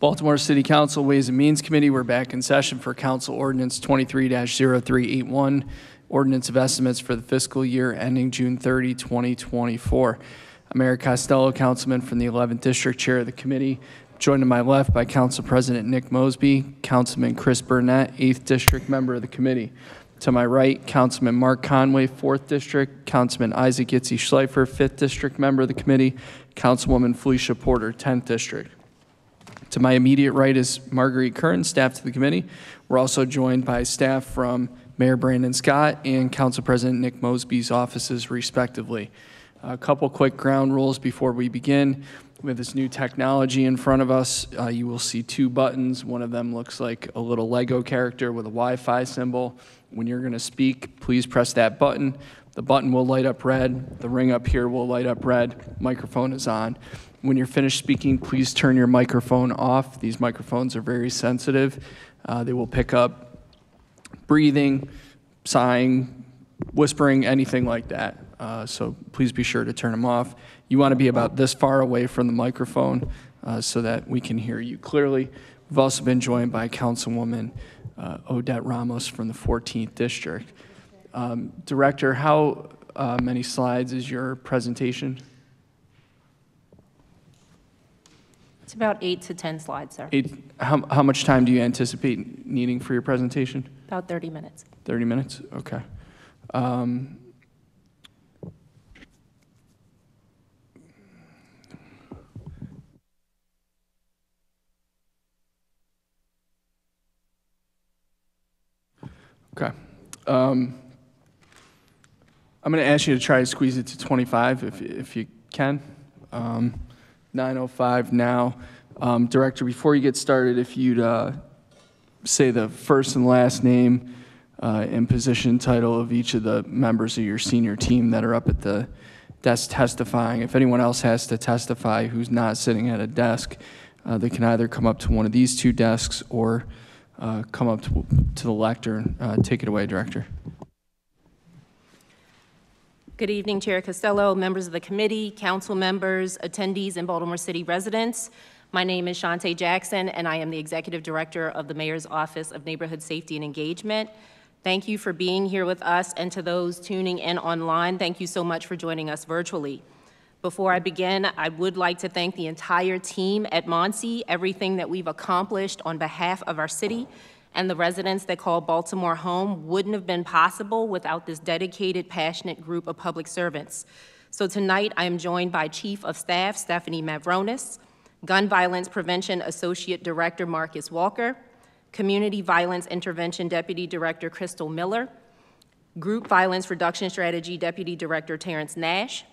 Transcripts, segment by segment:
Baltimore City Council Ways and Means Committee, we're back in session for Council Ordinance 23-0381, Ordinance of Estimates for the fiscal year ending June 30, 2024. I'm Eric Costello, Councilman from the 11th District, Chair of the committee. Joined to my left by Council President Nick Mosby, Councilman Chris Burnett, 8th District, member of the committee. To my right, Councilman Mark Conway, 4th District, Councilman Isaac Itzy Schleifer, 5th District, member of the committee, Councilwoman Phylicia Porter, 10th District. To my immediate right is Marguerite Currin, staff to the committee. We're also joined by staff from Mayor Brandon Scott and Council President Nick Mosby's offices respectively. A couple quick ground rules before we begin. With this new technology in front of us, uh, you will see two buttons. One of them looks like a little Lego character with a Wi-Fi symbol. When you're going to speak, please press that button. The button will light up red. The ring up here will light up red. Microphone is on. When you're finished speaking, please turn your microphone off. These microphones are very sensitive. Uh, they will pick up breathing, sighing, whispering, anything like that. Uh, so please be sure to turn them off. You want to be about this far away from the microphone uh, so that we can hear you clearly. We've also been joined by Councilwoman uh, Odette Ramos from the 14th District. Um, Director, how uh, many slides is your presentation? It's about eight to 10 slides, sir. Eight, how, how much time do you anticipate needing for your presentation? About 30 minutes. 30 minutes? Okay. Um, Okay. Um, I'm going to ask you to try to squeeze it to 25 if, if you can. Um, 9:05 now. Um, Director, before you get started, if you'd uh, say the first and last name uh, and position title of each of the members of your senior team that are up at the desk testifying. If anyone else has to testify who's not sitting at a desk, uh, they can either come up to one of these two desks or uh, come up to, to the lectern. Uh, take it away, Director. Good evening, Chair Costello, members of the committee, council members, attendees, and Baltimore City residents. My name is Shantay Jackson, and I am the Executive Director of the Mayor's Office of Neighborhood Safety and Engagement. Thank you for being here with us, and to those tuning in online, thank you so much for joining us virtually. Before I begin, I would like to thank the entire team at MONSE, everything that we've accomplished on behalf of our city and the residents that call Baltimore home wouldn't have been possible without this dedicated, passionate group of public servants. So tonight, I am joined by Chief of Staff Stephanie Mavronis, Gun Violence Prevention Associate Director Marcus Walker, Community Violence Intervention Deputy Director Crystal Miller, Group Violence Reduction Strategy Deputy Director Terrence Nash,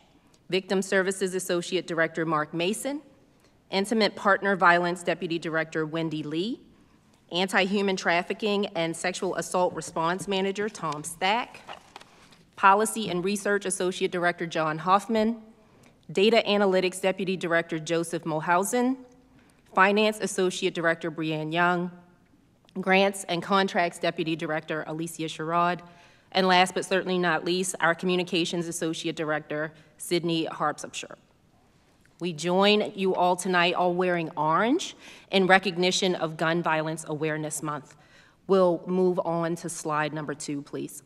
Victim Services Associate Director Mark Mason, Intimate Partner Violence Deputy Director Wendy Lee, Anti-Human Trafficking and Sexual Assault Response Manager Tom Stack, Policy and Research Associate Director John Hoffman, Data Analytics Deputy Director Joseph Mulhausen, Finance Associate Director Brianne Young, Grants and Contracts Deputy Director Alicia Sherrod, and last but certainly not least, our Communications Associate Director Sydney Harpsupshire. We join you all tonight all wearing orange in recognition of Gun Violence Awareness Month. We'll move on to slide number two, please.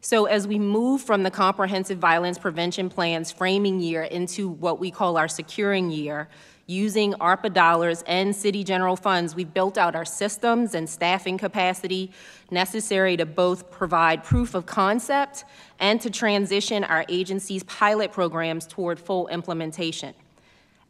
So as we move from the Comprehensive Violence Prevention Plan's framing year into what we call our securing year, Using ARPA dollars and city general funds, we've built out our systems and staffing capacity necessary to both provide proof of concept and to transition our agency's pilot programs toward full implementation.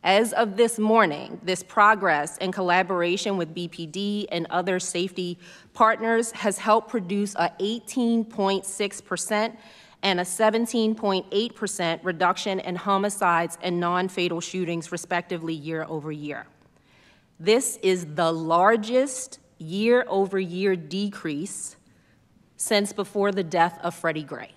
As of this morning, this progress in collaboration with BPD and other safety partners has helped produce a 18.6 percent and a 17.8% reduction in homicides and non-fatal shootings, respectively, year over year. This is the largest year over year decrease since before the death of Freddie Gray.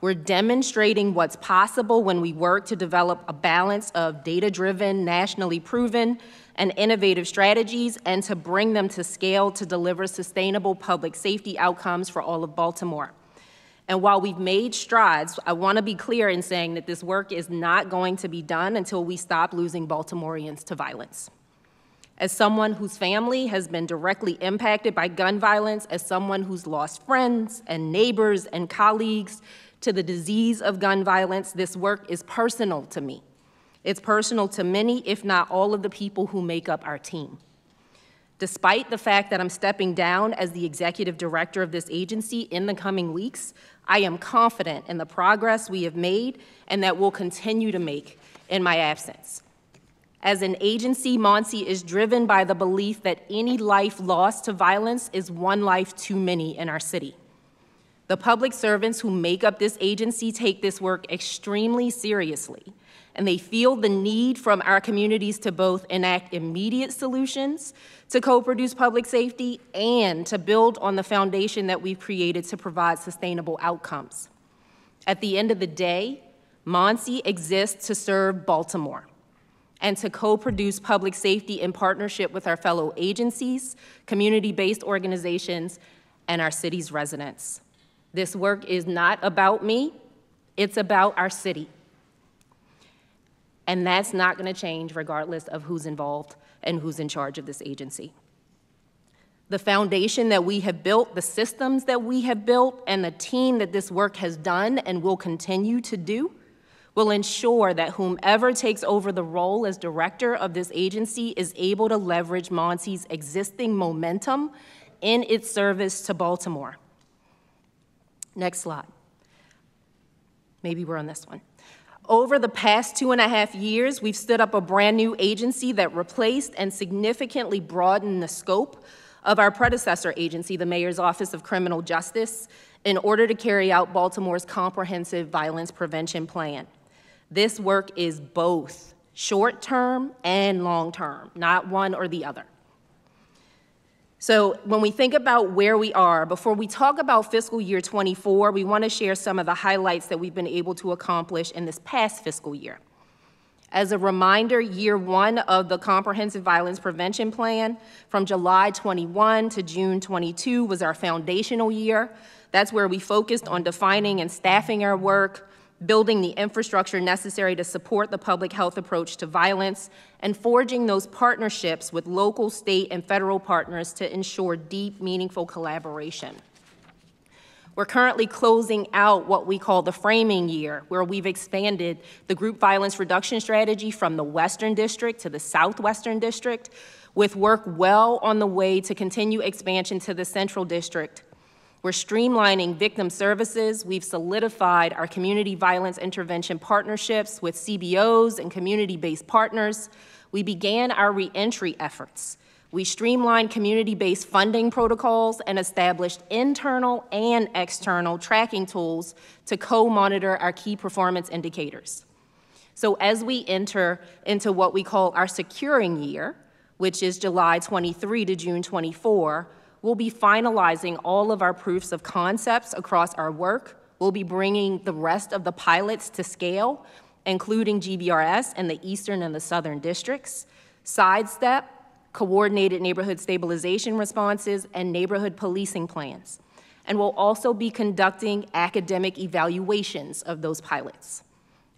We're demonstrating what's possible when we work to develop a balance of data-driven, nationally proven, and innovative strategies and to bring them to scale to deliver sustainable public safety outcomes for all of Baltimore. And while we've made strides, I want to be clear in saying that this work is not going to be done until we stop losing Baltimoreans to violence. As someone whose family has been directly impacted by gun violence, as someone who's lost friends and neighbors and colleagues to the disease of gun violence, this work is personal to me. It's personal to many, if not all, of the people who make up our team. Despite the fact that I'm stepping down as the executive director of this agency in the coming weeks, I am confident in the progress we have made and that we'll continue to make in my absence. As an agency, MONSE is driven by the belief that any life lost to violence is one life too many in our city. The public servants who make up this agency take this work extremely seriously, and they feel the need from our communities to both enact immediate solutions to co-produce public safety and to build on the foundation that we've created to provide sustainable outcomes. At the end of the day, MONSE exists to serve Baltimore and to co-produce public safety in partnership with our fellow agencies, community-based organizations, and our city's residents. This work is not about me, it's about our city. And that's not going to change regardless of who's involved and who's in charge of this agency. The foundation that we have built, the systems that we have built, and the team that this work has done and will continue to do will ensure that whomever takes over the role as director of this agency is able to leverage MONSE's existing momentum in its service to Baltimore. Next slide. Maybe we're on this one. Over the past two and a half years, we've stood up a brand new agency that replaced and significantly broadened the scope of our predecessor agency, the Mayor's Office of Criminal Justice, in order to carry out Baltimore's comprehensive violence prevention plan. This work is both short term and long term, not one or the other. So when we think about where we are, before we talk about fiscal year 24, we want to share some of the highlights that we've been able to accomplish in this past fiscal year. As a reminder, year one of the Comprehensive Violence Prevention Plan from July 21 to June 22 was our foundational year. That's where we focused on defining and staffing our work, building the infrastructure necessary to support the public health approach to violence, and forging those partnerships with local, state, and federal partners to ensure deep, meaningful collaboration. We're currently closing out what we call the framing year, where we've expanded the group violence reduction strategy from the Western District to the Southwestern District, with work well on the way to continue expansion to the Central District we're streamlining victim services. We've solidified our community violence intervention partnerships with CBOs and community-based partners. We began our reentry efforts. We streamlined community-based funding protocols and established internal and external tracking tools to co-monitor our key performance indicators. So as we enter into what we call our securing year, which is July 23 to June 24, We'll be finalizing all of our proofs of concepts across our work. We'll be bringing the rest of the pilots to scale, including GVRS and the Eastern and the Southern districts, sidestep, coordinated neighborhood stabilization responses, and neighborhood policing plans. And we'll also be conducting academic evaluations of those pilots.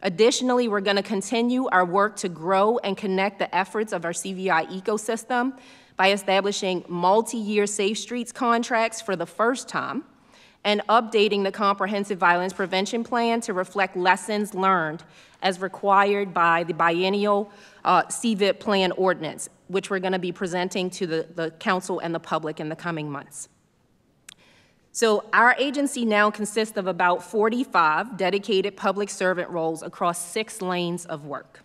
Additionally, we're going to continue our work to grow and connect the efforts of our CVI ecosystem by establishing multi-year Safe Streets contracts for the first time and updating the Comprehensive Violence Prevention Plan to reflect lessons learned as required by the biennial uh, CVIP Plan Ordinance, which we're going to be presenting to the, the Council and the public in the coming months. So our agency now consists of about 45 dedicated public servant roles across six lanes of work.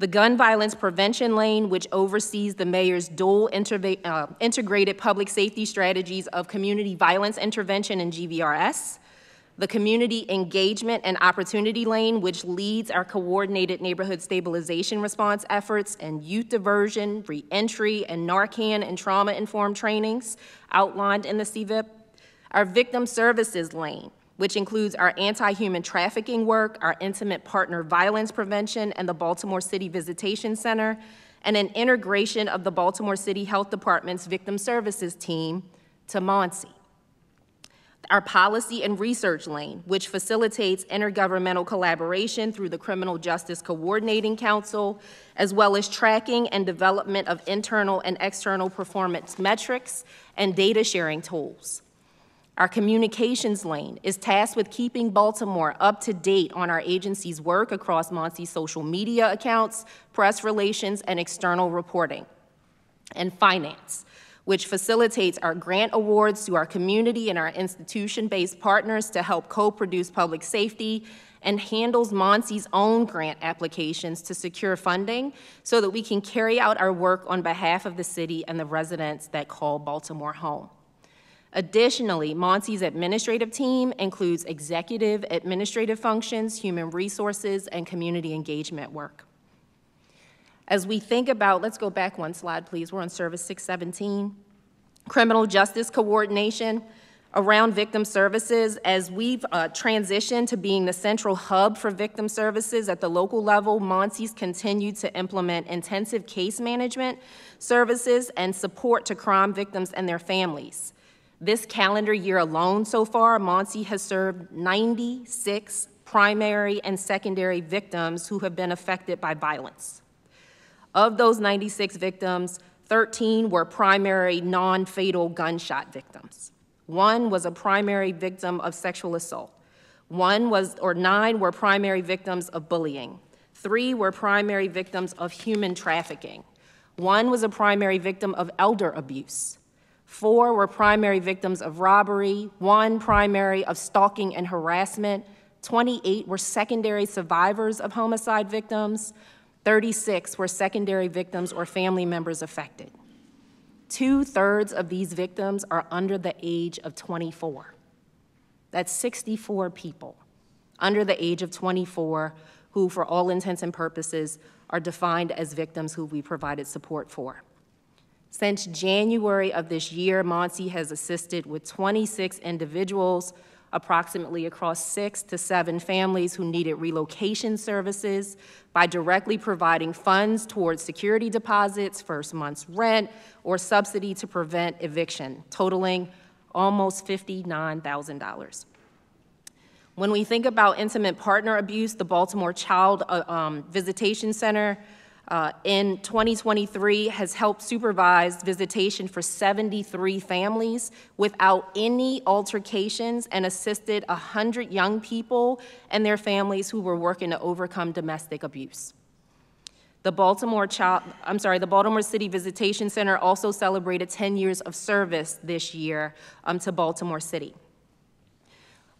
The gun violence prevention lane, which oversees the mayor's dual uh, integrated public safety strategies of community violence intervention and GVRS. The community engagement and opportunity lane, which leads our coordinated neighborhood stabilization response efforts and youth diversion, reentry, and Narcan and trauma-informed trainings outlined in the CVIP. Our victim services lane, which includes our anti-human trafficking work, our intimate partner violence prevention, and the Baltimore City Visitation Center, and an integration of the Baltimore City Health Department's Victim Services team to MONSE. Our policy and research lane, which facilitates intergovernmental collaboration through the Criminal Justice Coordinating Council, as well as tracking and development of internal and external performance metrics and data sharing tools. Our communications lane is tasked with keeping Baltimore up to date on our agency's work across MONSE's social media accounts, press relations, and external reporting. And finance, which facilitates our grant awards to our community and our institution-based partners to help co-produce public safety and handles MONSE's own grant applications to secure funding so that we can carry out our work on behalf of the city and the residents that call Baltimore home. Additionally, MONSE's administrative team includes executive administrative functions, human resources, and community engagement work. As we think about, let's go back one slide, please. We're on Service 617. Criminal justice coordination around victim services. As we've uh, transitioned to being the central hub for victim services at the local level, MONSE's continued to implement intensive case management services and support to crime victims and their families. This calendar year alone so far, MONSE has served 96 primary and secondary victims who have been affected by violence. Of those 96 victims, 13 were primary non-fatal gunshot victims. One was a primary victim of sexual assault. One was, or nine were primary victims of bullying. Three were primary victims of human trafficking. One was a primary victim of elder abuse. Four were primary victims of robbery, one primary of stalking and harassment, 28 were secondary survivors of homicide victims, 36 were secondary victims or family members affected. Two thirds of these victims are under the age of 24. That's 64 people under the age of 24 who, for all intents and purposes, are defined as victims who we provided support for. Since January of this year, MONSE has assisted with 26 individuals, approximately across six to seven families who needed relocation services by directly providing funds towards security deposits, first month's rent, or subsidy to prevent eviction, totaling almost $59,000. When we think about intimate partner abuse, the Baltimore Child uh, um, Visitation Center uh, in 2023 has helped supervise visitation for 73 families without any altercations and assisted 100 young people and their families who were working to overcome domestic abuse. The Baltimore Child, I'm sorry, the Baltimore City Visitation Center also celebrated 10 years of service this year um, to Baltimore City.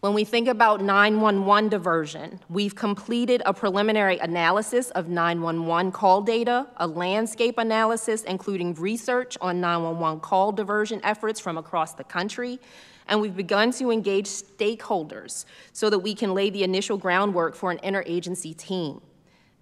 When we think about 911 diversion, we've completed a preliminary analysis of 911 call data, a landscape analysis including research on 911 call diversion efforts from across the country, and we've begun to engage stakeholders so that we can lay the initial groundwork for an interagency team.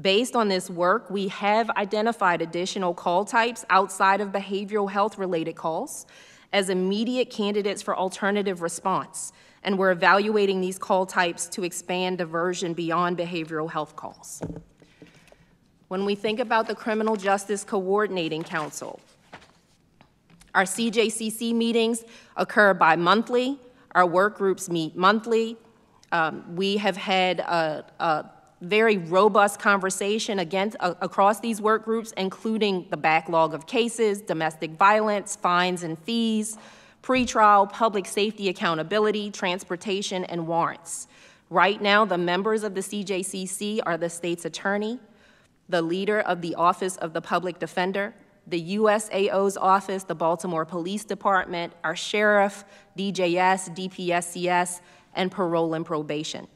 Based on this work, we have identified additional call types outside of behavioral health related calls as immediate candidates for alternative response and we're evaluating these call types to expand diversion beyond behavioral health calls. When we think about the Criminal Justice Coordinating Council, our CJCC meetings occur bi-monthly. Our work groups meet monthly. Um, we have had a, a very robust conversation against, uh, across these work groups, including the backlog of cases, domestic violence, fines and fees, pretrial, public safety accountability, transportation, and warrants. Right now, the members of the CJCC are the state's attorney, the leader of the Office of the Public Defender, the USAO's office, the Baltimore Police Department, our sheriff, DJS, DPSCS, and parole and probation.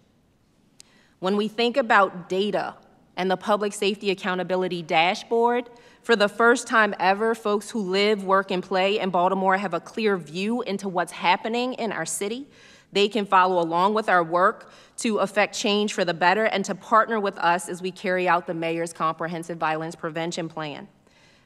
When we think about data and the Public Safety Accountability Dashboard, for the first time ever, folks who live, work, and play in Baltimore have a clear view into what's happening in our city. They can follow along with our work to affect change for the better and to partner with us as we carry out the mayor's comprehensive violence prevention plan.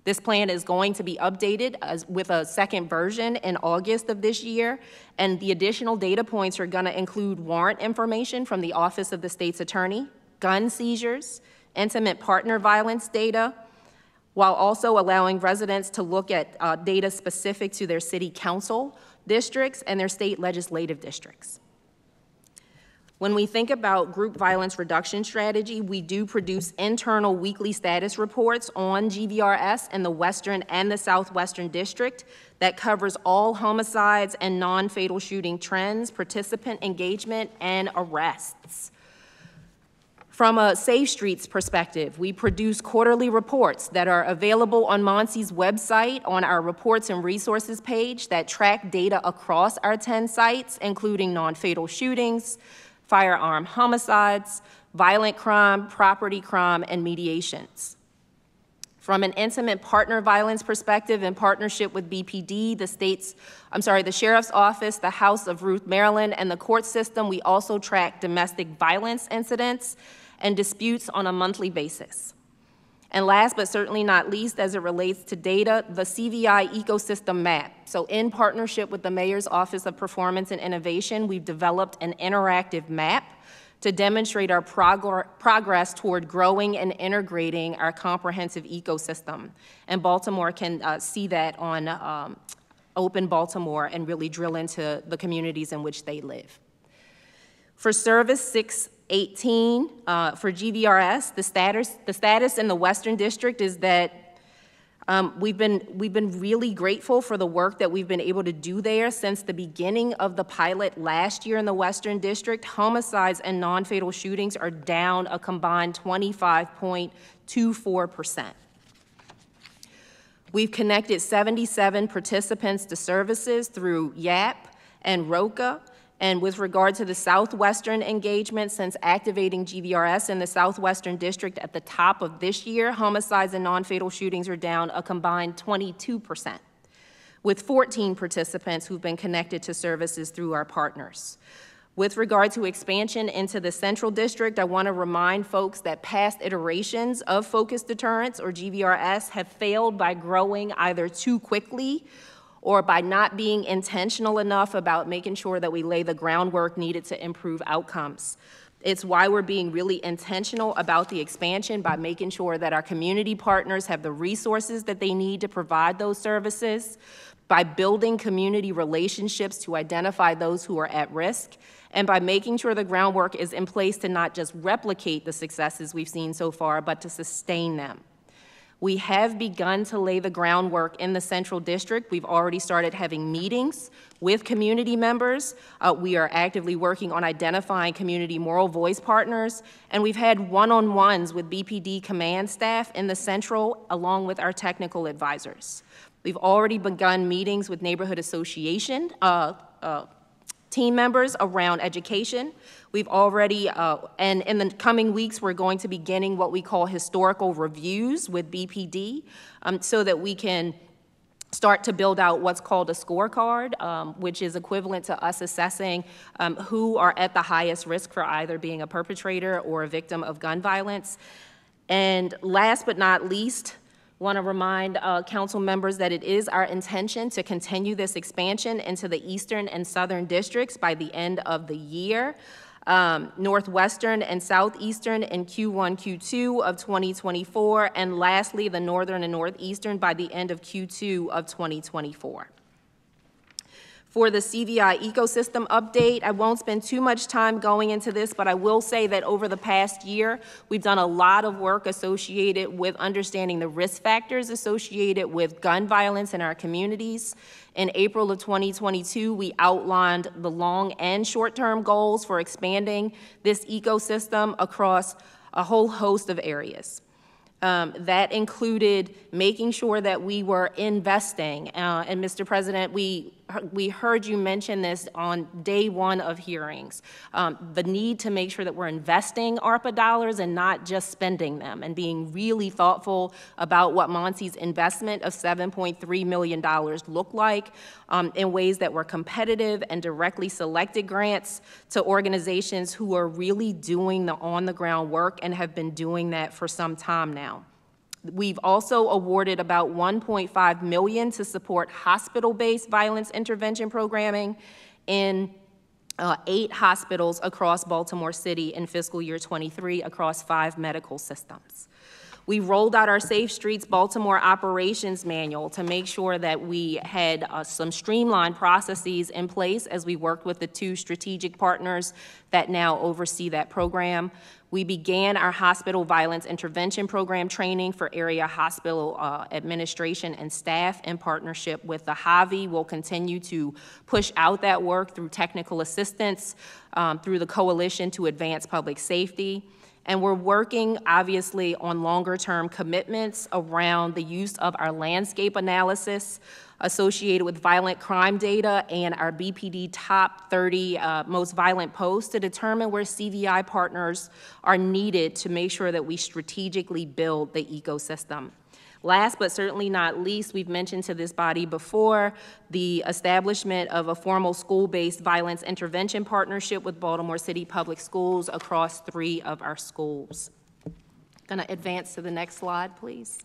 This plan is going to be updated with a second version in August of this year, and the additional data points are going to include warrant information from the Office of the State's Attorney, gun seizures, intimate partner violence data, while also allowing residents to look at uh, data specific to their city council districts and their state legislative districts. When we think about group violence reduction strategy, we do produce internal weekly status reports on GVRS in the Western and the Southwestern District that covers all homicides and non-fatal shooting trends, participant engagement, and arrests. From a Safe Streets perspective, we produce quarterly reports that are available on MONSE's website on our reports and resources page that track data across our 10 sites, including non-fatal shootings, firearm homicides, violent crime, property crime, and mediations. From an intimate partner violence perspective, in partnership with BPD, the state's, I'm sorry, the Sheriff's Office, the House of Ruth Maryland, and the court system, we also track domestic violence incidents and disputes on a monthly basis. And last but certainly not least, as it relates to data, the CVI ecosystem map. So in partnership with the Mayor's Office of Performance and Innovation, we've developed an interactive map to demonstrate our prog progress toward growing and integrating our comprehensive ecosystem. And Baltimore can uh, see that on um, Open Baltimore and really drill into the communities in which they live. For Service 6 18 uh, for GVRS, the status, the status in the Western District is that um, we've, been, we've been really grateful for the work that we've been able to do there since the beginning of the pilot last year in the Western District. Homicides and non-fatal shootings are down a combined 25.24%. We've connected 77 participants to services through YAP and ROCA, and with regard to the Southwestern engagement, since activating GVRS in the Southwestern District at the top of this year, homicides and non-fatal shootings are down a combined 22%, with 14 participants who've been connected to services through our partners. With regard to expansion into the Central District, I want to remind folks that past iterations of focused deterrence, or GVRS, have failed by growing either too quickly or by not being intentional enough about making sure that we lay the groundwork needed to improve outcomes. It's why we're being really intentional about the expansion by making sure that our community partners have the resources that they need to provide those services, by building community relationships to identify those who are at risk, and by making sure the groundwork is in place to not just replicate the successes we've seen so far, but to sustain them. We have begun to lay the groundwork in the Central District. We've already started having meetings with community members. Uh, we are actively working on identifying community moral voice partners, and we've had one-on-ones with BPD command staff in the Central along with our technical advisors. We've already begun meetings with neighborhood association uh, uh, team members around education. We've already, uh, and in the coming weeks, we're going to be beginning what we call historical reviews with BPD um, so that we can start to build out what's called a scorecard, um, which is equivalent to us assessing um, who are at the highest risk for either being a perpetrator or a victim of gun violence. And last but not least, want to remind uh, council members that it is our intention to continue this expansion into the eastern and southern districts by the end of the year um, Northwestern and Southeastern in Q1, Q2 of 2024, and lastly, the Northern and Northeastern by the end of Q2 of 2024. For the CVI ecosystem update, I won't spend too much time going into this, but I will say that over the past year, we've done a lot of work associated with understanding the risk factors associated with gun violence in our communities. In April of 2022, we outlined the long and short-term goals for expanding this ecosystem across a whole host of areas. Um, that included making sure that we were investing. Uh, and Mr. President, we we heard you mention this on day one of hearings, um, the need to make sure that we're investing ARPA dollars and not just spending them and being really thoughtful about what MONSE's investment of $7.3 million look like um, in ways that were competitive and directly selected grants to organizations who are really doing the on-the-ground work and have been doing that for some time now. We've also awarded about 1.5 million to support hospital-based violence intervention programming in uh, eight hospitals across Baltimore City in fiscal year 23 across five medical systems. We rolled out our Safe Streets Baltimore Operations Manual to make sure that we had uh, some streamlined processes in place as we worked with the two strategic partners that now oversee that program. We began our hospital violence intervention program training for area hospital uh, administration and staff in partnership with the HAVI. We'll continue to push out that work through technical assistance, um, through the Coalition to Advance Public Safety. And we're working, obviously, on longer-term commitments around the use of our landscape analysis associated with violent crime data and our BPD top 30 uh, most violent posts to determine where CVI partners are needed to make sure that we strategically build the ecosystem. Last but certainly not least, we've mentioned to this body before the establishment of a formal school-based violence intervention partnership with Baltimore City Public Schools across three of our schools. Going to advance to the next slide, please.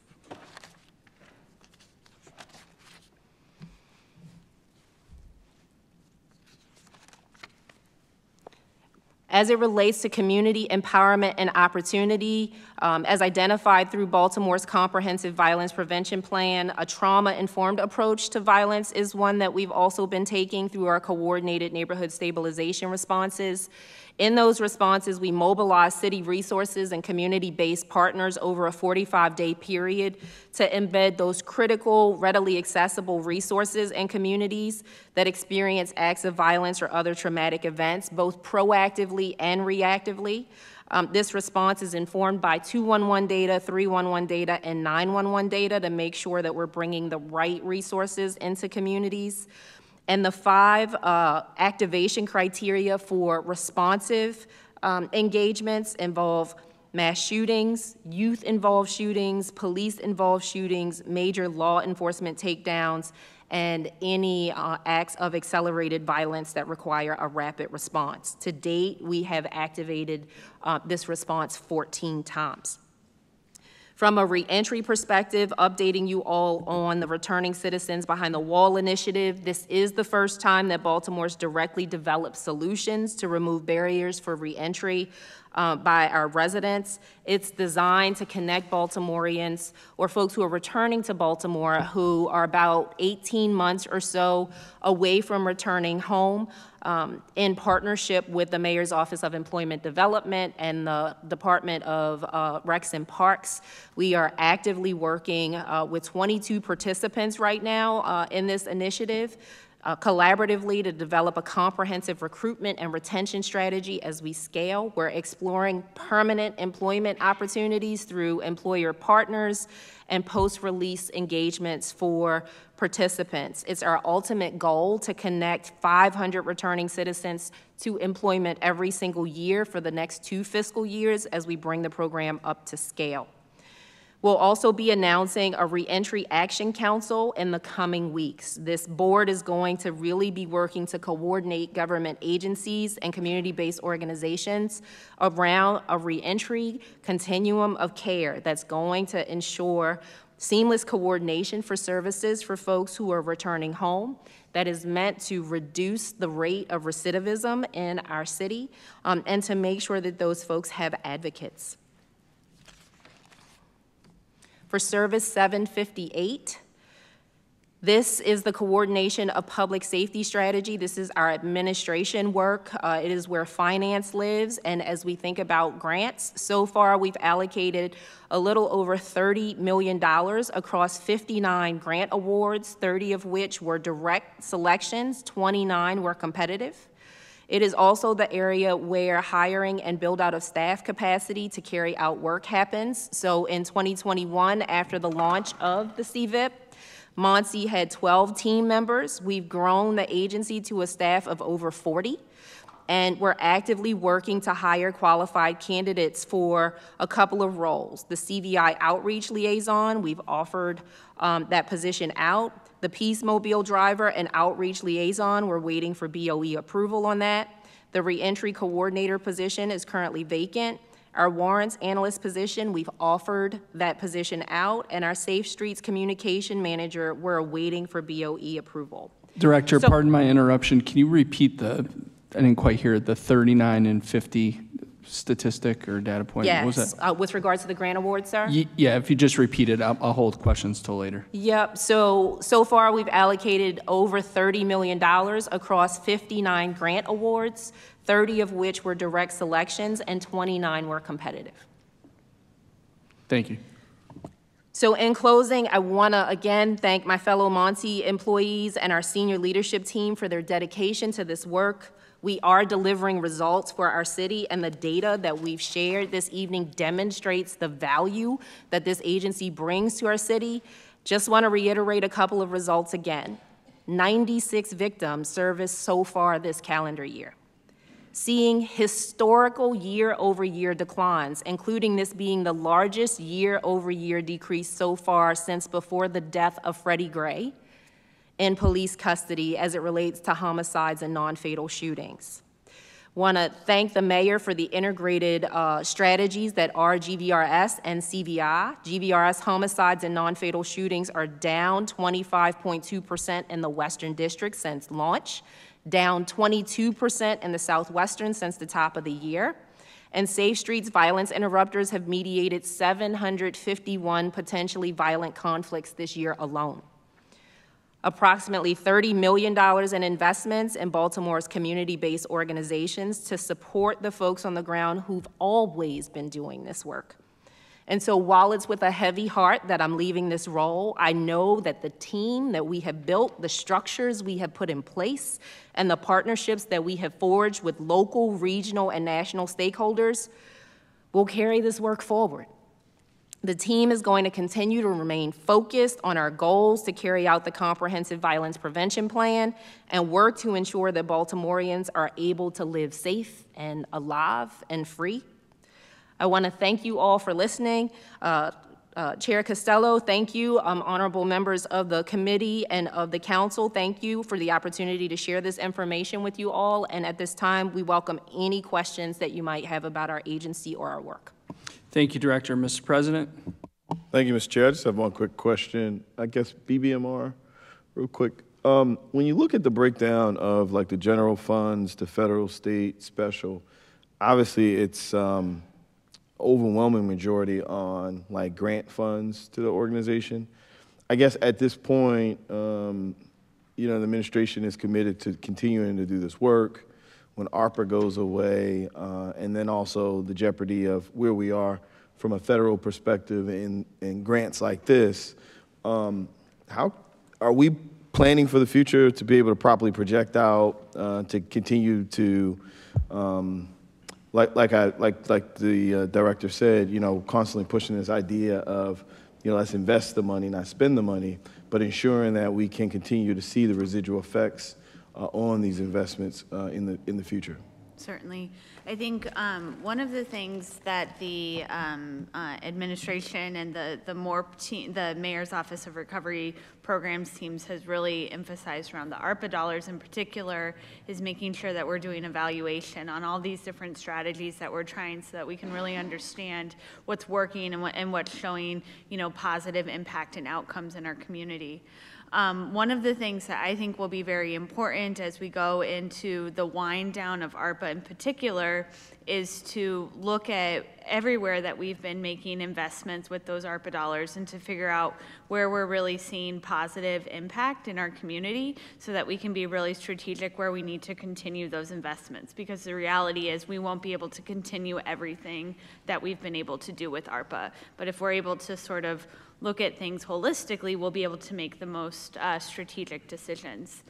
As it relates to community empowerment and opportunity, um, as identified through Baltimore's Comprehensive Violence Prevention Plan, a trauma-informed approach to violence is one that we've also been taking through our coordinated neighborhood stabilization responses. In those responses, we mobilize city resources and community-based partners over a 45-day period to embed those critical, readily accessible resources in communities that experience acts of violence or other traumatic events, both proactively and reactively. Um, this response is informed by 211 data, 311 data, and 911 data to make sure that we're bringing the right resources into communities. And the five uh, activation criteria for responsive um, engagements involve mass shootings, youth involved shootings, police involved shootings, major law enforcement takedowns, and any uh, acts of accelerated violence that require a rapid response. To date, we have activated uh, this response 14 times. From a reentry perspective, updating you all on the Returning Citizens Behind the Wall initiative. This is the first time that Baltimore's directly developed solutions to remove barriers for reentry uh, by our residents. It's designed to connect Baltimoreans or folks who are returning to Baltimore who are about 18 months or so away from returning home um, in partnership with the Mayor's Office of Employment Development and the Department of uh, Recs and Parks. We are actively working uh, with 22 participants right now uh, in this initiative uh, collaboratively to develop a comprehensive recruitment and retention strategy as we scale. We're exploring permanent employment opportunities through employer partners and post-release engagements for participants. It's our ultimate goal to connect 500 returning citizens to employment every single year for the next two fiscal years as we bring the program up to scale. We'll also be announcing a Reentry Action Council in the coming weeks. This board is going to really be working to coordinate government agencies and community-based organizations around a reentry continuum of care that's going to ensure seamless coordination for services for folks who are returning home that is meant to reduce the rate of recidivism in our city um, and to make sure that those folks have advocates. For Service 758, this is the coordination of public safety strategy. This is our administration work. Uh, it is where finance lives. And as we think about grants, so far we've allocated a little over $30 million across 59 grant awards, 30 of which were direct selections, 29 were competitive. It is also the area where hiring and build out of staff capacity to carry out work happens. So in 2021, after the launch of the CVIP, MONSE had 12 team members. We've grown the agency to a staff of over 40 and we're actively working to hire qualified candidates for a couple of roles. The CVI Outreach Liaison, we've offered um, that position out. The Peace Mobile Driver and Outreach Liaison, we're waiting for BOE approval on that. The Reentry Coordinator position is currently vacant. Our warrants analyst position, we've offered that position out, and our Safe Streets Communication Manager, we're awaiting for BOE approval. Director, So- pardon my interruption. Can you repeat the, I didn't quite hear it, the 39 and 50 statistic or data point? What was Yes, that? uh, with regards to the grant award, sir? Ye- Yeah, if you just repeat it, I'll, I'll hold questions till later. Yep, so, so far, we've allocated over $30 million across 59 grant awards, 30 of which were direct selections, and 29 were competitive. Thank you. So in closing, I want to again thank my fellow MONSE employees and our senior leadership team for their dedication to this work. We are delivering results for our city, and the data that we've shared this evening demonstrates the value that this agency brings to our city. Just want to reiterate a couple of results again. 96 victims serviced so far this calendar year seeing historical year-over-year declines, including this being the largest year-over-year decrease so far since before the death of Freddie Gray in police custody as it relates to homicides and non-fatal shootings. Want to thank the mayor for the integrated uh, strategies that are GVRS and CVI. GVRS homicides and non-fatal shootings are down 25.2% in the Western District since launch, down 22% in the Southwestern since the top of the year. And Safe Streets Violence Interrupters have mediated 751 potentially violent conflicts this year alone approximately $30 million in investments in Baltimore's community-based organizations to support the folks on the ground who've always been doing this work. And so while it's with a heavy heart that I'm leaving this role, I know that the team that we have built, the structures we have put in place, and the partnerships that we have forged with local, regional, and national stakeholders will carry this work forward. The team is going to continue to remain focused on our goals to carry out the comprehensive violence prevention plan and work to ensure that Baltimoreans are able to live safe and alive and free. I want to thank you all for listening. Uh, uh, Chair Costello, thank you. Um, honorable members of the committee and of the council, thank you for the opportunity to share this information with you all. And at this time, we welcome any questions that you might have about our agency or our work. Thank you, Director. Mr. President? Thank you, Mr. Chair. I just have one quick question. I guess BBMR, real quick. Um, when you look at the breakdown of like the general funds, the federal, state, special, obviously it's um, overwhelming majority on like grant funds to the organization. I guess at this point, um, you know, the administration is committed to continuing to do this work. When ARPA goes away, uh, and then also the jeopardy of where we are from a federal perspective in, in grants like this, um, how are we planning for the future to be able to properly project out, uh, to continue to um, like like I like like the uh, director said, you know, constantly pushing this idea of, you know, let's invest the money, not spend the money, but ensuring that we can continue to see the residual effects on these investments uh, in the in the future. Certainly. I think um, one of the things that the um, uh, administration and the, the more the mayor's office of recovery programs teams has really emphasized around the ARPA dollars in particular is making sure that we're doing evaluation on all these different strategies that we're trying so that we can really understand what's working and, what, and what's showing you know positive impact and outcomes in our community. Um, one of the things that I think will be very important as we go into the wind down of ARPA in particular is to look at everywhere that we've been making investments with those ARPA dollars and to figure out where we're really seeing positive impact in our community so that we can be really strategic where we need to continue those investments. Because the reality is we won't be able to continue everything that we've been able to do with ARPA. But if we're able to sort of look at things holistically, we'll be able to make the most uh, strategic decisions.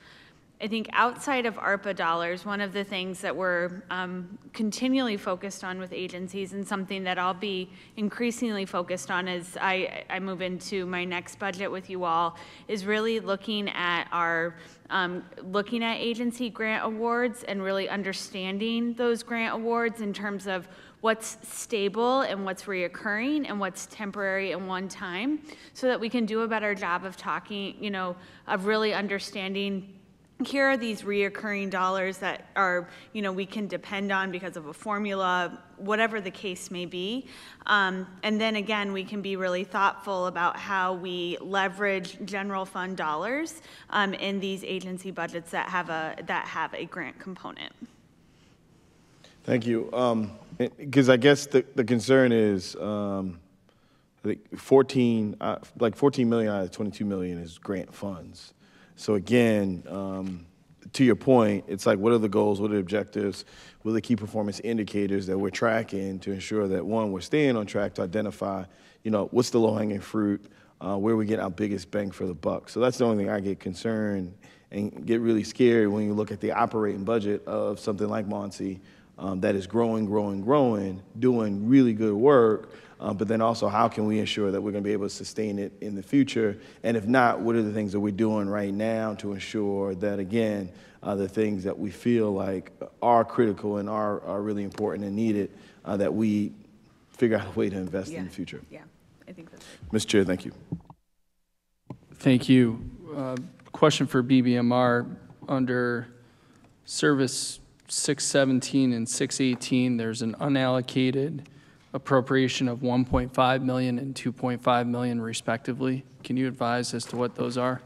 I think outside of ARPA dollars, one of the things that we're um, continually focused on with agencies and something that I'll be increasingly focused on as I, I move into my next budget with you all is really looking at our um, looking at agency grant awards and really understanding those grant awards in terms of what's stable and what's reoccurring and what's temporary and one time so that we can do a better job of talking, you know, of really understanding here are these reoccurring dollars that are, you know, we can depend on because of a formula, whatever the case may be. Um, and then again, we can be really thoughtful about how we leverage general fund dollars um, in these agency budgets that have a that have a grant component. Thank you. Because I guess the, the concern is, um, I think 14, uh, like 14 million out of 22 million is grant funds. So again, um, to your point, it's like, what are the goals? What are the objectives? What are the key performance indicators that we're tracking to ensure that one, we're staying on track to identify, you know, what's the low hanging fruit, uh, where we get our biggest bang for the buck. So that's the only thing I get concerned and get really scared when you look at the operating budget of something like MONSE um, that is growing, growing, growing, doing really good work. Uh, but then also, how can we ensure that we're going to be able to sustain it in the future? And if not, what are the things that we're doing right now to ensure that, again, uh, the things that we feel like are critical and are, are really important and needed, uh, that we figure out a way to invest in the future? Yeah, I think that's. Mr. Chair, thank you. Thank you. Uh, Question for BBMR, under Service 617 and 618, there's an unallocated appropriation of 1.5 million and 2.5 million respectively. Can you advise as to what those are?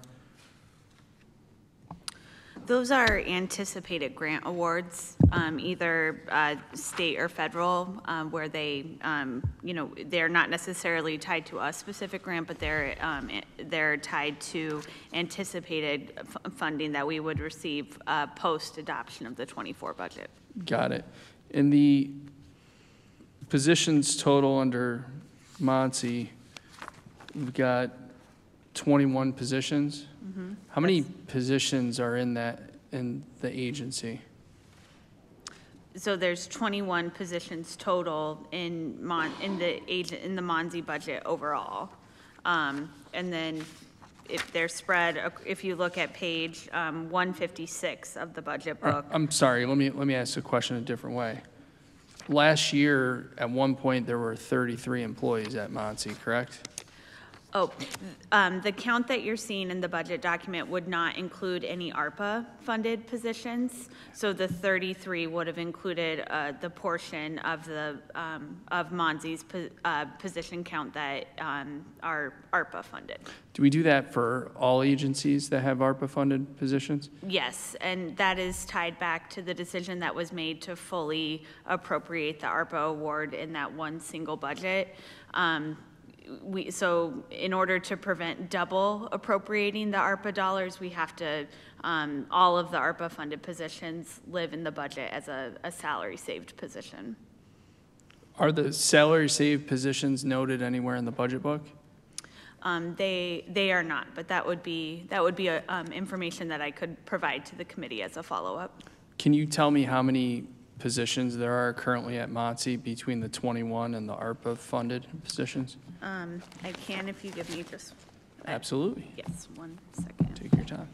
Those are anticipated grant awards, um, either uh, state or federal, um, where they, um, you know, they're not necessarily tied to a specific grant, but they're, um, eh, they're tied to anticipated f- funding that we would receive uh, post-adoption of the '24 budget. Got it. In the positions total under MONSE, we've got 21 positions. How many positions are in that, in the agency? So there's 21 positions total in Mon, in the agent, in the MONSE budget overall. Um, And then if they're spread, ac- if you look at page um, 156 of the budget book, I'm sorry, let me, let me ask the question a different way. Last year, at one point, there were 33 employees at MONSE, correct? Oh, um, the count that you're seeing in the budget document would not include any ARPA-funded positions. So the 33 would have included uh, the portion of the, um, of MONSE's po- uh, position count that um, are ARPA-funded. Do we do that for all agencies that have ARPA-funded positions? Yes, and that is tied back to the decision that was made to fully appropriate the ARPA award in that one single budget. Um, We, so in order to prevent double appropriating the ARPA dollars, we have to, um, all of the ARPA-funded positions live in the budget as a, a salary-saved position. Are the salary saved positions noted anywhere in the budget book? Um, They, they are not, but that would be, that would be a, um, information that I could provide to the committee as a follow-up. Can you tell me how many positions there are currently at MONSE between the 21 and the ARPA-funded positions? Um, I can if you give me just, Absolutely. yes, one second. Take your time.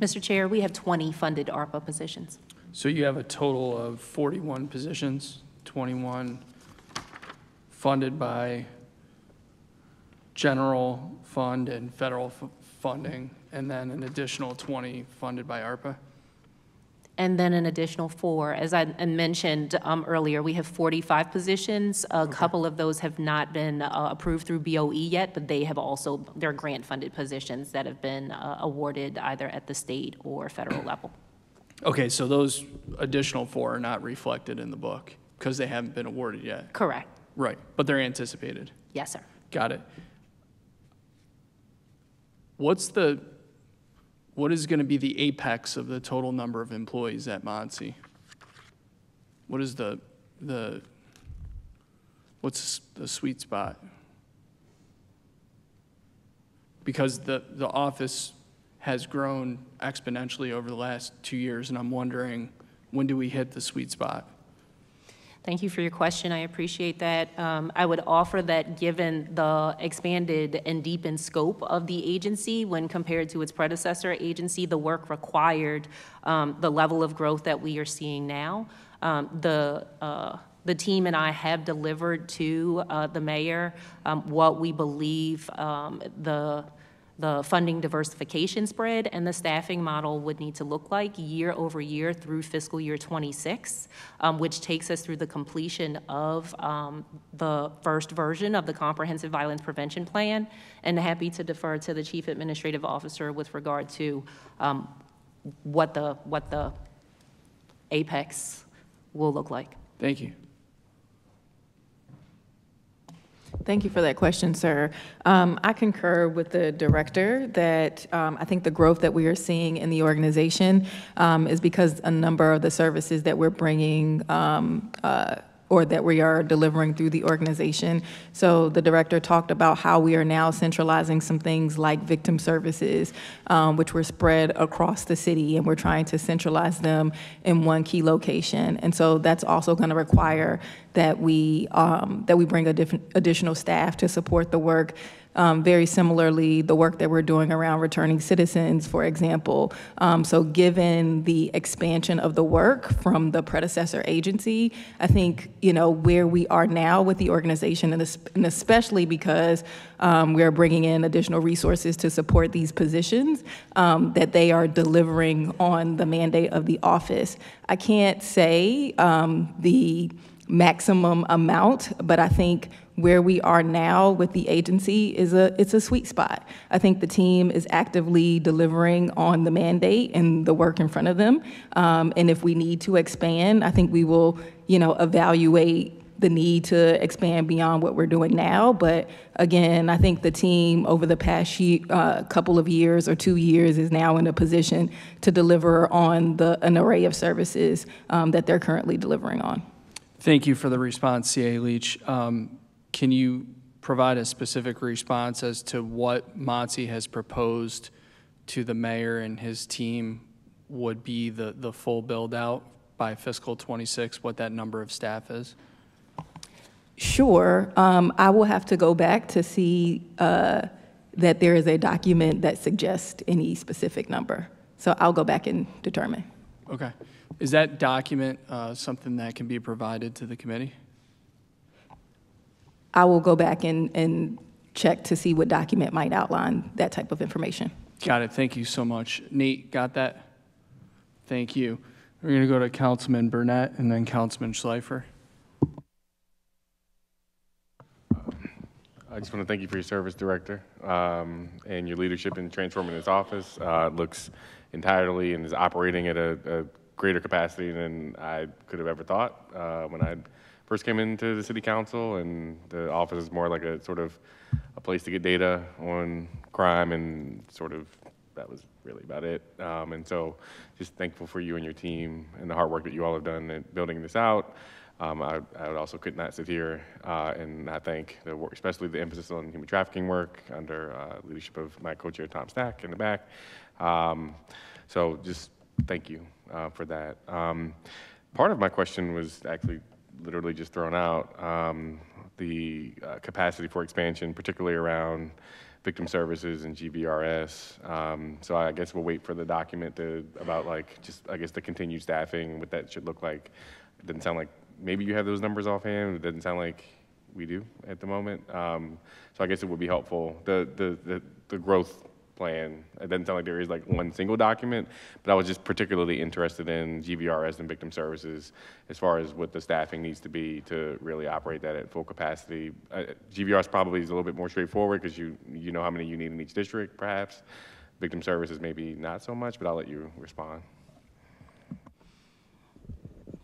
Mr. Chair, we have 20 funded ARPA positions. So you have a total of 41 positions, 21 funded by general fund and federal f- funding, and then an additional 20 funded by ARPA? And then an additional four. As I mentioned um, earlier, we have 45 positions. A couple of those have not been uh, approved through BOE yet, but they have also, they're grant-funded positions that have been uh, awarded either at the state or federal level. Okay, so those additional four are not reflected in the book because they haven't been awarded yet? Correct. Right, but they're anticipated. Yes, sir. Got it. What's the, what is going to be the apex of the total number of employees at MONSE? What is the, the, what's the sweet spot? Because the, the office has grown exponentially over the last two years, and I'm wondering, when do we hit the sweet spot? Thank you for your question. I appreciate that. Um, I would offer that given the expanded and deepened scope of the agency when compared to its predecessor agency, the work required, um, the level of growth that we are seeing now, um, the, uh, the team and I have delivered to uh, the mayor um, what we believe um, the the funding diversification spread and the staffing model would need to look like year over year through fiscal year '26, which takes us through the completion of um, the first version of the Comprehensive Violence Prevention Plan. And happy to defer to the Chief Administrative Officer with regard to um, what the, what the apex will look like. Thank you. Thank you for that question, sir. Um, I concur with the director that um, I think the growth that we are seeing in the organization um, is because a number of the services that we're bringing um, uh, or that we are delivering through the organization. So the director talked about how we are now centralizing some things like victim services, um, which were spread across the city, and we're trying to centralize them in one key location. And so that's also going to require that we um, that we bring a different additional staff to support the work um, very similarly, the work that we're doing around returning citizens, for example. Um, so, given the expansion of the work from the predecessor agency, I think you know where we are now with the organization, and, especially because um, we are bringing in additional resources to support these positions, um, that they are delivering on the mandate of the office. I can't say um, the maximum amount, but I think where we are now with the agency is a it's a sweet spot. I think the team is actively delivering on the mandate and the work in front of them. Um, and if we need to expand, I think we will, you know, evaluate the need to expand beyond what we're doing now. But again, I think the team over the past year, uh, couple of years or two years is now in a position to deliver on the an array of services um, that they're currently delivering on. Thank you for the response, CA Leach. Um, Can you provide a specific response as to what MONSE has proposed to the mayor and his team would be the, the full build-out by fiscal '26, what that number of staff is? Sure. Um, I will have to go back to see uh, that there is a document that suggests any specific number. So I'll go back and determine. Okay. Is that document uh, something that can be provided to the committee? I will go back and, and check to see what document might outline that type of information. Got it. Thank you so much. Nate, got that? Thank you. We're going to go to Councilman Burnett and then Councilman Schleifer. I just want to thank you for your service, Director, um, and your leadership in transforming this office. Uh, it looks entirely and is operating at a, a greater capacity than I could have ever thought uh, when I first came into the City Council, and the office is more like a sort of a place to get data on crime, and sort of that was really about it. Um, and so, just thankful for you and your team and the hard work that you all have done in building this out. Um, I, I also could not sit here uh, and not thank the work, especially the emphasis on human trafficking work under uh, leadership of my co-chair Tom Stack in the back. Um, so just thank you uh, for that. Um, part of my question was actually literally just thrown out um, the uh, capacity for expansion, particularly around victim services and GVRS. Um, so I guess we'll wait for the document to about like just I guess the continued staffing, what that should look like. It doesn't sound like maybe you have those numbers offhand. It doesn't sound like we do at the moment. Um, so I guess it would be helpful. The, the, the, the, growth plan, it doesn't sound like there is like one single document, but I was just particularly interested in GVRS and victim services as far as what the staffing needs to be to really operate that at full capacity. Uh, GVRS probably is a little bit more straightforward because you, you know how many you need in each district, perhaps. Victim services maybe not so much, but I'll let you respond.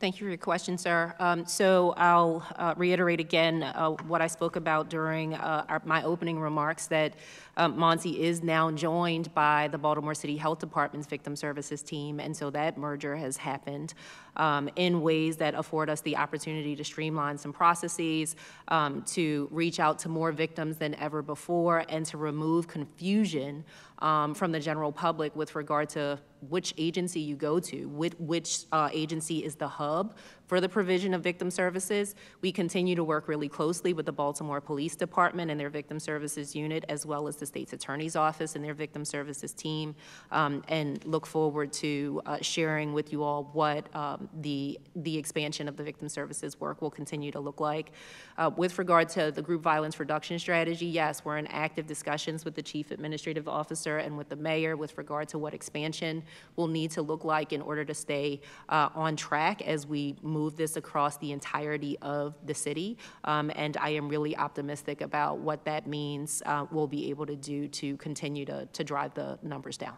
Thank you for your question, sir. Um, so I'll uh, reiterate again uh, what I spoke about during uh, our, my opening remarks that um, MONSE is now joined by the Baltimore City Health Department's Victim Services team, and so that merger has happened um, in ways that afford us the opportunity to streamline some processes, um, to reach out to more victims than ever before, and to remove confusion um, from the general public with regard to which agency you go to, which, which uh, agency is the hub for the provision of victim services. We continue to work really closely with the Baltimore Police Department and their Victim Services Unit, as well as the State's Attorney's Office and their Victim Services team, um, and look forward to uh, sharing with you all what um, the, the expansion of the victim services work will continue to look like. Uh, with regard to the group violence reduction strategy, yes, we're in active discussions with the Chief Administrative Officer and with the Mayor with regard to what expansion will need to look like in order to stay uh, on track as we move this across the entirety of the city. Um, and I am really optimistic about what that means uh, we'll be able to do to continue to, to drive the numbers down.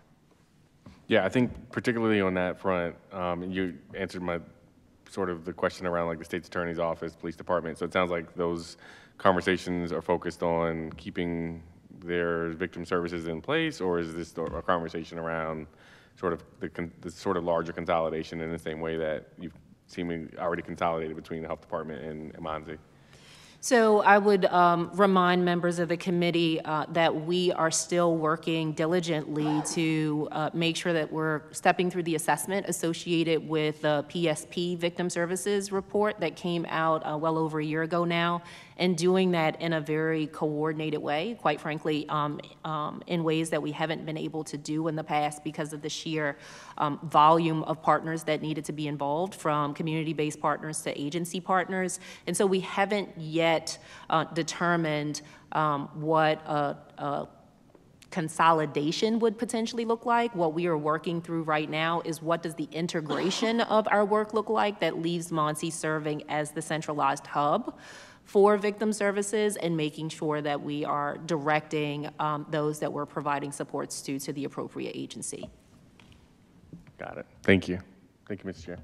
Yeah, I think particularly on that front, um, you answered my, sort of the question around like the state's attorney's office, police department. So it sounds like those conversations are focused on keeping their victim services in place, or is this a conversation around sort of the, the sort of larger consolidation in the same way that you've seemingly already consolidated between the health department and Imanzi? So I would um, remind members of the committee uh, that we are still working diligently to uh, make sure that we're stepping through the assessment associated with the PSP Victim Services report that came out uh, well over a year ago now, and doing that in a very coordinated way, quite frankly, um, um, in ways that we haven't been able to do in the past because of the sheer um, volume of partners that needed to be involved, from community-based partners to agency partners. And so we haven't yet uh, determined um, what a, a consolidation would potentially look like. What we are working through right now is what does the integration of our work look like that leaves MONSE serving as the centralized hub for victim services and making sure that we are directing um, those that we're providing supports to to the appropriate agency. Got it. Thank you. Thank you, Mr. Chair.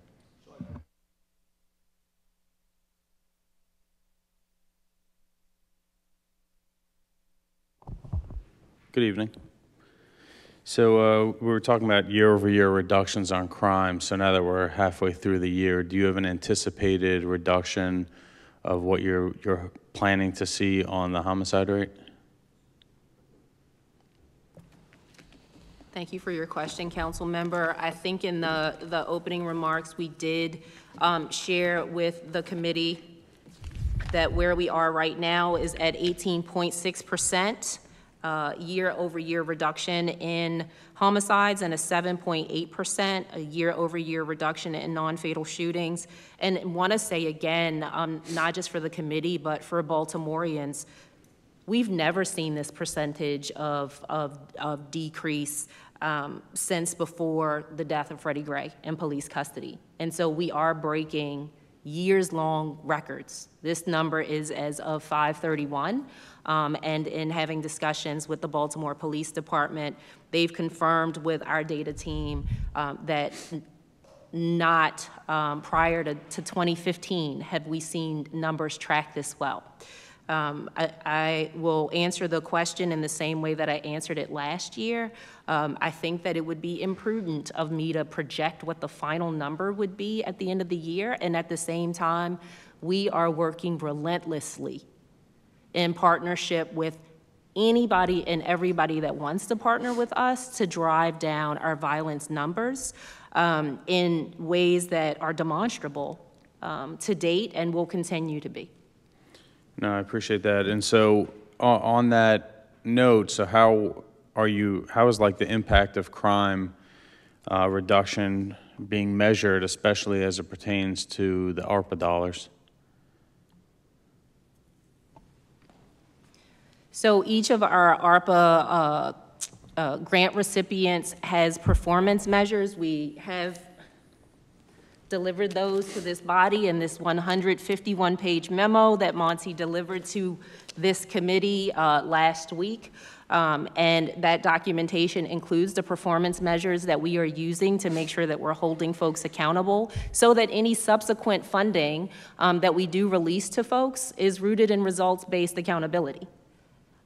Good evening. So uh, we were talking about year-over-year reductions on crime. So now that we're halfway through the year, do you have an anticipated reduction of what you're you're planning to see on the homicide rate? Thank you for your question, council member. I think in the, the opening remarks, we did um, share with the committee that where we are right now is at 18.6% uh, year-over-year reduction in homicides and a 7.8% a year-over-year reduction in non-fatal shootings. And want to say again, um, not just for the committee, but for Baltimoreans, we've never seen this percentage of, of, of decrease um, since before the death of Freddie Gray in police custody. And so we are breaking years-long records. This number is as of 531. Um, and in having discussions with the Baltimore Police Department, they've confirmed with our data team um, that not um, prior to, to 2015 have we seen numbers track this well. Um, I, I, will answer the question in the same way that I answered it last year. Um, I think that it would be imprudent of me to project what the final number would be at the end of the year, and at the same time, we are working relentlessly in partnership with anybody and everybody that wants to partner with us to drive down our violence numbers um, in ways that are demonstrable um, to date and will continue to be. No, I appreciate that. And so on, that note, so how are you, how is like the impact of crime uh, reduction being measured, especially as it pertains to the ARPA dollars? So each of our ARPA uh, uh, grant recipients has performance measures. We have delivered those to this body in this 151-page memo that MONSE delivered to this committee uh, last week. Um, and that documentation includes the performance measures that we are using to make sure that we're holding folks accountable so that any subsequent funding um, that we do release to folks is rooted in results-based accountability.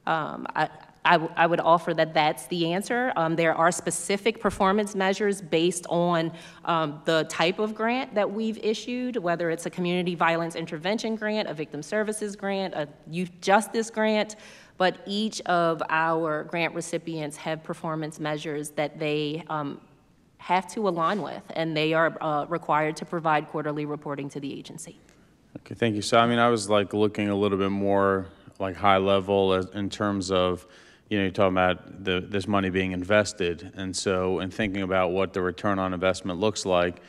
Um, I, I, would offer that that's the answer. Um, there are specific performance measures based on um, the type of grant that we've issued, whether it's a community violence intervention grant, a victim services grant, a youth justice grant, but each of our grant recipients have performance measures that they um, have to align with, and they are uh, required to provide quarterly reporting to the agency. Okay, thank you. So, I mean, I was like looking a little bit more like high level in terms of you know, you're talking about the, this money being invested. And so, in thinking about what the return on investment looks like,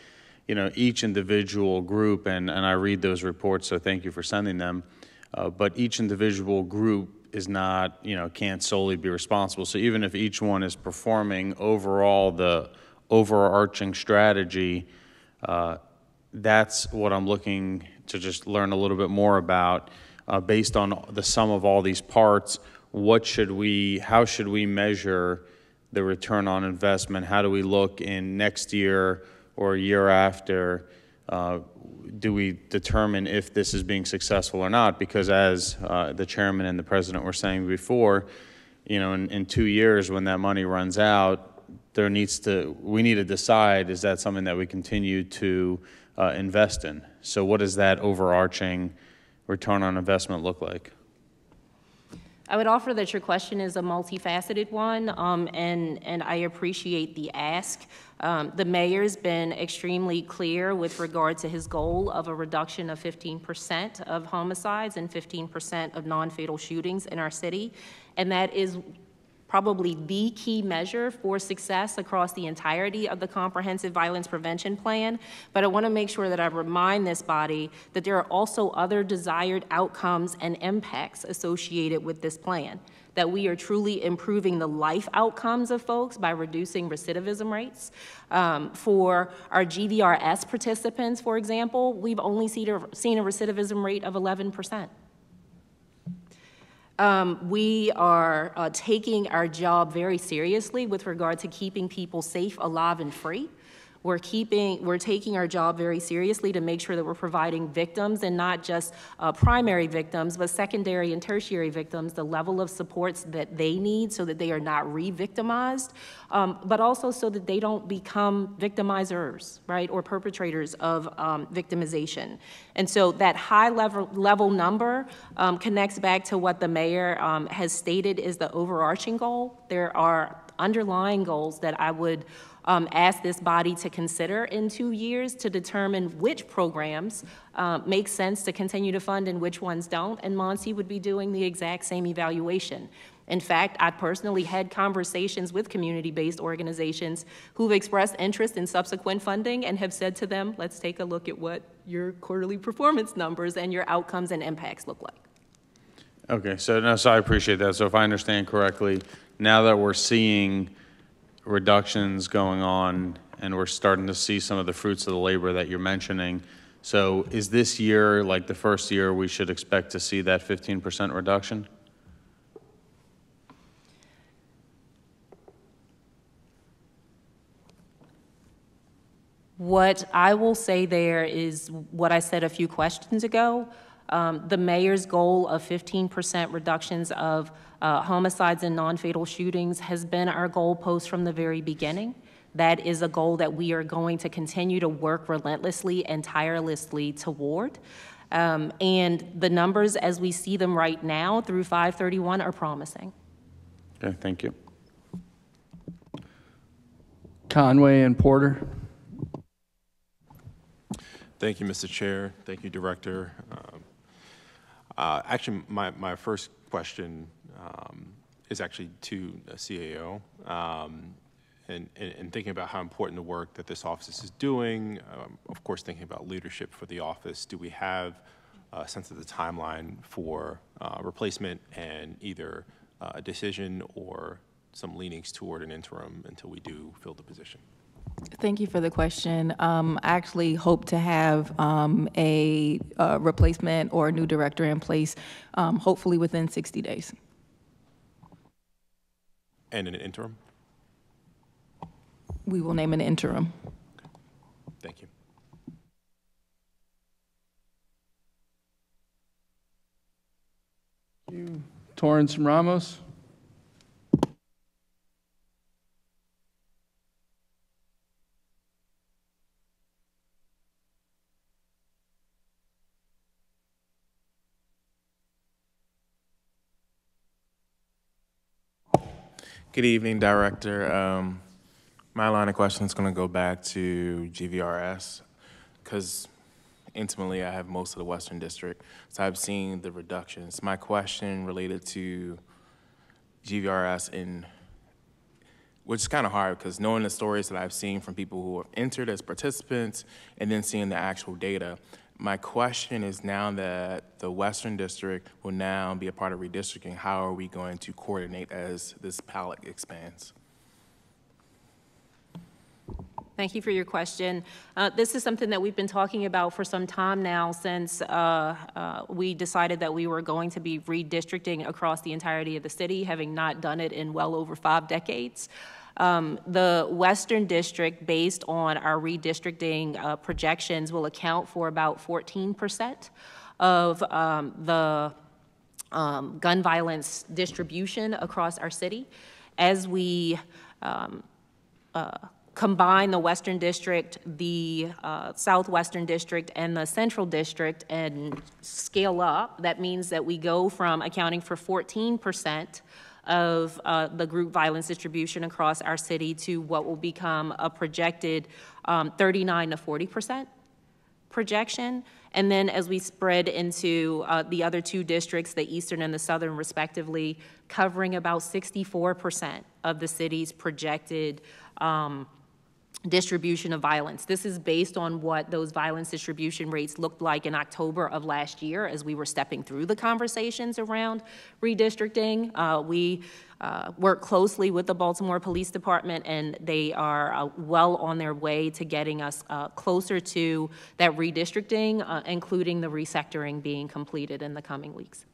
you know, each individual group, and, and I read those reports, so thank you for sending them, uh, but each individual group is not, you know, can't solely be responsible. So even if each one is performing overall the overarching strategy, uh, that's what I'm looking to just learn a little bit more about uh, based on the sum of all these parts what should we, how should we measure the return on investment? How do we look in next year or year after? Uh, do we determine if this is being successful or not? Because as uh, the chairman and the president were saying before, you know, in, in two years when that money runs out, there needs to we need to decide is that something that we continue to uh, invest in. So, what does that overarching return on investment look like? I would offer that your question is a multifaceted one, um, and, and I appreciate the ask. Um, the mayor's been extremely clear with regard to his goal of a reduction of 15% of homicides and 15% of non-fatal shootings in our city, and that is probably the key measure for success across the entirety of the Comprehensive Violence Prevention Plan. But I want to make sure that I remind this body that there are also other desired outcomes and impacts associated with this plan. That we are truly improving the life outcomes of folks by reducing recidivism rates. Um, for our GVRS participants, for example, we've only seen a, seen a recidivism rate of 11 percent. Um, we are uh, taking our job very seriously with regard to keeping people safe, alive, and free. We're keeping, we're taking our job very seriously to make sure that we're providing victims and not just uh, primary victims, but secondary and tertiary victims the level of supports that they need so that they are not re-victimized, um, but also so that they don't become victimizers, right, or perpetrators of um, victimization. And so that high level, level number um, connects back to what the mayor um, has stated is the overarching goal. There are underlying goals that I would um, ask this body to consider in two years to determine which programs uh, make sense to continue to fund and which ones don't, and MONSE would be doing the exact same evaluation. In fact, I personally had conversations with community-based organizations who've expressed interest in subsequent funding and have said to them, let's take a look at what your quarterly performance numbers and your outcomes and impacts look like. Okay, so no, so I appreciate that. So if I understand correctly, now that we're seeing reductions going on, and we're starting to see some of the fruits of the labor that you're mentioning. So is this year, like the first year, we should expect to see that 15% reduction? What I will say there is what I said a few questions ago. Um, the mayor's goal of 15% reductions of uh, homicides and non-fatal shootings has been our goalpost from the very beginning. That is a goal that we are going to continue to work relentlessly and tirelessly toward. Um, and the numbers as we see them right now through 531 are promising. Okay, thank you. Conway and Porter. Thank you, Mr. Chair. Thank you, Director. Um, uh, actually, my, my first question um, is actually to a CAO. Um, and, and, and, thinking about how important the work that this office is doing, um, of course, thinking about leadership for the office, do we have a sense of the timeline for uh, replacement and either uh, a decision or some leanings toward an interim until we do fill the position? Thank you for the question. Um, I actually hope to have um, a, a, replacement or a new director in place, um, hopefully within 60 days. And an interim? We will name an interim. Thank you. Thank you. Torrence Ramos. Good evening, Director. Um, my line of question is going to go back to GVRS because intimately I have most of the Western District, so I've seen the reductions. My question related to GVRS in which is kind of hard because knowing the stories that I've seen from people who have entered as participants and then seeing the actual data, my question is now that the Western District will now be a part of redistricting, how are we going to coordinate as this palette expands? Thank you for your question. Uh, This is something that we've been talking about for some time now since uh, uh, we decided that we were going to be redistricting across the entirety of the city, having not done it in well over five decades. Um, The Western District, based on our redistricting uh, projections, will account for about 14% of um, the um, gun violence distribution across our city. As we um, uh, combine the Western District, the uh, Southwestern District, and the Central District and scale up, that means that we go from accounting for 14% of uh, the group violence distribution across our city to what will become a projected um, 39 to 40% projection. And then as we spread into uh, the other two districts, the eastern and the southern respectively, covering about 64% of the city's projected um, distribution of violence. This is based on what those violence distribution rates looked like in October of last year as we were stepping through the conversations around redistricting. Uh, we uh, work closely with the Baltimore Police Department, and they are uh, well on their way to getting us uh, closer to that redistricting, uh, including the resectoring being completed in the coming weeks.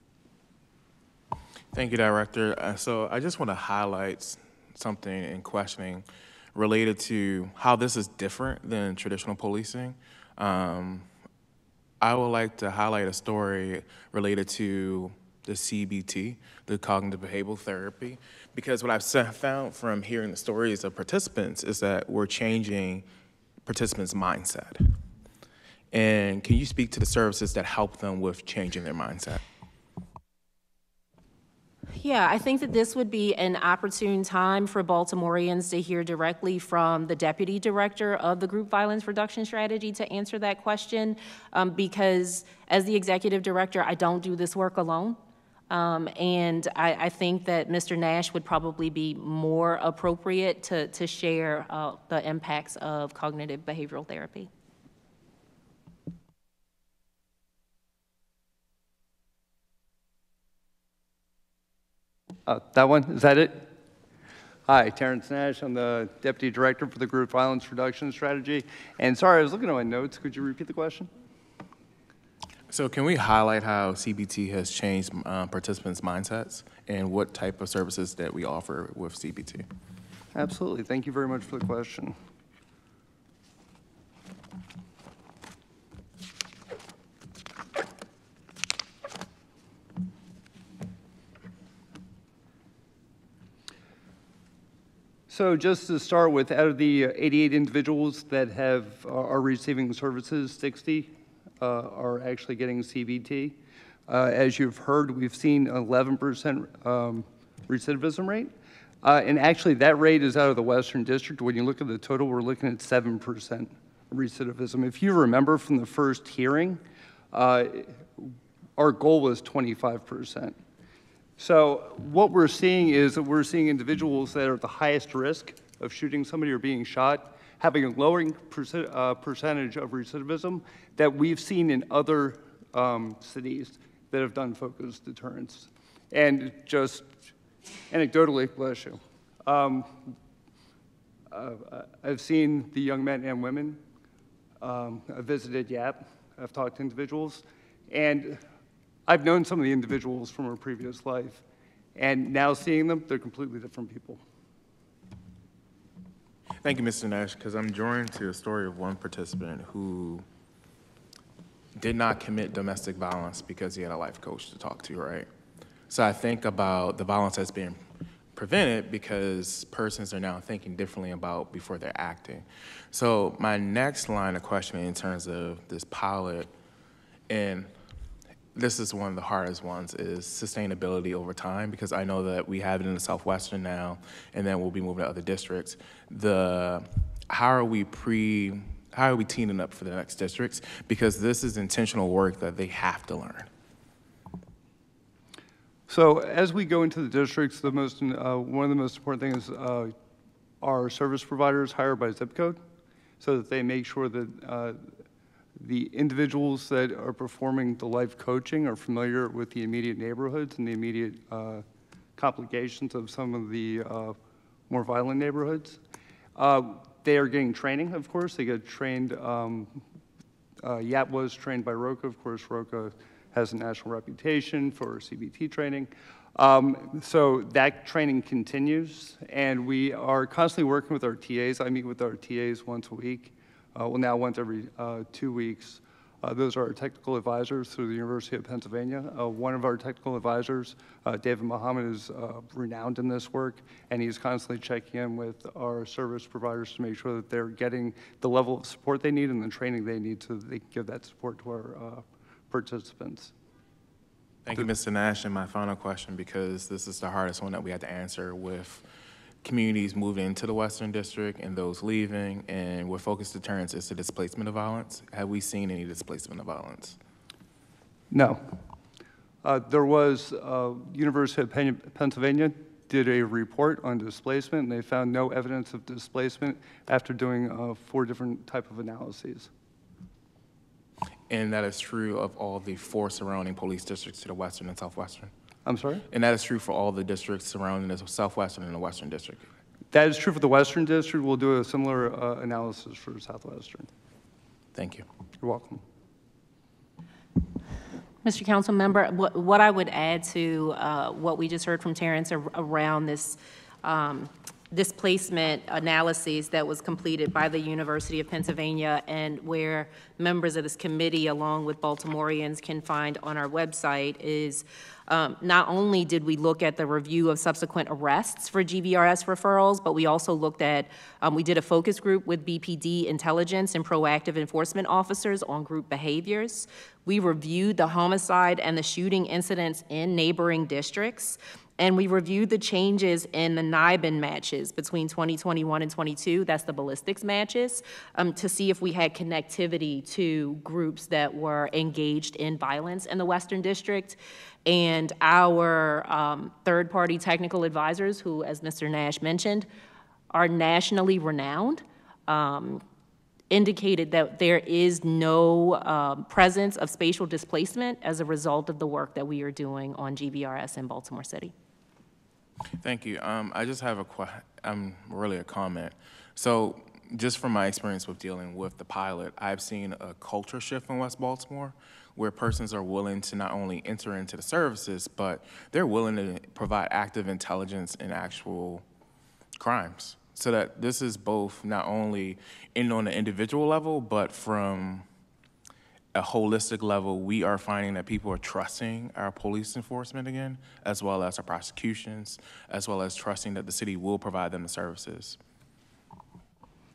Thank you, Director. Uh, So I just want to highlight something in questioning related to how this is different than traditional policing. Um, I would like to highlight a story related to the CBT, the cognitive behavioral therapy, because what I've found from hearing the stories of participants is that we're changing participants' mindset. And can you speak to the services that help them with changing their mindset? Yeah, I think that this would be an opportune time for Baltimoreans to hear directly from the Deputy Director of the Group Violence Reduction Strategy to answer that question, um, because as the Executive Director, I don't do this work alone. Um, and I, I think that Mr. Nash would probably be more appropriate to, to share uh, the impacts of cognitive behavioral therapy. Uh, That one, is that it? Hi, Terrence Nash, I'm the Deputy Director for the Group Violence Reduction Strategy. And sorry, I was looking at my notes, could you repeat the question? So can we highlight how CBT has changed um, participants' mindsets and what type of services that we offer with CBT? Absolutely, thank you very much for the question. So just to start with, out of the uh, 88 individuals that have, are are receiving services, 60 uh, are actually getting CBT. Uh, As you've heard, we've seen 11% um, recidivism rate. Uh, And actually, that rate is out of the Western District. When you look at the total, we're looking at 7% recidivism. If you remember from the first hearing, uh, our goal was 25%. So what we're seeing is that we're seeing individuals that are at the highest risk of shooting somebody or being shot, having a lowering perce- uh, percentage of recidivism that we've seen in other um, cities that have done focused deterrence. And just anecdotally, bless you, um, uh, I've seen the young men and women. Um, I've visited YAP. I've talked to individuals. And I've known some of the individuals from a previous life, and now seeing them, they're completely different people. Thank you, Mr. Nash, because I'm drawn to a story of one participant who did not commit domestic violence because he had a life coach to talk to, right? So I think about the violence that's being prevented because persons are now thinking differently about before they're acting. So my next line of questioning in terms of this pilot, and this is one of the hardest ones, is sustainability over time, because I know that we have it in the Southwestern now, and then we'll be moving to other districts. The, how are we pre, how are we teaming up for the next districts? Because this is intentional work that they have to learn. So as we go into the districts, the most, uh, one of the most important things uh, are service providers hired by zip code, so that they make sure that uh, the individuals that are performing the life coaching are familiar with the immediate neighborhoods and the immediate uh, complications of some of the uh, more violent neighborhoods. Uh, They are getting training, of course. They get trained, um, uh, YAP was trained by ROCA. Of course, ROCA has a national reputation for CBT training. Um, So that training continues, and we are constantly working with our TAs. I meet with our TAs once a week, well, now once every uh, two weeks. Uh, Those are our technical advisors through the University of Pennsylvania. Uh, One of our technical advisors, uh, David Muhammad, is uh, renowned in this work, and he's constantly checking in with our service providers to make sure that they're getting the level of support they need and the training they need so that they can give that support to our uh, participants. Thank you, Mr. Nash. And my final question, because this is the hardest one that we had to answer with communities moving into the Western District and those leaving, and where focus deterrence is the displacement of violence. Have we seen any displacement of violence? No. Uh, There was, uh, University of Pen- Pennsylvania did a report on displacement, and they found no evidence of displacement after doing uh, four different type of analyses. And that is true of all the four surrounding police districts to the western and southwestern? I'm sorry? And that is true for all the districts surrounding the southwestern and the western district? That is true for the Western District. We'll do a similar uh, analysis for Southwestern. Thank you. You're welcome. Mr. Council Member, what, what I would add to uh, what we just heard from Terrence ar- around this um, displacement analyses that was completed by the University of Pennsylvania and where members of this committee, along with Baltimoreans, can find on our website is um, not only did we look at the review of subsequent arrests for GVRS referrals, but we also looked at, um, we did a focus group with BPD intelligence and proactive enforcement officers on group behaviors. We reviewed the homicide and the shooting incidents in neighboring districts. And we reviewed the changes in the NIBIN matches between 2021 and 22, that's the ballistics matches, um, to see if we had connectivity to groups that were engaged in violence in the Western District. And our um, third-party technical advisors, who, as Mr. Nash mentioned, are nationally renowned, um, indicated that there is no um, presence of spatial displacement as a result of the work that we are doing on GVRS in Baltimore City. Thank you. Um, I just have a um, really a comment. So, just from my experience with dealing with the pilot, I've seen a culture shift in West Baltimore where persons are willing to not only enter into the services, but they're willing to provide active intelligence in actual crimes. So that this is both not only in on the individual level, but from a holistic level, we are finding that people are trusting our police enforcement again, as well as our prosecutions, as well as trusting that the city will provide them the services.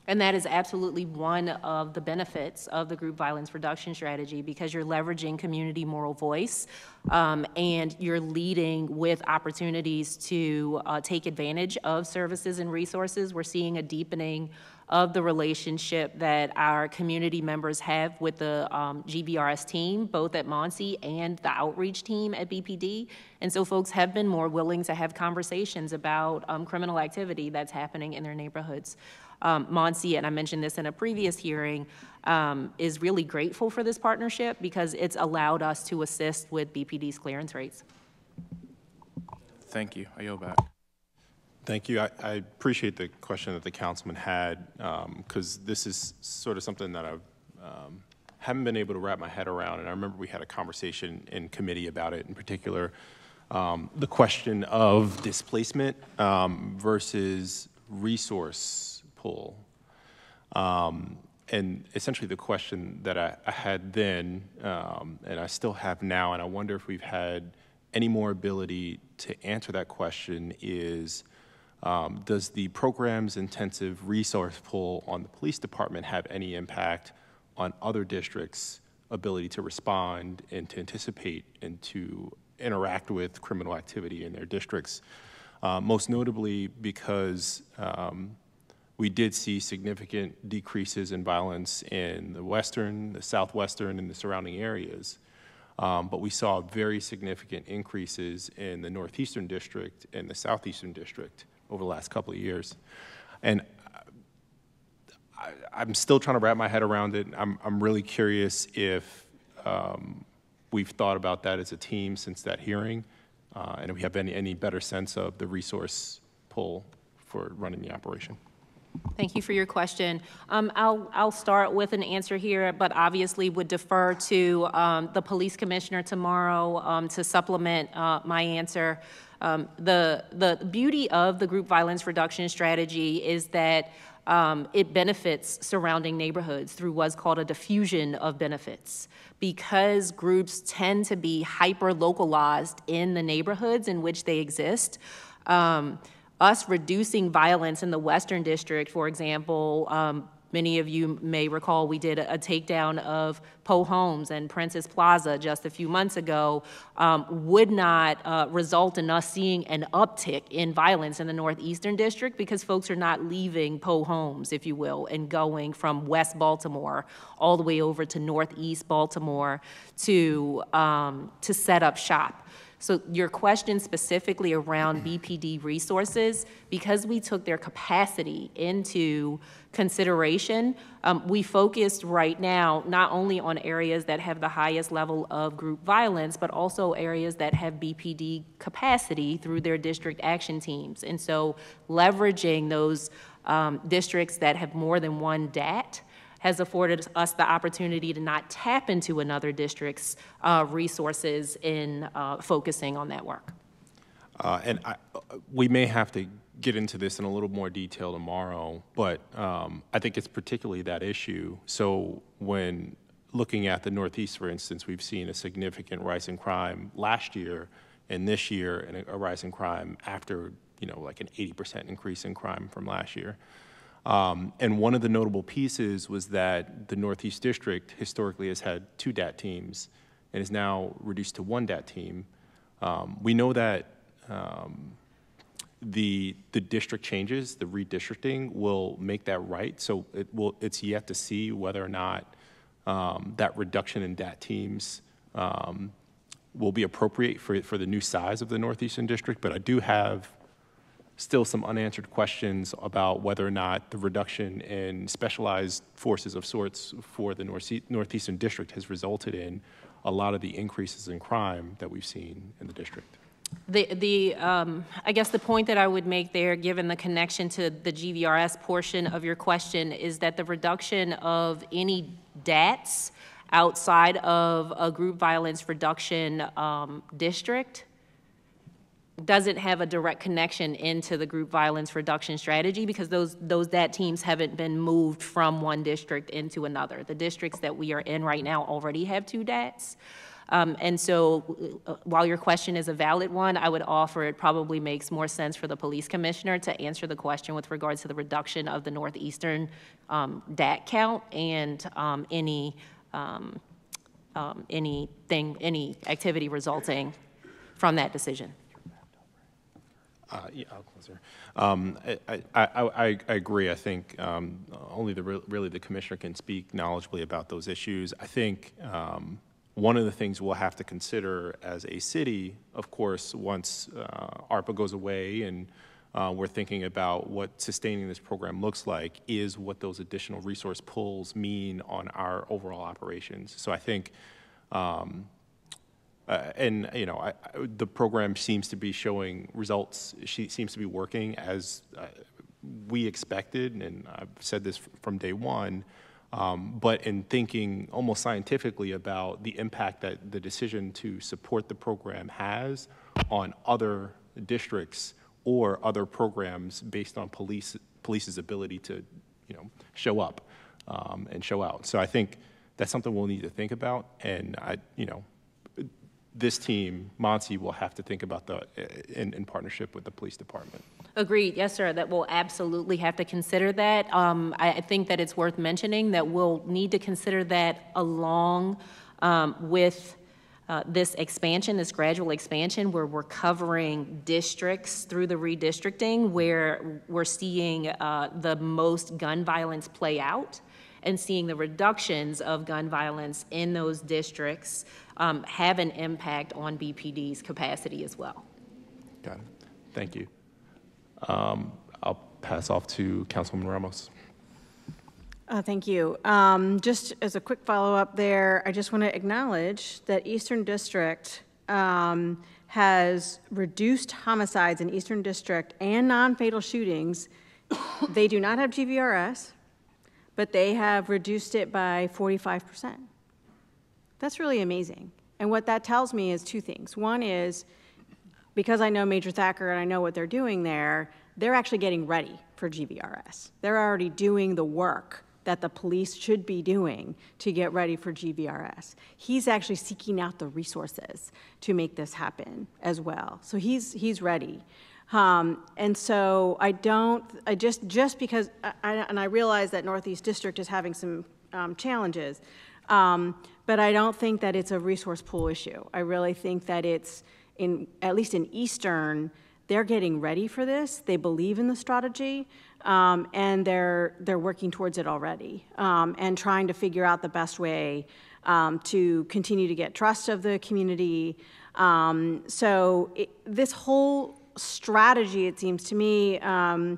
And that is absolutely one of the benefits of the group violence reduction strategy because you're leveraging community moral voice um, and you're leading with opportunities to uh, take advantage of services and resources. We're seeing a deepening of the relationship that our community members have with the um, GVRS team, both at MONSE and the outreach team at BPD. And so folks have been more willing to have conversations about um, criminal activity that's happening in their neighborhoods. Um, MONSE, and I mentioned this in a previous hearing, um, is really grateful for this partnership because it's allowed us to assist with BPD's clearance rates. Thank you. I yield back. Thank you. I, I appreciate the question that the councilman had, because this is sort of something that I've, um, haven't been able to wrap my head around. And I remember we had a conversation in committee about it in particular. Um, the question of displacement um, versus resource pull. Um, and essentially the question that I, I had then, um, and I still have now, and I wonder if we've had any more ability to answer that question is, um, does the program's intensive resource pull on the police department have any impact on other districts' ability to respond and to anticipate and to interact with criminal activity in their districts? Uh, most notably because um, we did see significant decreases in violence in the western, the southwestern, and the surrounding areas. Um, but we saw very significant increases in the northeastern district and the southeastern district over the last couple of years. And I, I'm still trying to wrap my head around it. I'm, I'm really curious if um, we've thought about that as a team since that hearing, uh, and if we have any, any better sense of the resource pull for running the operation. Thank you for your question. Um, I'll, I'll start with an answer here, but obviously would defer to um, the police commissioner tomorrow um, to supplement uh, my answer. Um, the, the beauty of the group violence reduction strategy is that um, it benefits surrounding neighborhoods through what's called a diffusion of benefits. Because groups tend to be hyper localized in the neighborhoods in which they exist, um, us reducing violence in the Western District, for example, um, many of you may recall we did a, takedown of Poe Homes and Princess Plaza just a few months ago, um, would not uh, result in us seeing an uptick in violence in the Northeastern District because folks are not leaving Poe Homes, if you will, and going from West Baltimore all the way over to Northeast Baltimore to, um, to set up shop. So your question specifically around BPD resources, because we took their capacity into consideration, um, we focused right now not only on areas that have the highest level of group violence, but also areas that have BPD capacity through their district action teams. And so leveraging those um, districts that have more than one DAT has afforded us the opportunity to not tap into another district's uh, resources in uh, focusing on that work. Uh, and I, we may have to get into this in a little more detail tomorrow, but um, I think it's particularly that issue. So when looking at the Northeast, for instance, we've seen a significant rise in crime last year and this year, and a, rise in crime after, you know, like an 80% increase in crime from last year. Um, and one of the notable pieces was that the Northeast District historically has had two DAT teams and is now reduced to one DAT team. Um, we know that um, the the district changes, the redistricting will make that right. So it will. It's yet to see whether or not um, that reduction in DAT teams um, will be appropriate for for the new size of the Northeastern District. But I do have still some unanswered questions about whether or not the reduction in specialized forces of sorts for the Northeastern District has resulted in a lot of the increases in crime that we've seen in the district. The, the um, I guess the point that I would make there, given the connection to the GVRS portion of your question, is that the reduction of any DATs outside of a group violence reduction um, district doesn't have a direct connection into the group violence reduction strategy because those those DAT teams haven't been moved from one district into another. The districts that we are in right now already have two DATs. Um, and so uh, while your question is a valid one, I would offer it probably makes more sense for the police commissioner to answer the question with regards to the reduction of the Northeastern um, DAT count and um, any, um, um, anything, any activity resulting from that decision. Uh, yeah, I'll close here. Um, I, I, I, I, agree. I think um, only the really the commissioner can speak knowledgeably about those issues. I think um, one of the things we'll have to consider as a city, of course, once uh, ARPA goes away and uh, we're thinking about what sustaining this program looks like, is what those additional resource pulls mean on our overall operations. So I think um, uh, and you know, I, I, the program seems to be showing results. She seems to be working as uh, we expected, and I've said this from day one. Um, but in thinking almost scientifically about the impact that the decision to support the program has on other districts or other programs based on police police's ability to, you know, show up um, and show out. So I think that's something we'll need to think about, and I, you know, this team, MONSE, will have to think about the, in, in partnership with the police department. Agreed, yes, sir, that we'll absolutely have to consider that. Um, I, I, think that it's worth mentioning that we'll need to consider that along um, with uh, this expansion, this gradual expansion, where we're covering districts through the redistricting, where we're seeing uh, the most gun violence play out and seeing the reductions of gun violence in those districts um, have an impact on BPD's capacity as well. Got it. Thank you. Um, I'll pass off to Councilwoman Ramos. Uh, thank you. Um, just as a quick follow-up there, I just want to acknowledge that Eastern District um, has reduced homicides in Eastern District and non-fatal shootings they do not have GVRS, but they have reduced it by 45%. That's really amazing. And what that tells me is two things. One is, because I know Major Thacker and I know what they're doing there, they're actually getting ready for GVRS. They're already doing the work that the police should be doing to get ready for GVRS. He's actually seeking out the resources to make this happen as well. So he's, he's ready. Um, and so I don't, I just, just because, I, and I realize that Northeast District is having some um, challenges, um, but I don't think that it's a resource pool issue. I really think that it's, in, at least in Eastern, they're getting ready for this. They believe in the strategy, um, and they're they're working towards it already, um, and trying to figure out the best way um, to continue to get trust of the community. Um, so it, this whole strategy, it seems to me. Um,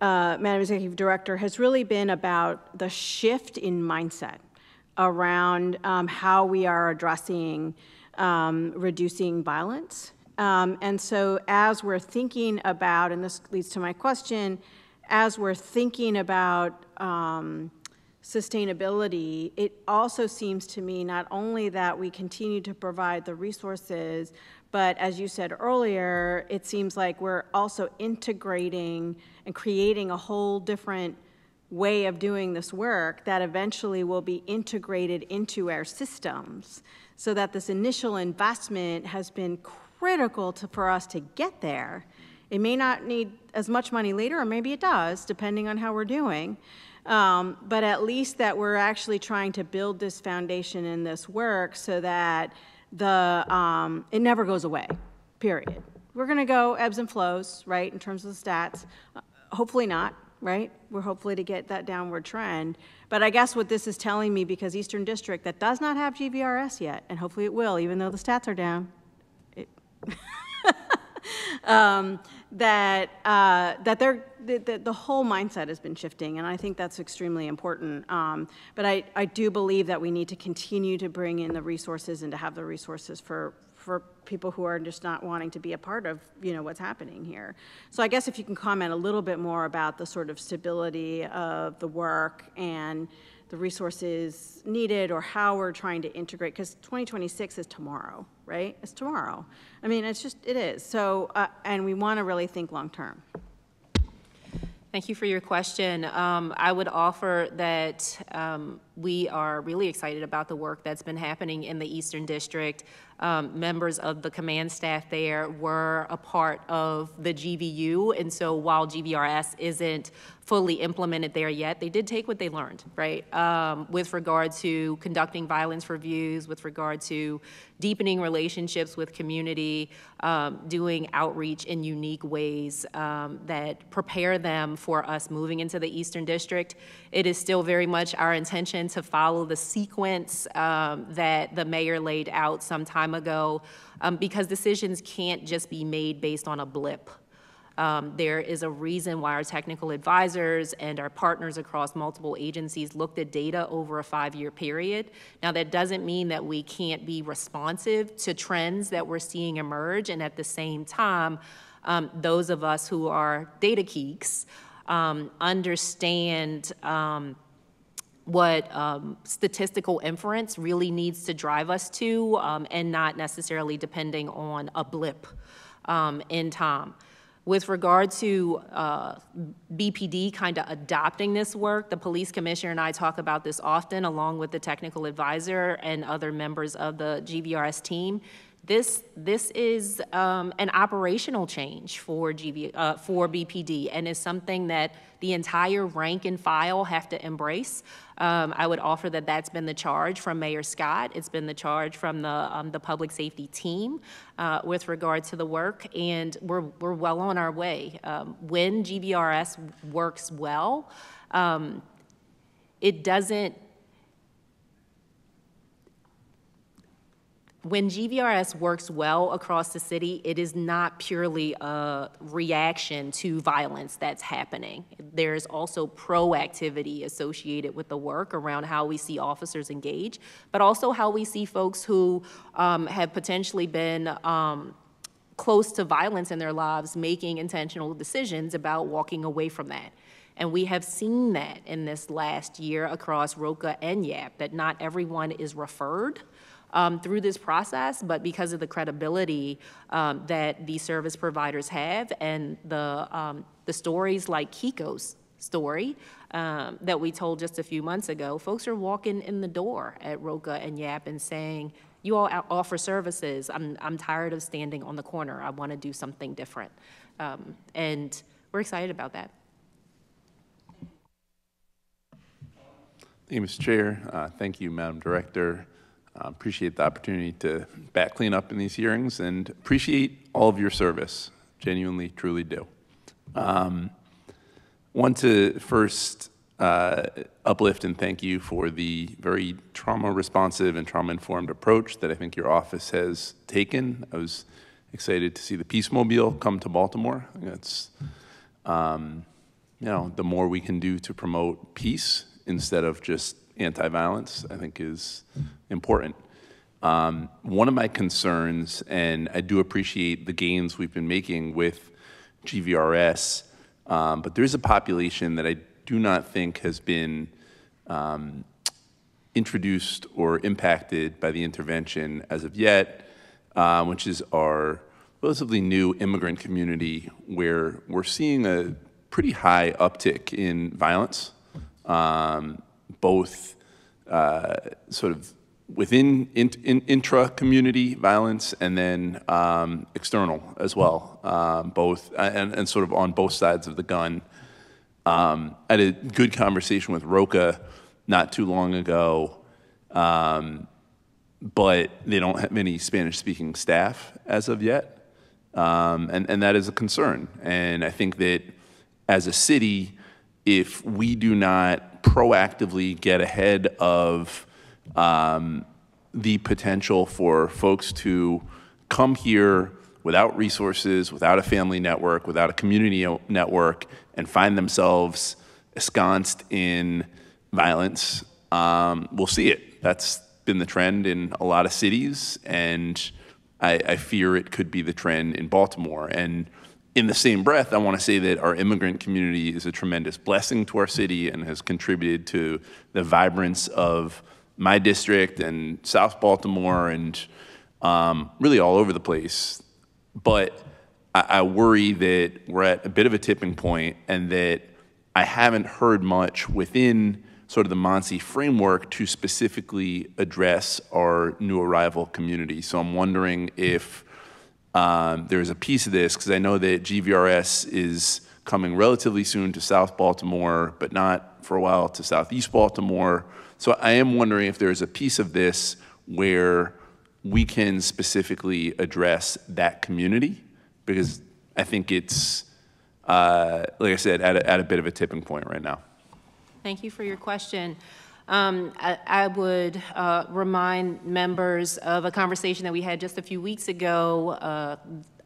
uh, Madam Executive Director, has really been about the shift in mindset around um, how we are addressing reducing violence. Um, and so, as we're thinking about, and this leads to my question, as we're thinking about um, sustainability, it also seems to me not only that we continue to provide the resources, but as you said earlier, it seems like we're also integrating and creating a whole different way of doing this work that eventually will be integrated into our systems so that this initial investment has been critical to, for us to get there. It may not need as much money later, or maybe it does, depending on how we're doing. Um, but at least that we're actually trying to build this foundation in this work so that the um, it never goes away. Period. We're going to go ebbs and flows, right, in terms of the stats. Uh, hopefully not, right? We're hopefully to get that downward trend. But I guess what this is telling me, because Eastern District that does not have GVRS yet, and hopefully it will, even though the stats are down, um, that uh, that they're the, the, whole mindset has been shifting, and I think that's extremely important. Um, but I, I do believe that we need to continue to bring in the resources and to have the resources for for people who are just not wanting to be a part of you know what's happening here. So I guess if you can comment a little bit more about the sort of stability of the work and the resources needed or how we're trying to integrate because 2026 is tomorrow right it's tomorrow i mean it's just it is so uh, and we want to really think long term Thank you for your question. Um, I would offer that um, we are really excited about the work that's been happening in the Eastern District. Um, members of the command staff there were a part of the GVU, and so while GVRS isn't fully implemented there yet, they did take what they learned, right? Um, with regard to conducting violence reviews, with regard to deepening relationships with community, um, doing outreach in unique ways um, that prepare them for us moving into the Eastern District. It is still very much our intention to follow the sequence um, that the mayor laid out some time ago um, because decisions can't just be made based on a blip. Um, there is a reason why our technical advisors and our partners across multiple agencies looked at data over a five-year period. Now, that doesn't mean that we can't be responsive to trends that we're seeing emerge, and at the same time, um, those of us who are data geeks um, understand um, what um, statistical inference really needs to drive us to um, and not necessarily depending on a blip um, in time. With regard to uh, BPD kind of adopting this work, the police commissioner and I talk about this often along with the technical advisor and other members of the GVRS team. This, this is um, an operational change for, uh, for BPD and is something that the entire rank and file have to embrace. Um, I would offer that that's been the charge from Mayor Scott. It's been the charge from the, um, the public safety team uh, with regard to the work, and we're, we're well on our way. Um, when GVRS works well, um, it doesn't when GVRS works well across the city, it is not purely a reaction to violence that's happening. There's also proactivity associated with the work around how we see officers engage, but also how we see folks who um, have potentially been um, close to violence in their lives making intentional decisions about walking away from that. And we have seen that in this last year across ROCA and YAP, that not everyone is referred um, through this process, but because of the credibility um, that these service providers have and the, um, the stories like Kiko's story um, that we told just a few months ago, folks are walking in the door at ROCA and YAP and saying, you all offer services. I'm, I'm tired of standing on the corner. I want to do something different. Um, and we're excited about that. Thank you, Mr. Chair. Uh, Thank you, Madam Director. Uh, Appreciate the opportunity to back clean up in these hearings and appreciate all of your service. Genuinely, truly do. Um, Want to first uh, uplift and thank you for the very trauma-responsive and trauma-informed approach that I think your office has taken. I was excited to see the Peace Mobile come to Baltimore. I That's, um, you know, the more we can do to promote peace instead of just anti-violence, I think is important. Um, one of my concerns, and I do appreciate the gains we've been making with GVRS, um, but there's a population that I do not think has been um, introduced or impacted by the intervention as of yet, uh, which is our relatively new immigrant community, where we're seeing a pretty high uptick in violence, um, both uh, sort of within in, in, intra-community violence and then um, external as well, um, both and, and sort of on both sides of the gun. Um, I had a good conversation with Roca not too long ago, um, but they don't have any Spanish-speaking staff as of yet, um, and and that is a concern. And I think that as a city, if we do not proactively get ahead of um, the potential for folks to come here without resources, without a family network, without a community network, and find themselves ensconced in violence, um, we'll see it. That's been the trend in a lot of cities, and I, I fear it could be the trend in Baltimore. And in the same breath, I want to say that our immigrant community is a tremendous blessing to our city and has contributed to the vibrance of my district and South Baltimore and um, really all over the place. But I, I worry that we're at a bit of a tipping point and that I haven't heard much within sort of the MONSE framework to specifically address our new arrival community. So I'm wondering if um, there's a piece of this, because I know that GVRS is coming relatively soon to South Baltimore, but not for a while to Southeast Baltimore. So I am wondering if there's a piece of this where we can specifically address that community, because I think it's, uh, like I said, at a, at a bit of a tipping point right now. Thank you for your question. Um, I, I would uh, remind members of a conversation that we had just a few weeks ago uh,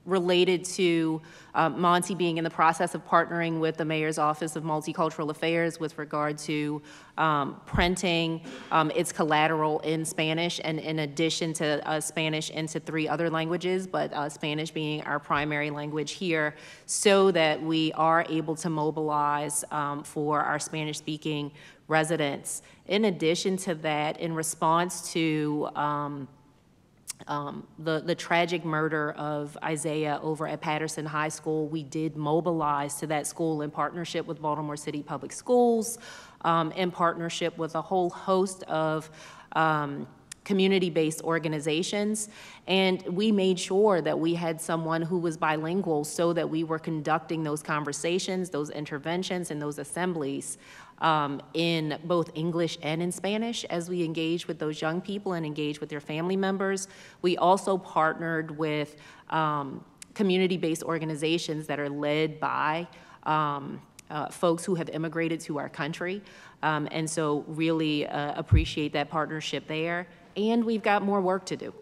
related to uh, MONSE being in the process of partnering with the Mayor's Office of Multicultural Affairs with regard to um, printing um, its collateral in Spanish and in addition to uh, Spanish into three other languages, but uh, Spanish being our primary language here, so that we are able to mobilize um, for our Spanish-speaking residents. In addition to that, in response to um, the, the tragic murder of Isaiah over at Patterson High School, we did mobilize to that school in partnership with Baltimore City Public Schools, um, in partnership with a whole host of um, community-based organizations. And we made sure that we had someone who was bilingual so that we were conducting those conversations, those interventions, and those assemblies um, in both English and in Spanish as we engage with those young people and engage with their family members. We also partnered with um, community-based organizations that are led by um, uh, folks who have immigrated to our country. Um, and so really uh, appreciate that partnership there. And we've got more work to do.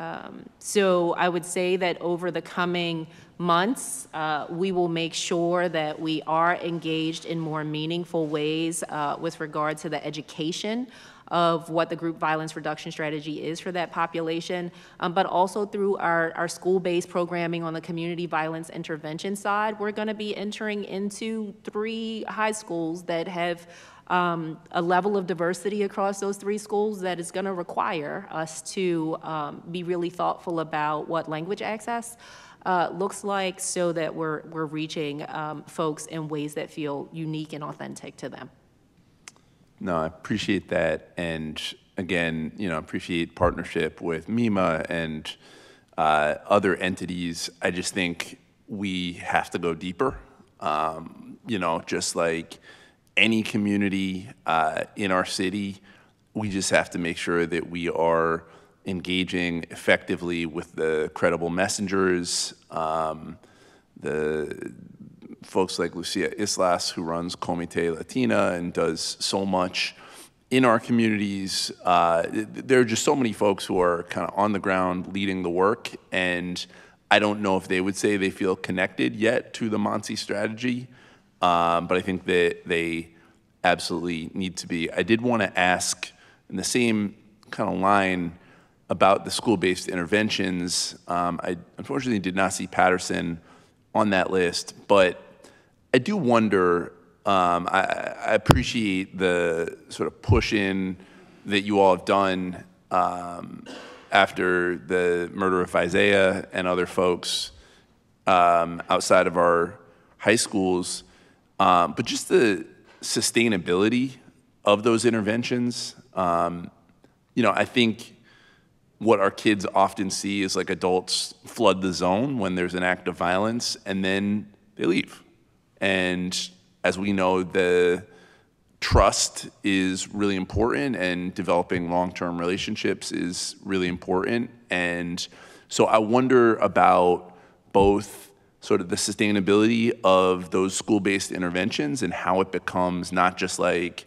Um, So I would say that over the coming months, uh, we will make sure that we are engaged in more meaningful ways uh, with regard to the education of what the group violence reduction strategy is for that population, um, but also through our, our school-based programming on the community violence intervention side. We're going to be entering into three high schools that have um, a level of diversity across those three schools that is going to require us to um, be really thoughtful about what language access uh, looks like so that we're, we're reaching um, folks in ways that feel unique and authentic to them. No, I appreciate that. And again, you know, appreciate partnership with MIMA and uh, other entities. I just think we have to go deeper. Um, you know, just like any community uh, in our city, we just have to make sure that we are engaging effectively with the credible messengers, um, the folks like Lucia Islas, who runs Comité Latina and does so much in our communities. Uh, there are just so many folks who are kind of on the ground leading the work, and I don't know if they would say they feel connected yet to the MONSE strategy, um, but I think that they absolutely need to be. I did want to ask in the same kind of line about the school-based interventions. Um, I unfortunately did not see Patterson on that list, but I do wonder, um, I, I, appreciate the sort of push in that you all have done um, after the murder of Isaiah and other folks um, outside of our high schools, um, but just the sustainability of those interventions. Um, you know, I think what our kids often see is like adults flood the zone when there's an act of violence and then they leave. And as we know, the trust is really important and developing long-term relationships is really important. And so I wonder about both sort of the sustainability of those school-based interventions and how it becomes not just like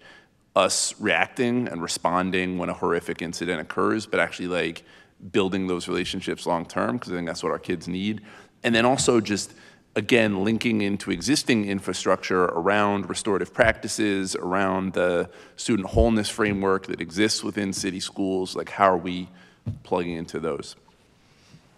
us reacting and responding when a horrific incident occurs, but actually like building those relationships long term, because I think that's what our kids need. And then also just, again, linking into existing infrastructure around restorative practices, around the student wholeness framework that exists within city schools. Like, how are we plugging into those?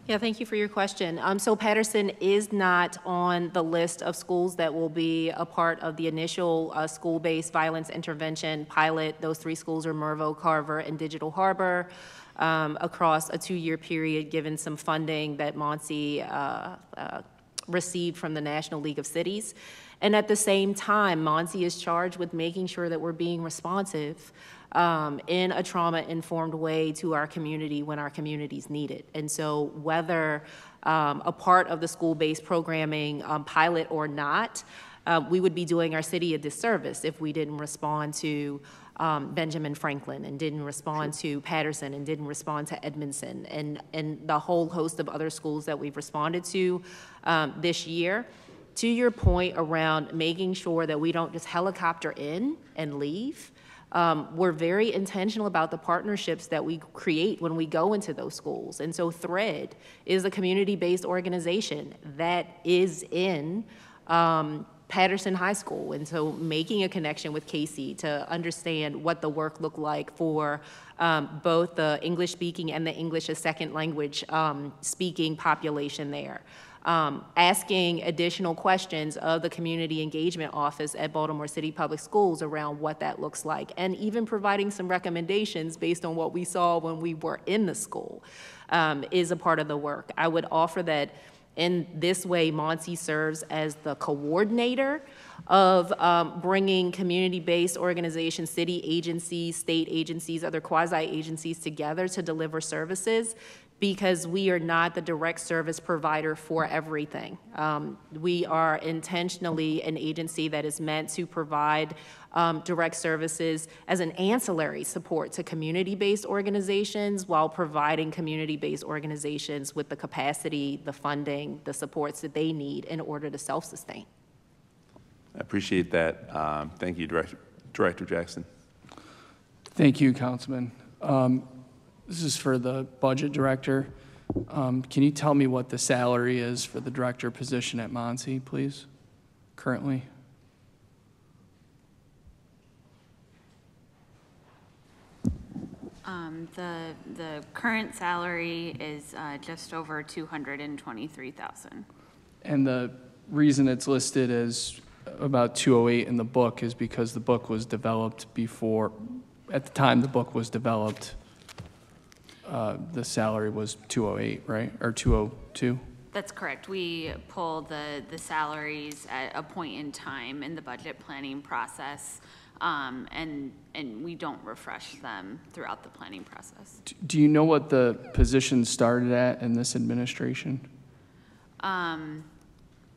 Yeah, thank you for your question. Um, so Patterson is not on the list of schools that will be a part of the initial uh, school-based violence intervention pilot. Those three schools are Mervo, Carver, and Digital Harbor. Um, across a two-year period, given some funding that MONSE uh, uh, received from the National League of Cities. And at the same time, MONSE is charged with making sure that we're being responsive um, in a trauma-informed way to our community when our communities need it. And so whether um, a part of the school-based programming um, pilot or not, uh, we would be doing our city a disservice if we didn't respond to um, Benjamin Franklin and didn't respond to Patterson and didn't respond to Edmondson and, and the whole host of other schools that we've responded to um, this year. To your point around making sure that we don't just helicopter in and leave, um, we're very intentional about the partnerships that we create when we go into those schools. And so THREAD is a community-based organization that is in um, Patterson High School. And so making a connection with Casey to understand what the work looked like for um, both the English speaking and the English as second language um, speaking population there um, asking additional questions of the Community Engagement Office at Baltimore City Public Schools around what that looks like, and even providing some recommendations based on what we saw when we were in the school um, is a part of the work. I would offer that in this way, MONSE serves as the coordinator of um, bringing community-based organizations, city agencies, state agencies, other quasi-agencies together to deliver services because we are not the direct service provider for everything. Um, we are intentionally an agency that is meant to provide um, direct services as an ancillary support to community-based organizations while providing community-based organizations with the capacity, the funding, the supports that they need in order to self-sustain. I appreciate that. Um, thank you, Director, Director Jackson. Thank you, Councilman. Um, this is for the budget director. Um, Can you tell me what the salary is for the director position at MONSE, please, currently? Um, The, the current salary is uh, just over 223,000. And the reason it's listed as about 208 in the book is because the book was developed before, at the time the book was developed, uh, the salary was 208, right? Or 202? That's correct. We pull the, the salaries at a point in time in the budget planning process, um, and, and we don't refresh them throughout the planning process. D- Do you know what the position started at in this administration? Um,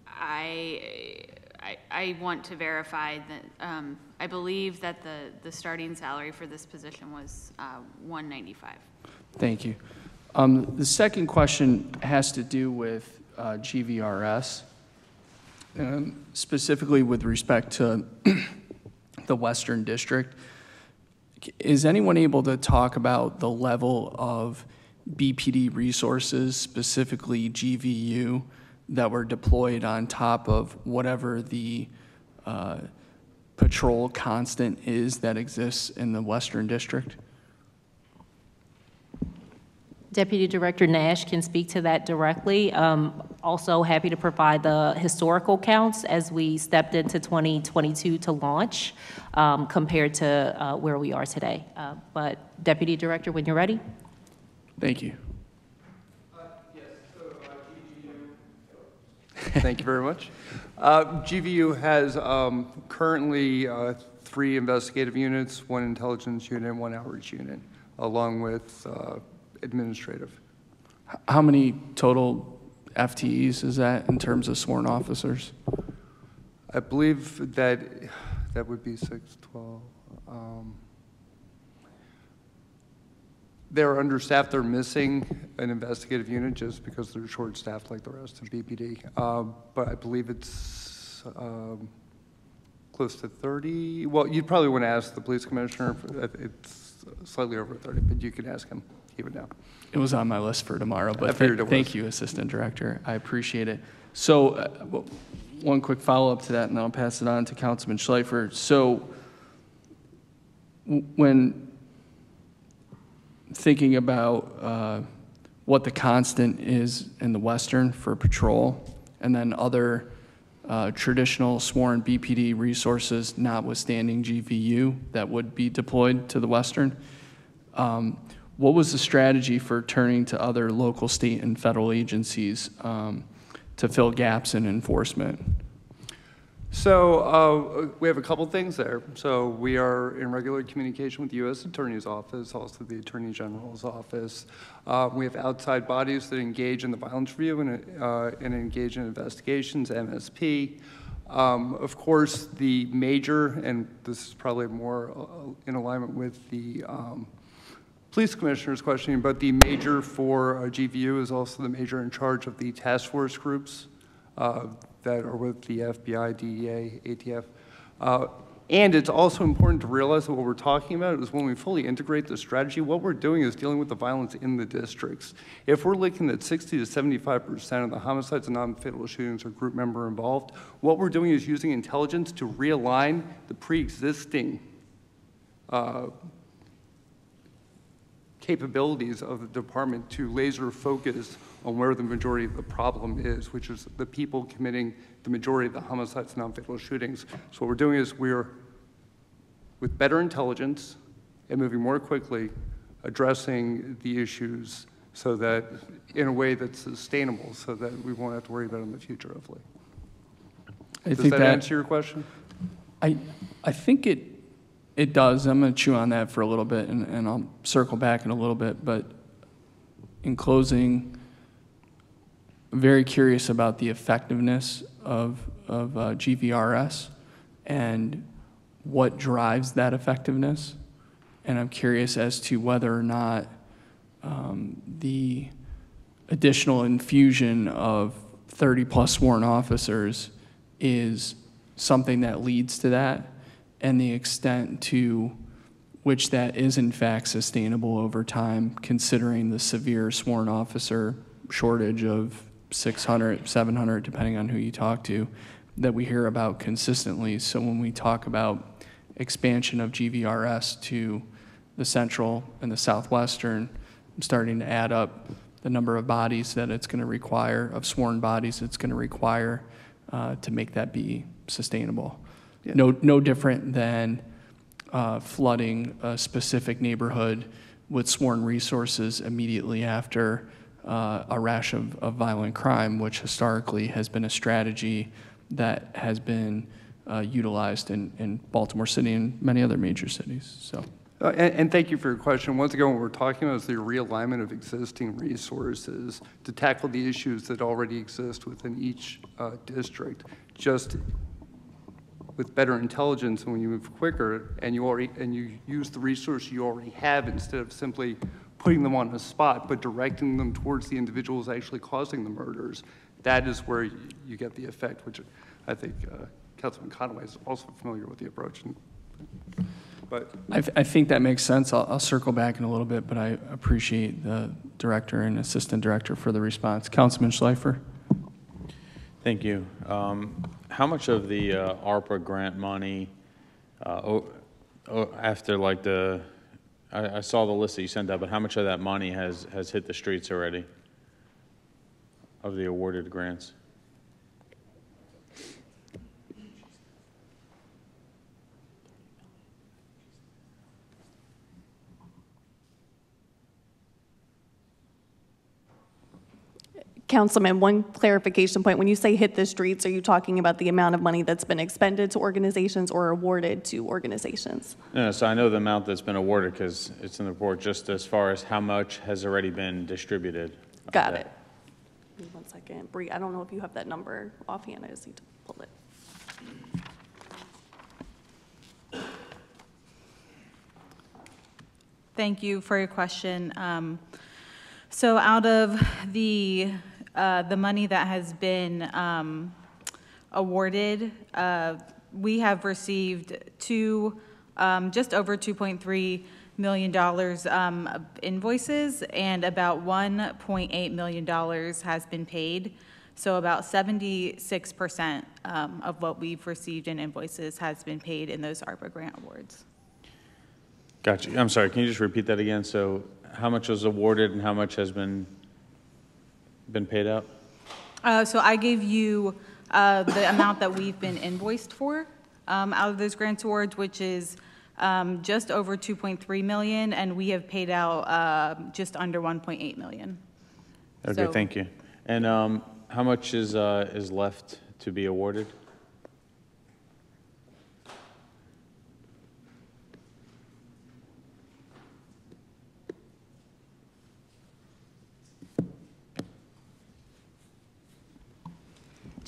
I, I, I want to verify that, um, I believe that the, the starting salary for this position was, uh, one ninety-five. Thank you. Um, The second question has to do with uh, GVRS, um, specifically with respect to the Western District. Is anyone able to talk about the level of BPD resources, specifically GVU, that were deployed on top of whatever the uh, patrol constant is that exists in the Western District? Deputy Director Nash can speak to that directly. Um, Also happy to provide the historical counts as we stepped into 2022 to launch um, compared to uh, where we are today. Uh, But Deputy Director, when you're ready? Thank you. Yes. Thank you very much. Uh, GVU has um, currently uh, three investigative units, one intelligence unit, one outreach unit, along with uh, administrative. How many total FTEs is that in terms of sworn officers? I believe that, that would be 612. um, They're understaffed, they're missing an investigative unit just because they're short-staffed like the rest of BPD. Um, But I believe it's um, close to 30, well, you'd probably want to ask the police commissioner, it's slightly over 30, but you can ask him, he would know. It was on my list for tomorrow, but th- it thank you, Assistant Director. I appreciate it. So, uh, one quick follow-up to that, and then I'll pass it on to Councilman Schleifer. So, w- when thinking about uh, what the constant is in the Western for patrol, and then other uh, traditional sworn BPD resources notwithstanding GVU that would be deployed to the Western, um, what was the strategy for turning to other local, state, and federal agencies um, to fill gaps in enforcement? So uh, we have a couple things there. So we are in regular communication with the U.S. Attorney's Office, also the Attorney General's Office. Uh, We have outside bodies that engage in the violence review and, uh, and engage in investigations, MSP. Um, Of course, the major, and this is probably more uh, in alignment with the um, police commissioner's questioning, but the major for uh, GVU is also the major in charge of the task force groups uh, that are with the FBI, DEA, ATF. Uh, And it's also important to realize that what we're talking about is when we fully integrate the strategy, what we're doing is dealing with the violence in the districts. If we're looking at 60 to 75% of the homicides and non-fatal shootings are group member involved, what we're doing is using intelligence to realign the pre-existing uh, capabilities of the department to laser focus on where the majority of the problem is, which is the people committing the majority of the homicides and non-fatal shootings. So what we're doing is we're, with better intelligence and moving more quickly, addressing the issues so that, in a way that's sustainable, so that we won't have to worry about it in the future, hopefully. I Does think that that answer your question? I, I think it, it does. I'm going to chew on that for a little bit, and, and I'll circle back in a little bit. But in closing, very curious about the effectiveness of, of uh, GVRS and what drives that effectiveness. And I'm curious as to whether or not um, the additional infusion of 30-plus sworn officers is something that leads to that, and the extent to which that is in fact sustainable over time, considering the severe sworn officer shortage of 600, 700, depending on who you talk to, that we hear about consistently. So when we talk about expansion of GVRS to the central and the southwestern, I'm starting to add up the number of bodies that it's going to require, of sworn bodies it's going to require uh, to make that be sustainable. No, no different than uh, flooding a specific neighborhood with sworn resources immediately after uh, a rash of, of violent crime, which historically has been a strategy that has been uh, utilized in, in Baltimore City and many other major cities. So. Uh, And, and thank you for your question. Once again, what we're talking about is the realignment of existing resources to tackle the issues that already exist within each uh, district, just with better intelligence, and when you move quicker, and you already, and you use the resource you already have instead of simply putting them on the spot, but directing them towards the individuals actually causing the murders, that is where you you get the effect, which I think uh, Councilman Conway is also familiar with the approach. and- But I, th- I think that makes sense. I'll, I'll circle back in a little bit, but I appreciate the director and assistant director for the response. Councilman Schleifer? Thank you. Um, How much of the uh, ARPA grant money, uh, o- o- after like the, I I saw the list that you sent out, but how much of that money has, has hit the streets already? Of the awarded grants? Councilman, one clarification point. When you say hit the streets, are you talking about the amount of money that's been expended to organizations or awarded to organizations? No, so I know the amount that's been awarded because it's in the report, just as far as how much has already been distributed. Got it. One second. Bree, I don't know if you have that number offhand. I just need to pull it. Thank you for your question. Um, So out of the, uh, the money that has been um, awarded, uh, we have received two, um, just over $2.3 million um, invoices, and about $1.8 million has been paid. So about 76% um, of what we've received in invoices has been paid in those ARPA grant awards. Gotcha. I'm sorry, can you just repeat that again? So how much was awarded and how much has been, been paid out? Uh, So I gave you uh, the amount that we've been invoiced for um, out of those grant awards, which is um, just over 2.3 million, and we have paid out uh, just under 1.8 million. Okay, So- thank you. And um, how much is, uh, is left to be awarded?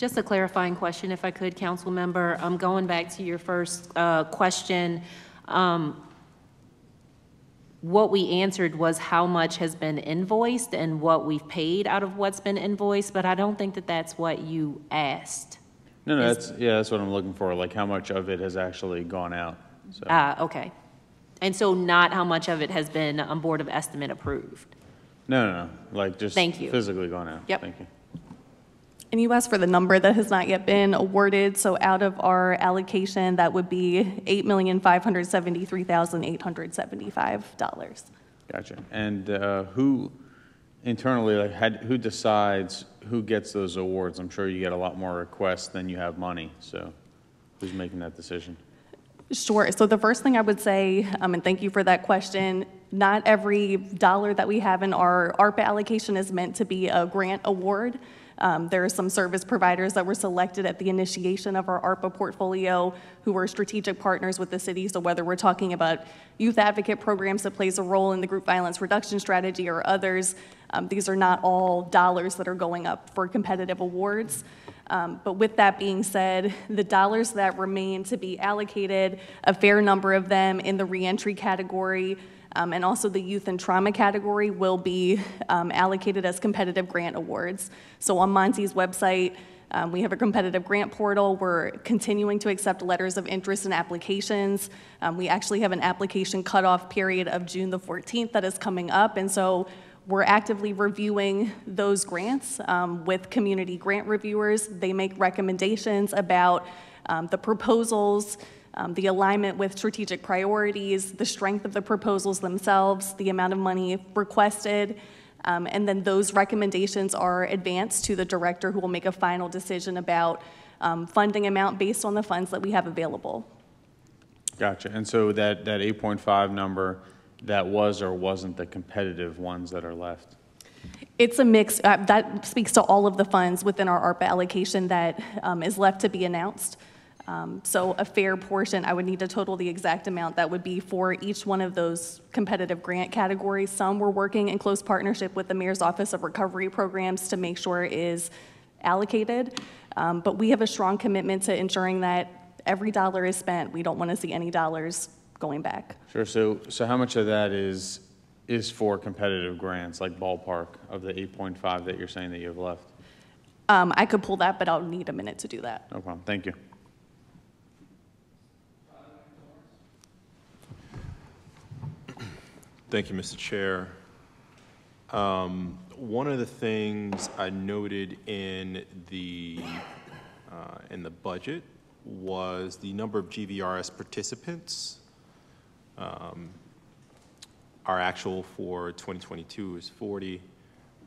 Just a clarifying question, if I could, council member. I'm going back to your first, uh, question, um, what we answered was how much has been invoiced and what we've paid out of what's been invoiced, but I don't think that that's what you asked. No, no, Is- that's, yeah, that's what I'm looking for, like how much of it has actually gone out, so. Ah, okay. And so not how much of it has been on Board of Estimate approved? No, no, no, like just Thank you. physically gone out. Yep. Thank you. And you asked for the number that has not yet been awarded, so out of our allocation, that would be $8,573,875. Gotcha. And uh, who internally, like, had, who decides who gets those awards? I'm sure you get a lot more requests than you have money, so who's making that decision? Sure. So the first thing I would say, um, and thank you for that question, not every dollar that we have in our ARPA allocation is meant to be a grant award. Um, There are some service providers that were selected at the initiation of our ARPA portfolio who were strategic partners with the city. So whether we're talking about youth advocate programs that plays a role in the group violence reduction strategy or others, um, these are not all dollars that are going up for competitive awards. Um, But with that being said, the dollars that remain to be allocated, a fair number of them in the reentry category um, and also the youth and trauma category will be um, allocated as competitive grant awards. So on MONSE's website, um, we have a competitive grant portal. We're continuing to accept letters of interest and applications. Um, We actually have an application cutoff period of June the 14th that is coming up. And so we're actively reviewing those grants um, with community grant reviewers. They make recommendations about um, the proposals, um, the alignment with strategic priorities, the strength of the proposals themselves, the amount of money requested, um, and then those recommendations are advanced to the director who will make a final decision about um, funding amount based on the funds that we have available. Gotcha. And so that, that 8.5 number, that was or wasn't the competitive ones that are left? It's a mix, uh, that speaks to all of the funds within our ARPA allocation that um, is left to be announced. Um, So a fair portion, I would need to total the exact amount that would be for each one of those competitive grant categories. Some we're working in close partnership with the Mayor's Office of Recovery Programs to make sure is allocated. Um, But we have a strong commitment to ensuring that every dollar is spent. We don't want to see any dollars going back. Sure, so, so how much of that is, is for competitive grants, like ballpark, of the 8.5 that you're saying that you have left? Um, I could pull that, but I'll need a minute to do that. No problem, thank you. Thank you, Mr. Chair. Um, One of the things I noted in the, uh, in the budget was the number of GVRS participants. Um, Our actual for 2022 is 40.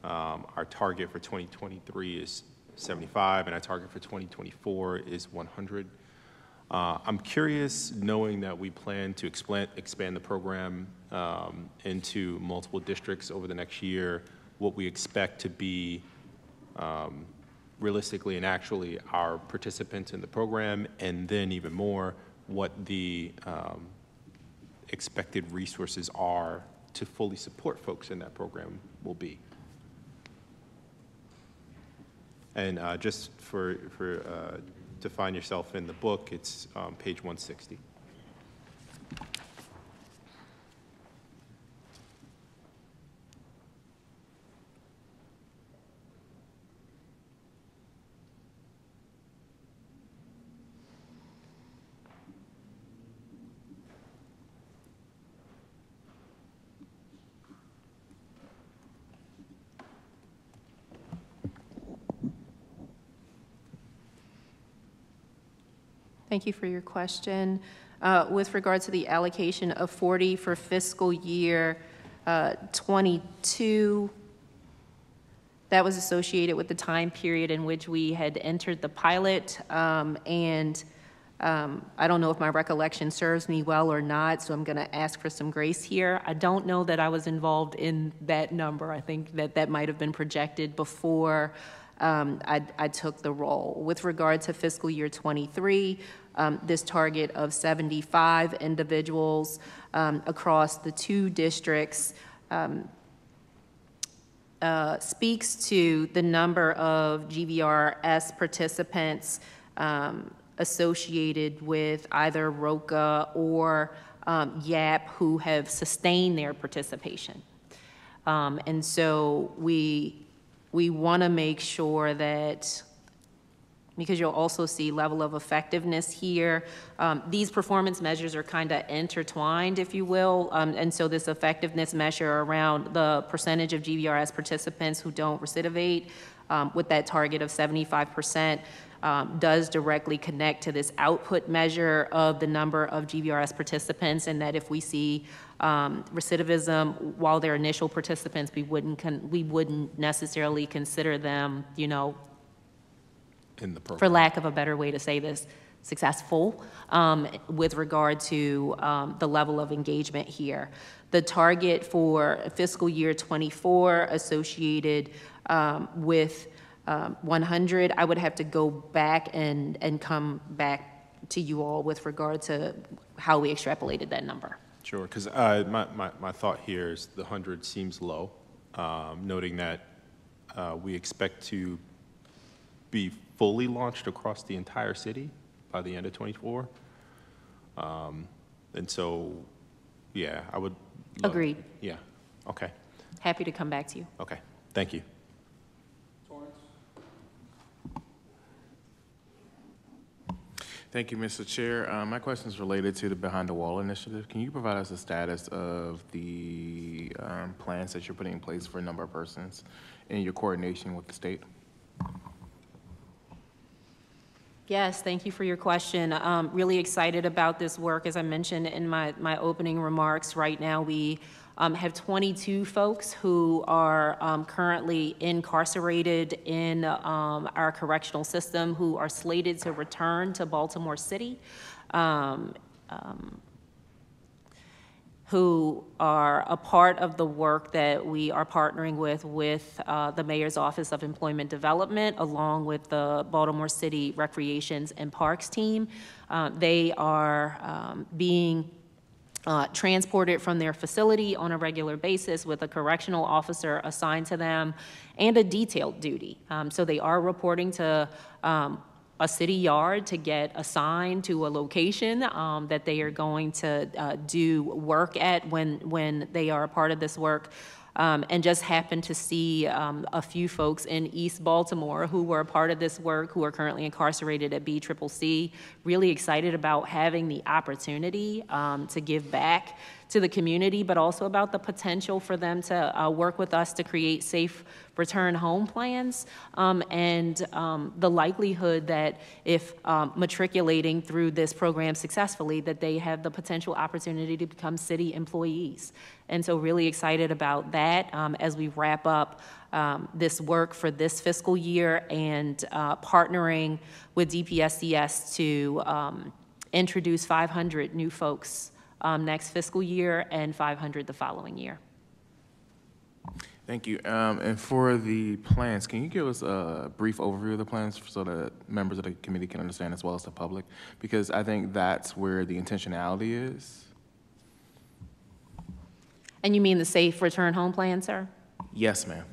Um, Our target for 2023 is 75, and our target for 2024 is 100. Uh, I'm curious, knowing that we plan to expand, expand the program um, into multiple districts over the next year, what we expect to be um, realistically and actually our participants in the program, and then even more, what the um, expected resources are to fully support folks in that program will be. And uh, just for, for uh, to find yourself in the book, it's um, page 160. Thank you for your question. Uh, With regard to the allocation of 40 for fiscal year uh, '22, that was associated with the time period in which we had entered the pilot. um, And um, I don't know if my recollection serves me well or not, so I'm going to ask for some grace here. I don't know that I was involved in that number. I think that that might have been projected before um, I, I took the role. With regard to fiscal year '23, um, this target of 75 individuals um, across the two districts um, uh, speaks to the number of GVRS participants um, associated with either ROCA or um, YAP who have sustained their participation. Um, and so we, we want to make sure that because you'll also see level of effectiveness here. Um, these performance measures are kind of intertwined, if you will, um, and so this effectiveness measure around the percentage of GVRS participants who don't recidivate um, with that target of 75% um, does directly connect to this output measure of the number of GVRS participants, and that if we see um, recidivism while they're initial participants, we wouldn't we wouldn't necessarily consider them, you know, in the program. for lack of a better way to say this, successful um, with regard to um, the level of engagement here. The target for fiscal year '24 associated um, with um, 100, I would have to go back and, and come back to you all with regard to how we extrapolated that number. Sure, because uh, my, my, my thought here is the 100 seems low, um, noting that uh, we expect to be fully launched across the entire city by the end of '24. Um, And so, yeah, I would. love- Agreed. Yeah, okay, Happy to come back to you. okay, thank you. Thank you, Mr. Chair. Uh, My question is related to the Behind the Wall initiative. Can you provide us a status of the um, plans that you're putting in place for a number of persons and your coordination with the state? Yes, thank you for your question. Um, Really excited about this work. As I mentioned in my, my opening remarks, right now, we um, have 22 folks who are um, currently incarcerated in um, our correctional system who are slated to return to Baltimore City. Who are a part of the work that we are partnering with with uh, the Mayor's Office of Employment Development, along with the Baltimore City Recreations and Parks team. Uh, they are um, being uh, transported from their facility on a regular basis with a correctional officer assigned to them and a detailed duty. Um, so they are reporting to um, a city yard to get assigned to a location um, that they are going to uh, do work at when, when they are a part of this work. Um, and just happened to see um, a few folks in East Baltimore who were a part of this work, who are currently incarcerated at BCCC, really excited about having the opportunity um, to give back to the community, but also about the potential for them to uh, work with us to create safe return home plans um, and um, the likelihood that if um, matriculating through this program successfully, that they have the potential opportunity to become city employees. And so really excited about that um, as we wrap up um, this work for this fiscal year and uh, partnering with DPSCS to um, introduce 500 new folks um, next fiscal year and 500 the following year. Thank you. Um, and for the plans, can you give us a brief overview of the plans so that members of the committee can understand as well as the public? Because I think that's where the intentionality is. And you mean the safe return home plan, sir? Yes, ma'am.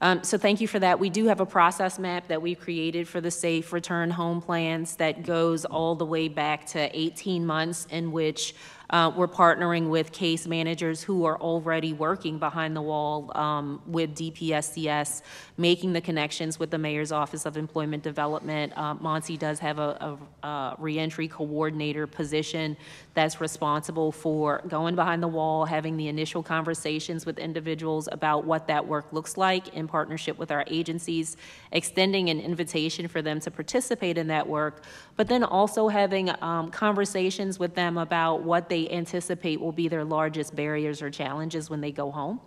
Um, so thank you for that. We do have a process map that we've created for the safe return home plans that goes all the way back to 18 months in which uh, we're partnering with case managers who are already working behind the wall um, with DPSCS, making the connections with the Mayor's Office of Employment Development. Uh, MONSE does have a, a, a reentry coordinator position that's responsible for going behind the wall, having the initial conversations with individuals about what that work looks like in partnership with our agencies, extending an invitation for them to participate in that work, but then also having um, conversations with them about what they anticipate will be their largest barriers or challenges when they go home.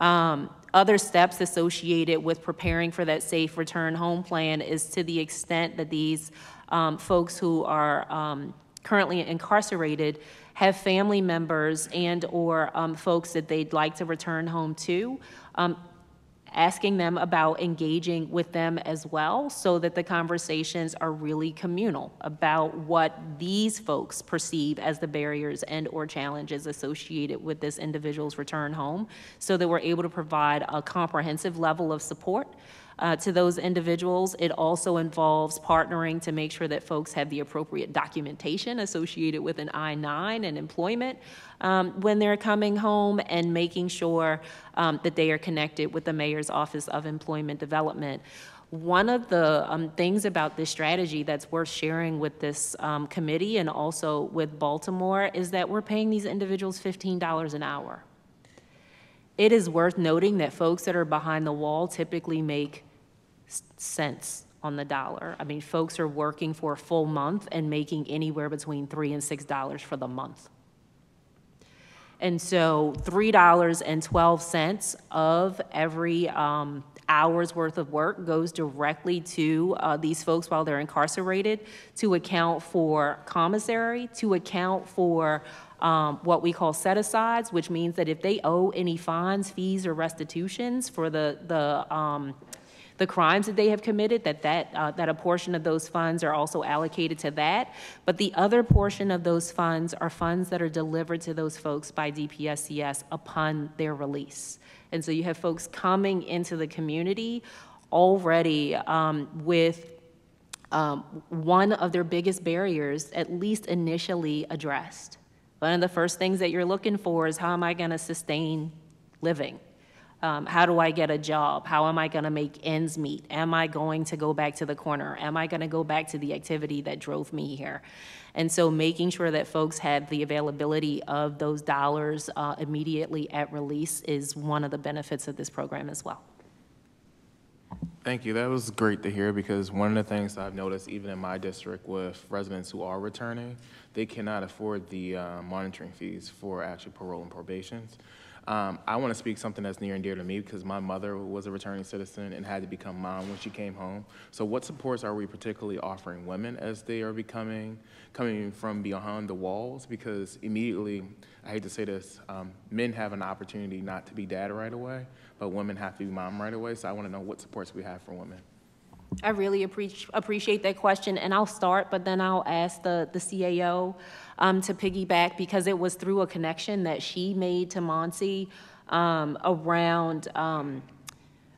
Um, other steps associated with preparing for that safe return home plan is to the extent that these um, folks who are um, currently incarcerated have family members and or um, folks that they'd like to return home to. Um, asking them about engaging with them as well so that the conversations are really communal about what these folks perceive as the barriers and or challenges associated with this individual's return home so that we're able to provide a comprehensive level of support uh, to those individuals. It also involves partnering to make sure that folks have the appropriate documentation associated with an I-9 and employment um, when they're coming home and making sure um, that they are connected with the Mayor's Office of Employment Development. One of the um, things about this strategy that's worth sharing with this um, committee and also with Baltimore is that we're paying these individuals $15 an hour. It is worth noting that folks that are behind the wall typically make cents on the dollar. I mean, folks are working for a full month and making anywhere between three and six dollars for the month. And so $3.12 of every um, hour's worth of work goes directly to uh, these folks while they're incarcerated to account for commissary, to account for um, what we call set-asides, which means that if they owe any fines, fees, or restitutions for the, the um, the crimes that they have committed, that, that, uh, that a portion of those funds are also allocated to that. But the other portion of those funds are funds that are delivered to those folks by DPSCS upon their release. And so you have folks coming into the community already um, with um, one of their biggest barriers, at least initially addressed. One of the first things that you're looking for is how am I going to sustain living? Um, how do I get a job? How am I going to make ends meet? Am I going to go back to the corner? Am I going to go back to the activity that drove me here? And so making sure that folks have the availability of those dollars uh, immediately at release is one of the benefits of this program as well. Thank you. That was great to hear because one of the things I've noticed, even in my district, with residents who are returning, they cannot afford the uh, monitoring fees for actually parole and probations. Um, I want to speak something that's near and dear to me because my mother was a returning citizen and had to become mom when she came home. So, what supports are we particularly offering women as they are becoming coming from behind the walls? Because immediately, I hate to say this, um, men have an opportunity not to be dad right away, but women have to be mom right away. So, I want to know what supports we have for women. I really appreciate appreciate that question, and I'll start, but then I'll ask the, the CAO um, to piggyback because it was through a connection that she made to MONSE um, around um,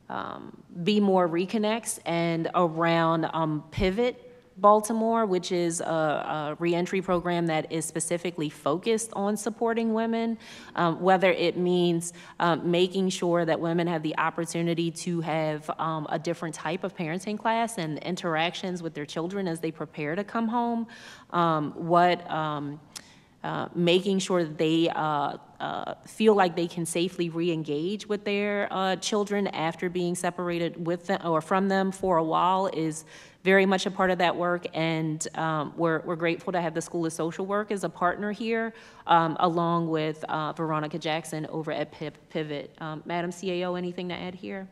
um Be More Reconnects and around um, Pivot Baltimore, which is a, a reentry program that is specifically focused on supporting women, um, whether it means um, making sure that women have the opportunity to have um, a different type of parenting class and interactions with their children as they prepare to come home, um, what um, uh, making sure that they uh, uh, feel like they can safely re-engage with their uh, children after being separated with them or from them for a while is very much a part of that work, and um, we're, we're grateful to have the School of Social Work as a partner here, um, along with uh, Veronica Jackson over at Pivot. Um, Madam CAO, anything to add here?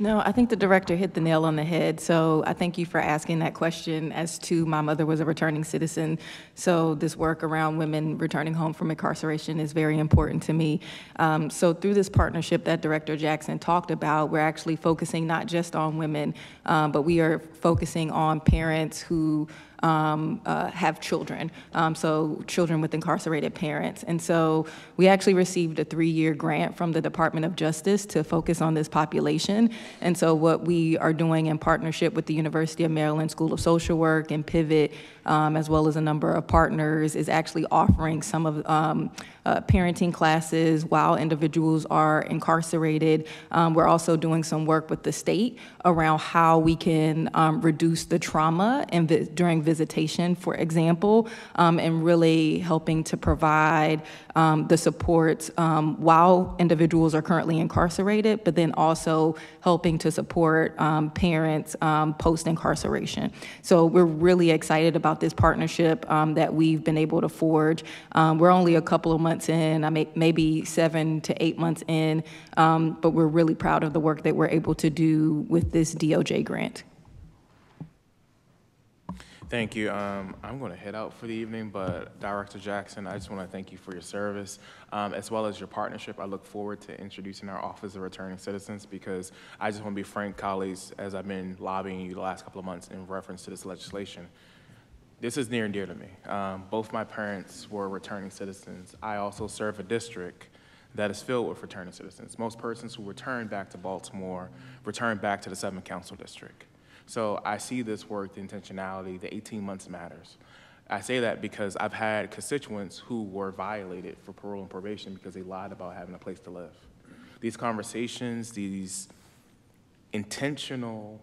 No, I think the director hit the nail on the head. So I thank you for asking that question. As to my mother was a returning citizen, so this work around women returning home from incarceration is very important to me. Um, so through this partnership that Director Jackson talked about, we're actually focusing not just on women, um, but we are focusing on parents who um, uh, have children, um, so children with incarcerated parents. And so we actually received a three-year grant from the Department of Justice to focus on this population. And so what we are doing in partnership with the University of Maryland School of Social Work and Pivot um, as well as a number of partners, is actually offering some of um, uh, parenting classes while individuals are incarcerated. Um, we're also doing some work with the state around how we can um, reduce the trauma and vi during visitation, for example, um, and really helping to provide um, the supports while individuals are currently incarcerated, but then also helping to support parents post incarceration. So we're really excited about about this partnership um, that we've been able to forge. Um, we're only a couple of months in, I may, maybe seven to eight months in, um, but we're really proud of the work that we're able to do with this DOJ grant. Thank you. Um, I'm going to head out for the evening, but Director Jackson, I just want to thank you for your service um, as well as your partnership. I look forward to introducing our Office of Returning Citizens because I just want to be frank, colleagues, as I've been lobbying you the last couple of months in reference to this legislation. This is near and dear to me. Um, both my parents were returning citizens. I also serve a district that is filled with returning citizens. Most persons who return back to Baltimore return back to the 7th Council District. So I see this work, the intentionality, the 18 months matters. I say that because I've had constituents who were violated for parole and probation because they lied about having a place to live. These conversations, these intentional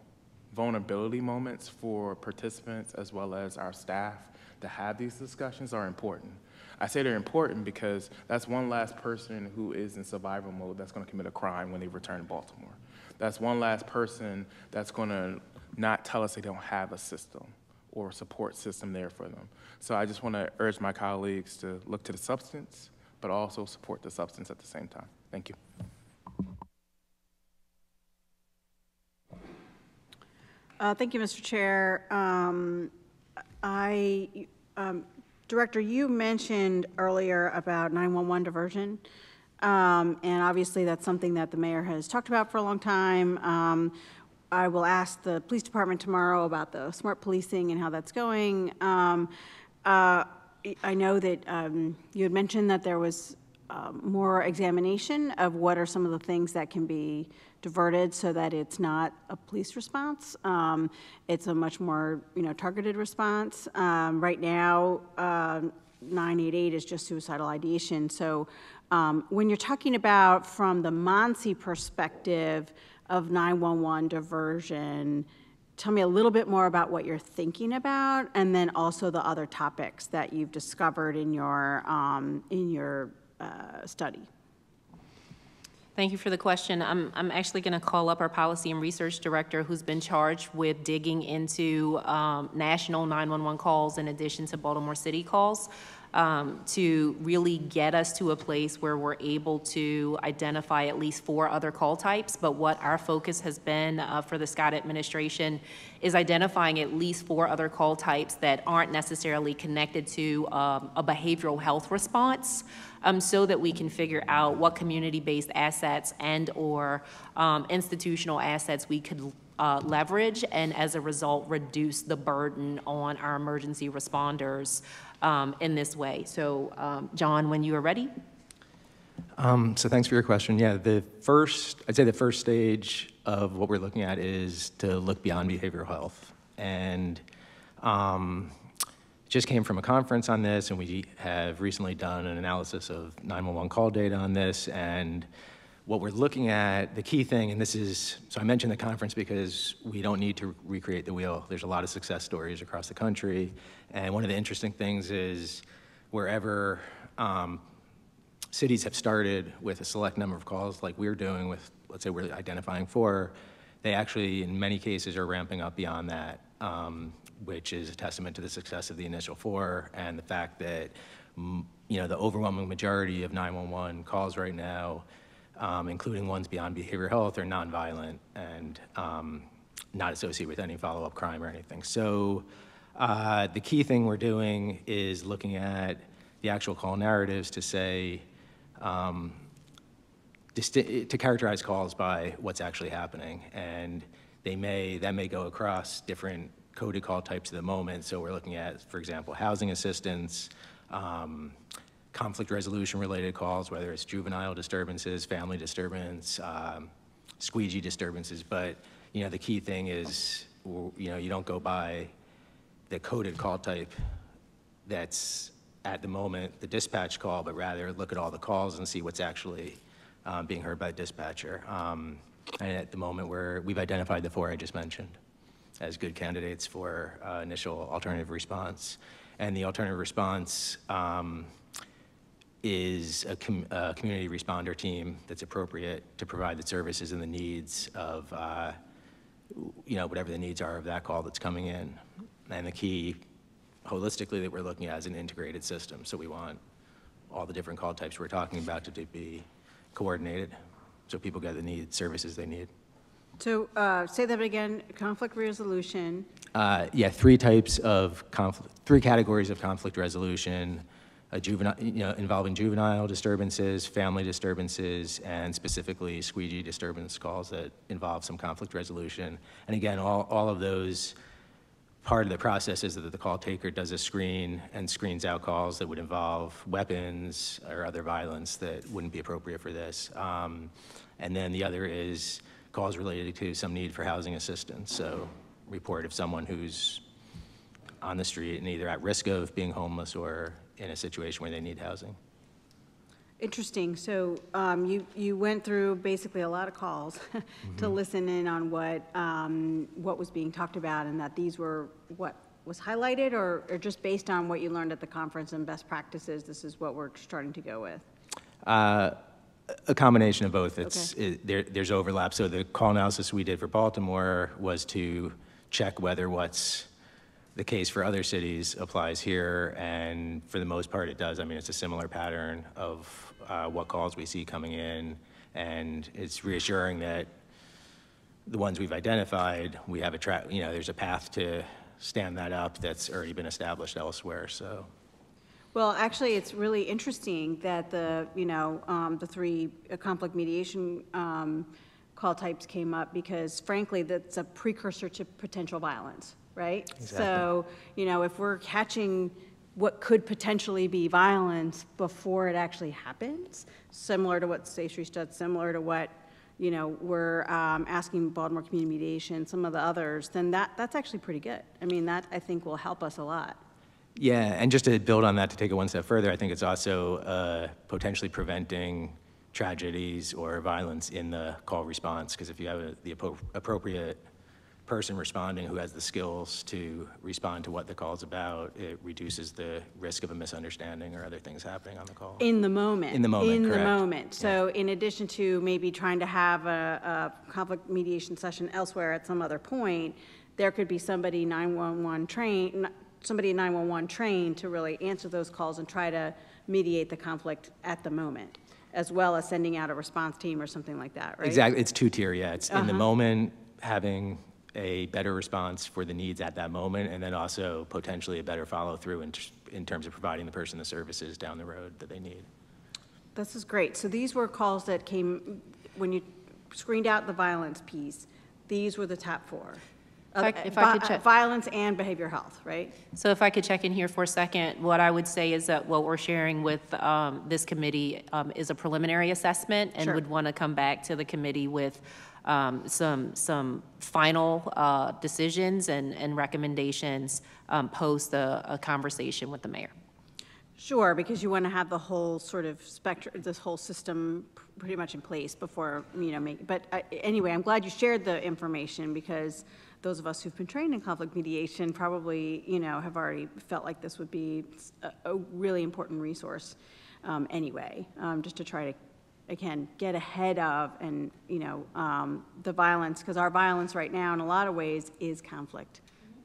vulnerability moments for participants as well as our staff to have these discussions are important. I say they're important because that's one last person who is in survival mode that's going to commit a crime when they return to Baltimore. That's one last person that's going to not tell us they don't have a system or a support system there for them. So I just want to urge my colleagues to look to the substance, but also support the substance at the same time. Thank you. Uh, thank you, Mr. Chair. Um, I, um, Director, you mentioned earlier about 911 diversion. Um, and obviously that's something that the mayor has talked about for a long time. Um, I will ask the police department tomorrow about the smart policing and how that's going. Um, uh, I know that um, you had mentioned that there was um, more examination of what are some of the things that can be diverted so that it's not a police response. Um, it's a much more, you know, targeted response. Um, right now, uh, 988 is just suicidal ideation. So um, when you're talking about from the MONSE perspective of 911 diversion, tell me a little bit more about what you're thinking about and then also the other topics that you've discovered in your, um, in your uh, study. Thank you for the question. I'm, I'm actually going to call up our policy and research director who's been charged with digging into um, national 911 calls in addition to Baltimore City calls um, to really get us to a place where we're able to identify at least four other call types. But what our focus has been uh, for the Scott administration is identifying at least four other call types that aren't necessarily connected to um, a behavioral health response um, so that we can figure out what community-based assets and/or um, institutional assets we could uh, leverage, and as a result, reduce the burden on our emergency responders um, in this way. So, um, John, when you are ready. Um, so thanks for your question. Yeah, the first, I'd say the first stage of what we're looking at is to look beyond behavioral health. And um, just came from a conference on this, and we have recently done an analysis of 911 call data on this. And what we're looking at, the key thing, and this is, so I mentioned the conference because we don't need to recreate the wheel. There's a lot of success stories across the country. And one of the interesting things is wherever um, cities have started with a select number of calls like we're doing with, let's say we're identifying four, they actually, in many cases, are ramping up beyond that. Um, which is a testament to the success of the initial four and the fact that you know the overwhelming majority of 911 calls right now, um, including ones beyond behavioral health, are nonviolent and um, not associated with any follow-up crime or anything. So uh, the key thing we're doing is looking at the actual call narratives to say, um, to characterize calls by what's actually happening. And they may, that may go across different coded call types at the moment. So we're looking at, for example, housing assistance, um, conflict resolution related calls, whether it's juvenile disturbances, family disturbance, um, squeegee disturbances. But, you know, the key thing is, you know, you don't go by the coded call type that's at the moment the dispatch call, but rather look at all the calls and see what's actually um, being heard by the dispatcher. Um, and at the moment, where we've identified the four I just mentioned as good candidates for uh, initial alternative response. And the alternative response um, is a, com a, community responder team that's appropriate to provide the services and the needs of, uh, you know, whatever the needs are of that call that's coming in. And the key, holistically, that we're looking at is an integrated system. So we want all the different call types we're talking about to, to be coordinated so people get the need services they need. So uh, say that again, conflict resolution. Uh, yeah, three types of conflict, three categories of conflict resolution, a juvenile, you know, involving juvenile disturbances, family disturbances, and specifically squeegee disturbance calls that involve some conflict resolution. And again, all, all of those, part of the process is that the call taker does a screen and screens out calls that would involve weapons or other violence that wouldn't be appropriate for this. Um, and then the other is calls related to some need for housing assistance. So report of someone who's on the street and either at risk of being homeless or in a situation where they need housing. Interesting. So um, you, you went through basically a lot of calls to mm-hmm. listen in on what, um, what was being talked about and that these were what was highlighted or, or just based on what you learned at the conference and best practices, this is what we're starting to go with? Uh, a combination of both. It's, okay. it, there, there's overlap. So the call analysis we did for Baltimore was to check whether what's the case for other cities applies here, and for the most part, it does. I mean, it's a similar pattern of uh, what calls we see coming in, and it's reassuring that the ones we've identified, we have a track. You know, there's a path to stand that up that's already been established elsewhere. So. Well, actually, it's really interesting that the, you know, um, the three uh, conflict mediation um, call types came up because frankly, that's a precursor to potential violence, right? Exactly. So, you know, if we're catching what could potentially be violence before it actually happens, similar to what Safe Streets does, similar to what, you know, we're um, asking Baltimore Community Mediation, some of the others, then that, that's actually pretty good. I mean, that I think will help us a lot. Yeah, and just to build on that, to take it one step further, I think it's also uh, potentially preventing tragedies or violence in the call response, because if you have a, the appro appropriate person responding who has the skills to respond to what the call's about. It reduces the risk of a misunderstanding or other things happening on the call. In the moment. In the moment, In the moment. So in addition to maybe trying to have a, a conflict mediation session elsewhere at some other point, there could be somebody 911 trained, somebody in 911 trained to really answer those calls and try to mediate the conflict at the moment, as well as sending out a response team or something like that, right? Exactly, it's two-tier, yeah. It's in the Uh-huh. moment, having a better response for the needs at that moment, and then also potentially a better follow-through in, t- in terms of providing the person the services down the road that they need. This is great. So these were calls that came, when you screened out the violence piece, these were the top four. If I- if I could check- Violence and behavioral health, right? So if I could check in here for a second, what I would say is that what we're sharing with um, this committee um, is a preliminary assessment and Sure. would want to come back to the committee with um, some, some final uh, decisions and, and recommendations um, post a, a conversation with the mayor. Sure, because you want to have the whole sort of spectrum, this whole system pr- pretty much in place before, you know, make, but uh, anyway, I'm glad you shared the information because those of us who've been trained in conflict mediation probably, you know, have already felt like this would be a, a really important resource um, anyway, um, just to try to, again, get ahead of and, you know, um, the violence, because our violence right now in a lot of ways is conflict.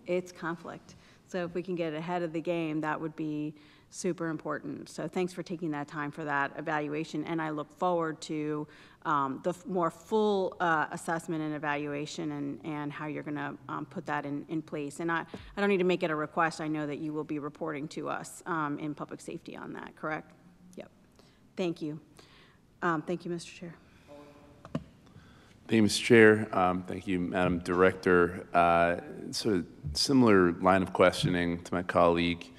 It's conflict. So if we can get ahead of the game, that would be super important. So thanks for taking that time for that evaluation, and I look forward to um, the more full uh, assessment and evaluation and, and how you're going to put that in, in place. And I, I don't need to make it a request, I know that you will be reporting to us um, in public safety on that, correct? Yep. Thank you. Um, Thank you, Mr. Chair. Thank you, Mr. Chair. Um, Thank you, Madam Director. Uh, Sort of similar line of questioning to my colleague.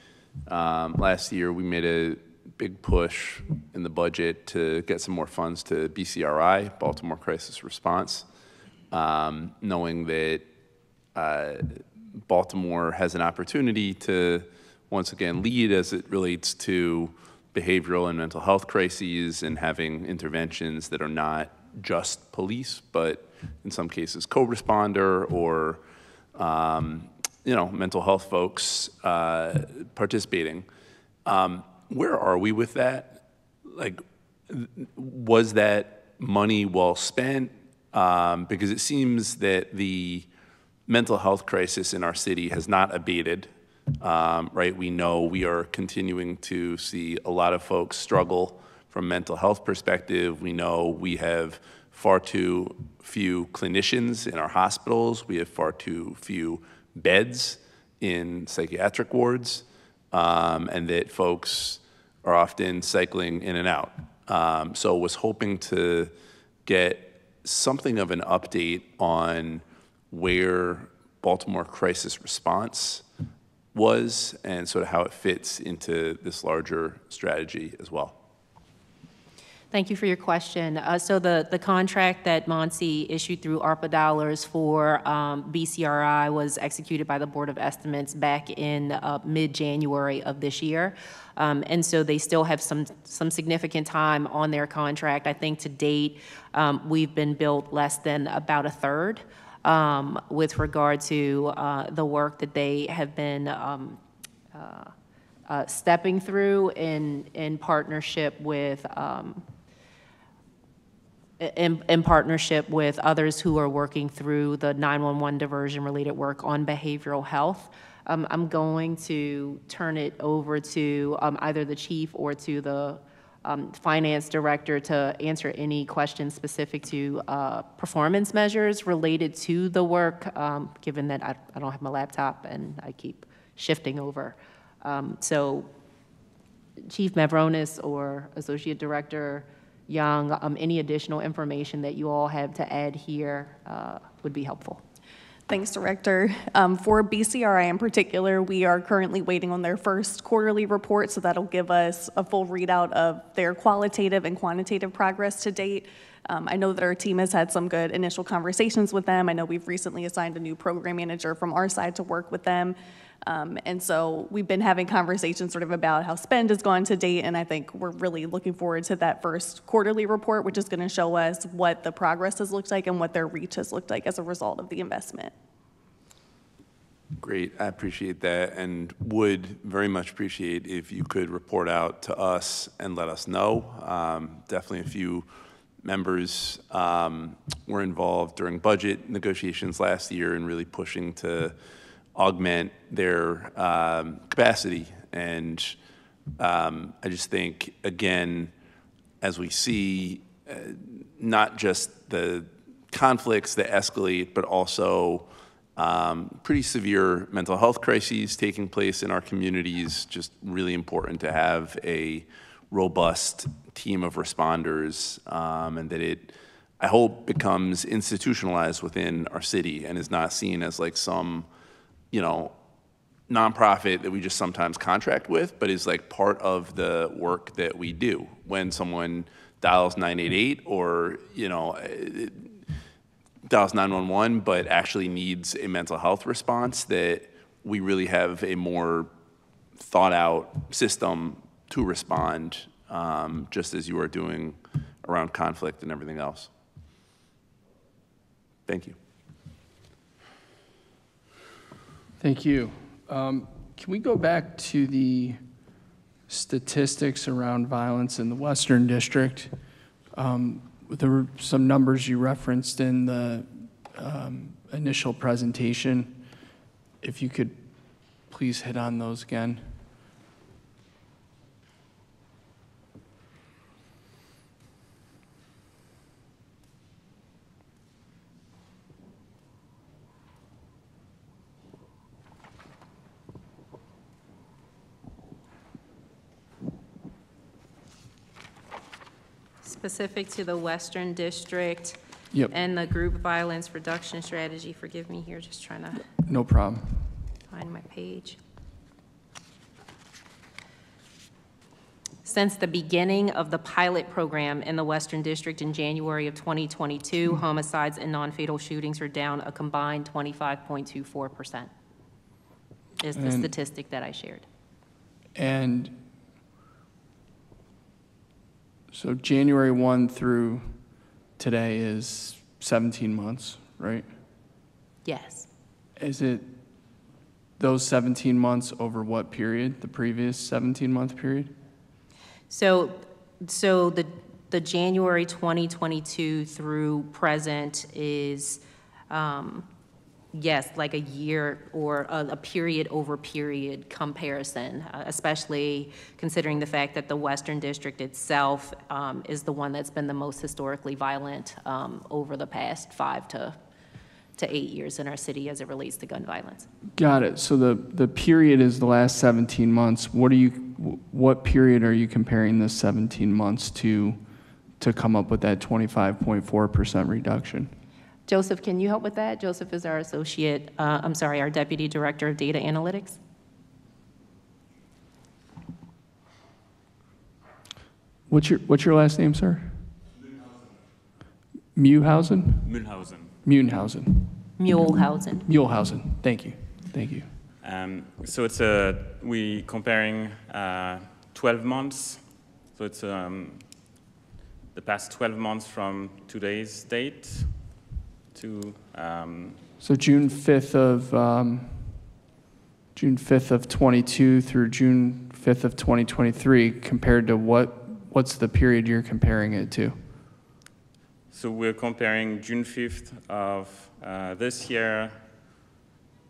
Um, Last year, we made a big push in the budget to get some more funds to BCRI, Baltimore Crisis Response, um, knowing that uh, Baltimore has an opportunity to, once again, lead as it relates to behavioral and mental health crises and having interventions that are not just police, but in some cases co-responder or, um, you know, mental health folks uh, participating. Um, where are we with that? Like, was that money well spent? Um, because it seems that the mental health crisis in our city has not abated. Um, right, we know we are continuing to see a lot of folks struggle from mental health perspective. We know we have far too few clinicians in our hospitals. We have far too few beds in psychiatric wards, um, and that folks are often cycling in and out. Um, so was hoping to get something of an update on where Baltimore crisis response was and sort of how it fits into this larger strategy as well. Thank you for your question. Uh, So the, the contract that MONSE issued through ARPA dollars for um, BCRI was executed by the Board of Estimates back in uh, mid-January of this year. Um, And so they still have some, some significant time on their contract. I think to date, um, we've been built less than about a third um, with regard to uh, the work that they have been um, uh, uh, stepping through in, in partnership with um, in, in partnership with others who are working through the 911 diversion-related work on behavioral health. Um, I'm going to turn it over to um, either the chief or to the um, finance director to answer any questions specific to uh, performance measures related to the work, um, given that I, I don't have my laptop and I keep shifting over. Um, so Chief Mavronis or Associate Director Young, um, any additional information that you all have to add here uh, would be helpful. Thanks, Director. Um, For BCRI in particular, we are currently waiting on their first quarterly report, so that'll give us a full readout of their qualitative and quantitative progress to date. Um, I know that our team has had some good initial conversations with them. I know we've recently assigned a new program manager from our side to work with them. Um, And so we've been having conversations sort of about how spend has gone to date, and I think we're really looking forward to that first quarterly report, which is going to show us what the progress has looked like and what their reach has looked like as a result of the investment. Great, I appreciate that, and would very much appreciate if you could report out to us and let us know. Um, Definitely a few members um, were involved during budget negotiations last year and really pushing to augment their um, capacity. And um, I just think, again, as we see uh, not just the conflicts that escalate, but also um, pretty severe mental health crises taking place in our communities. Just really important to have a robust team of responders, um, and that it, I hope, becomes institutionalized within our city and is not seen as like some, you know, nonprofit that we just sometimes contract with, but is like part of the work that we do. When someone dials 988 or, you know, dials 911, but actually needs a mental health response, that we really have a more thought-out system to respond, um, just as you are doing around conflict and everything else. Thank you. Thank you. Um, Can we go back to the statistics around violence in the Western District? Um, There were some numbers you referenced in the um, initial presentation. If you could please hit on those again. Specific to the Western District. Yep. And the group violence reduction strategy, forgive me here, just trying to No problem. find my page. Since the beginning of the pilot program in the Western District in January of 2022, homicides and non-fatal shootings are down a combined 25.24%, is the And- statistic that I shared. And so January 1 through today is 17 months, right? Yes. Is it those 17 months over what period? The previous 17-month period? So, so the, the January 2022 through present is, um, yes, like a year or a, a period over period comparison, uh, especially considering the fact that the Western District itself um, is the one that's been the most historically violent um, over the past five to, to eight years in our city as it relates to gun violence. Got it. So the, the period is the last 17 months. What are you, what period are you comparing this 17 months to, to come up with that 25.4% reduction? Joseph, can you help with that? Joseph is our associate, uh, I'm sorry, our Deputy Director of Data Analytics. What's your, what's your last name, sir? Muhausen? Mühlhausen. Munhausen. Mulehausen. Mulehausen. Thank you. Thank you. Um, so it's a we comparing uh, 12 months. So it's um, the past 12 months from today's date to um, So June 5th of, um, June 5th of 22 through June 5th of 2023 compared to what, what's the period you're comparing it to? so we're comparing June 5th of uh, this year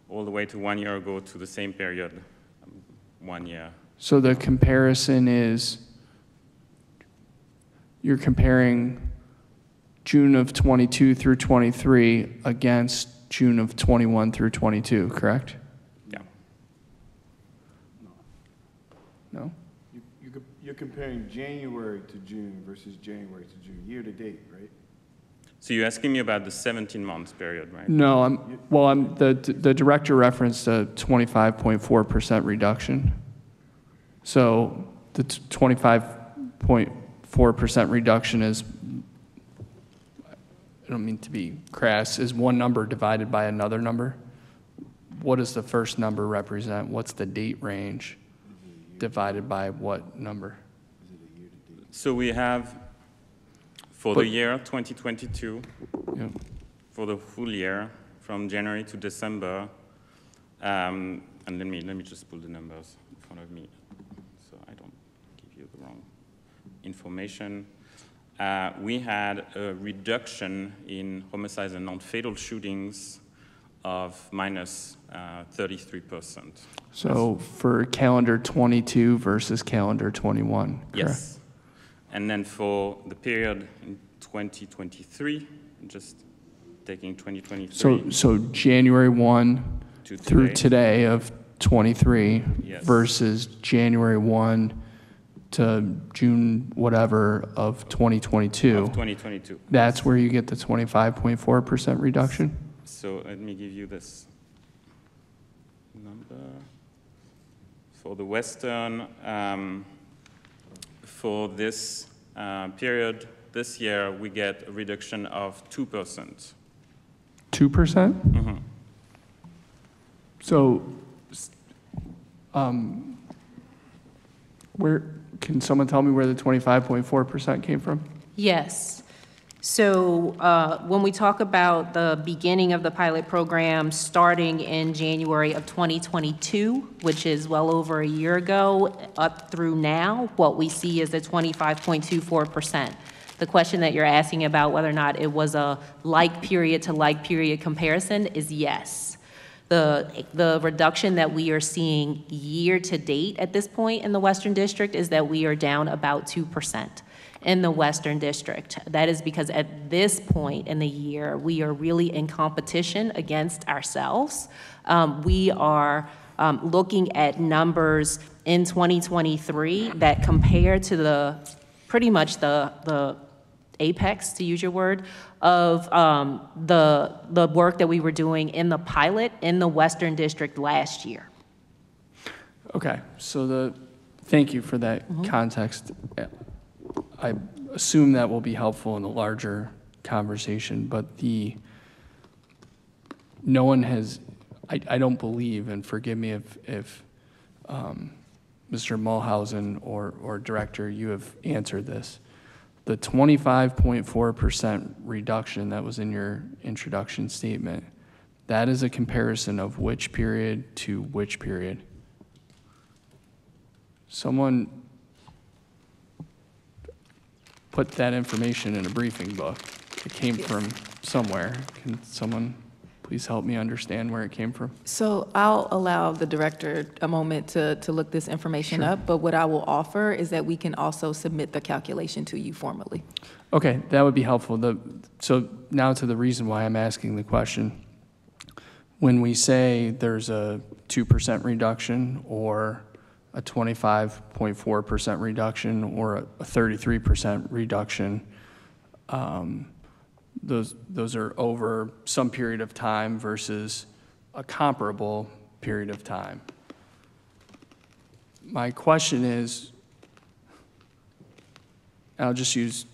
all the way to one year ago to the same period, um, one year. So the comparison is, you're comparing June of 22 through 23 against June of 21 through 22, correct? Yeah. No? You, you, you're comparing January to June versus January to June, year to date, right? So you're asking me about the 17 months period, right? No, I'm, well, I'm, the, the director referenced a 25.4% reduction. So the 25.4% reduction is, I don't mean to be crass, is one number divided by another number. What does the first number represent? What's the date range divided by what number? So we have for the year 2022, Yeah. for the full year, from January to December, Um, and let me, let me just pull the numbers in front of me so I don't give you the wrong information. Uh, we had a reduction in homicides and non-fatal shootings of minus uh, 33%. So for calendar 22 versus calendar 21, correct? Yes. And then for the period in 2023, just taking 2023. So, so January 1 To through today. today of 23 Yes. versus January 1 to June whatever of 2022. Of 2022. That's where you get the 25.4% reduction? So let me give you this number. For the Western, um, for this uh, period, this year, we get a reduction of 2%. 2%? Mhm. So, s- um, where, can someone tell me where the 25.4% came from? Yes. So uh, when we talk about the beginning of the pilot program starting in January of 2022, which is well over a year ago, up through now, what we see is a 25.24%. The question that you're asking about whether or not it was a like period to like period comparison is yes. The, the reduction that we are seeing year to date at this point in the Western District is that we are down about 2% in the Western District. That is because at this point in the year, we are really in competition against ourselves. Um, we are um, looking at numbers in 2023 that compare to the, pretty much the, the apex, to use your word, of um, the, the work that we were doing in the pilot in the Western District last year. Okay, so the, thank you for that context. I assume that will be helpful in the larger conversation, but the, no one has, I, I don't believe, and forgive me if, if um, Mr. Mulhausen or, or Director, you have answered this. The 25.4% reduction that was in your introduction statement, that is a comparison of which period to which period? Someone put that information in a briefing book. It came from somewhere. Can someone please help me understand where it came from? So I'll allow the director a moment to, to look this information up, but what I will offer is that we can also submit the calculation to you formally. Okay, that would be helpful. The, so now to the reason why I'm asking the question. When we say there's a 2% reduction or a 25.4% reduction or a 33% reduction, um, those, those are over some period of time versus a comparable period of time. My question is, I'll just use,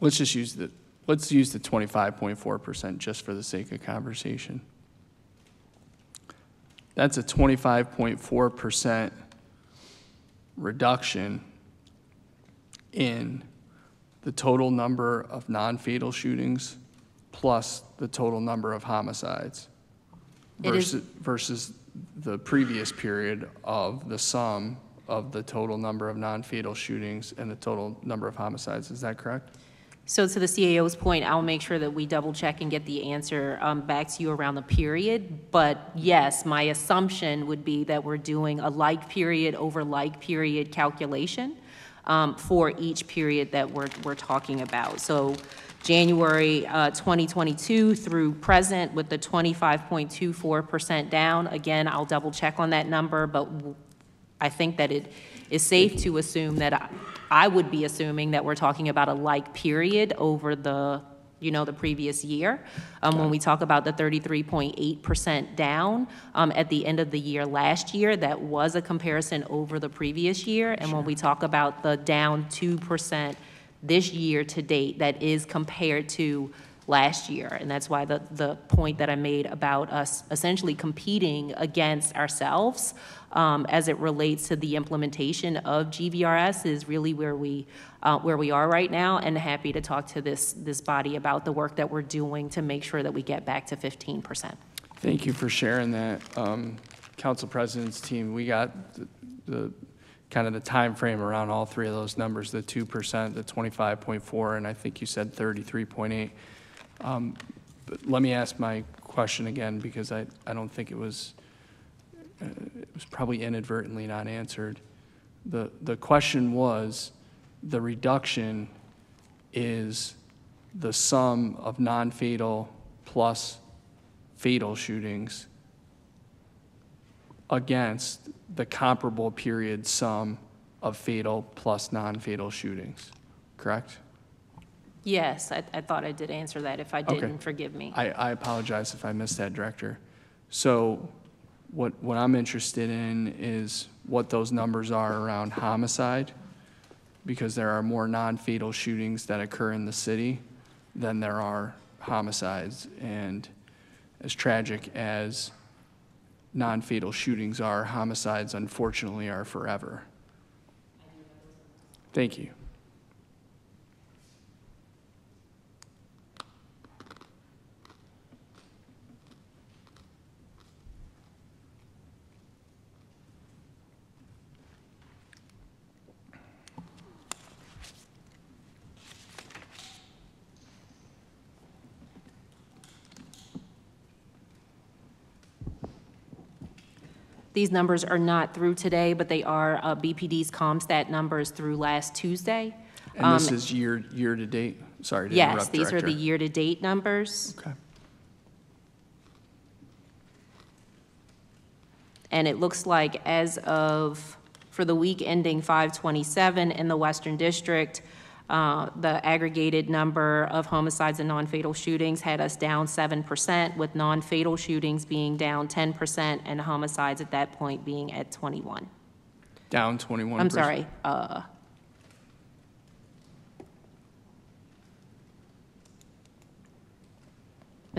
let's just use the, let's use the 25.4% just for the sake of conversation. That's a 25.4% reduction in the total number of non-fatal shootings plus the total number of homicides It is- versus, versus the previous period of the sum of the total number of non-fatal shootings and the total number of homicides. Is that correct? So to the CAO's point, I'll make sure that we double check and get the answer um, back to you around the period. But yes, my assumption would be that we're doing a like period over like period calculation um, for each period that we're, we're talking about. So January uh, 2022 through present with the 25.24% down. Again, I'll double check on that number, but I think that it is safe to assume that I- I would be assuming that we're talking about a like period over the, you know, the previous year. Um, When we talk about the 33.8% down um, at the end of the year last year, that was a comparison over the previous year. And when we talk about the down 2% this year to date, that is compared to last year. And that's why the, the point that I made about us essentially competing against ourselves um, as it relates to the implementation of GVRS is really where we, uh, where we are right now. And happy to talk to this, this body about the work that we're doing to make sure that we get back to 15%. Thank you for sharing that. Um, Council President's team, we got the- the, kind of the time frame around all three of those numbers, the 2%, the 25.4, and I think you said 33.8. Um, let me ask my question again, because I, I don't think it was, uh, it was probably inadvertently not answered. The, the question was, the reduction is the sum of non-fatal plus fatal shootings against the comparable period sum of fatal plus non-fatal shootings, correct? Yes, I, I thought I did answer that. If I Okay. didn't, forgive me. I, I apologize if I missed that, Director. So what, what I'm interested in is what those numbers are around homicide, because there are more non-fatal shootings that occur in the city than there are homicides. And as tragic as non-fatal shootings are, homicides unfortunately are forever. Thank you. These numbers are not through today, but they are uh, BPD's CompStat numbers through last Tuesday. And this Um, is year, year-to-date? Sorry to interrupt, Yes, these are the Director. year-to-date numbers. Okay. And it looks like as of, for the week ending 5/27 in the Western District, uh, the aggregated number of homicides and non-fatal shootings had us down 7%, with non-fatal shootings being down 10% and homicides at that point being at 21. Down 21%? I'm sorry, uh,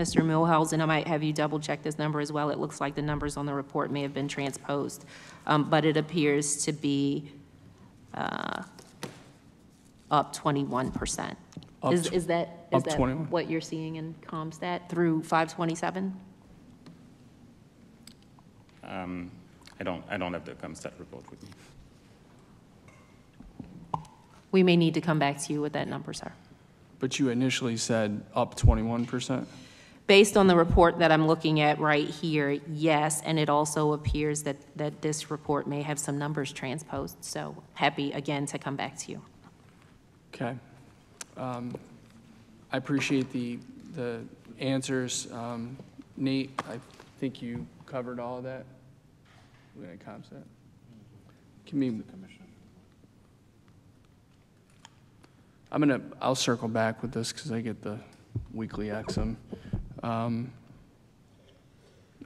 Mr. Milhausen, I might have you double-check this number as well. It looks like the numbers on the report may have been transposed, Um, but it appears to be uh, up 21%. Up Is tw- is that, is up that 21? what you're seeing in CompStat through 527? Um, I don't, I don't have the CompStat report with me. We may need to come back to you with that number, sir. But you initially said up 21%? Based on the report that I'm looking at right here, yes, and it also appears that, that this report may have some numbers transposed, so happy again to come back to you. Okay. Um, I appreciate the, the answers. Um, Nate, I think you covered all of that. We're going to CompStat. Can we? I'm going to, I'll circle back with this because I get the weekly XM. Um,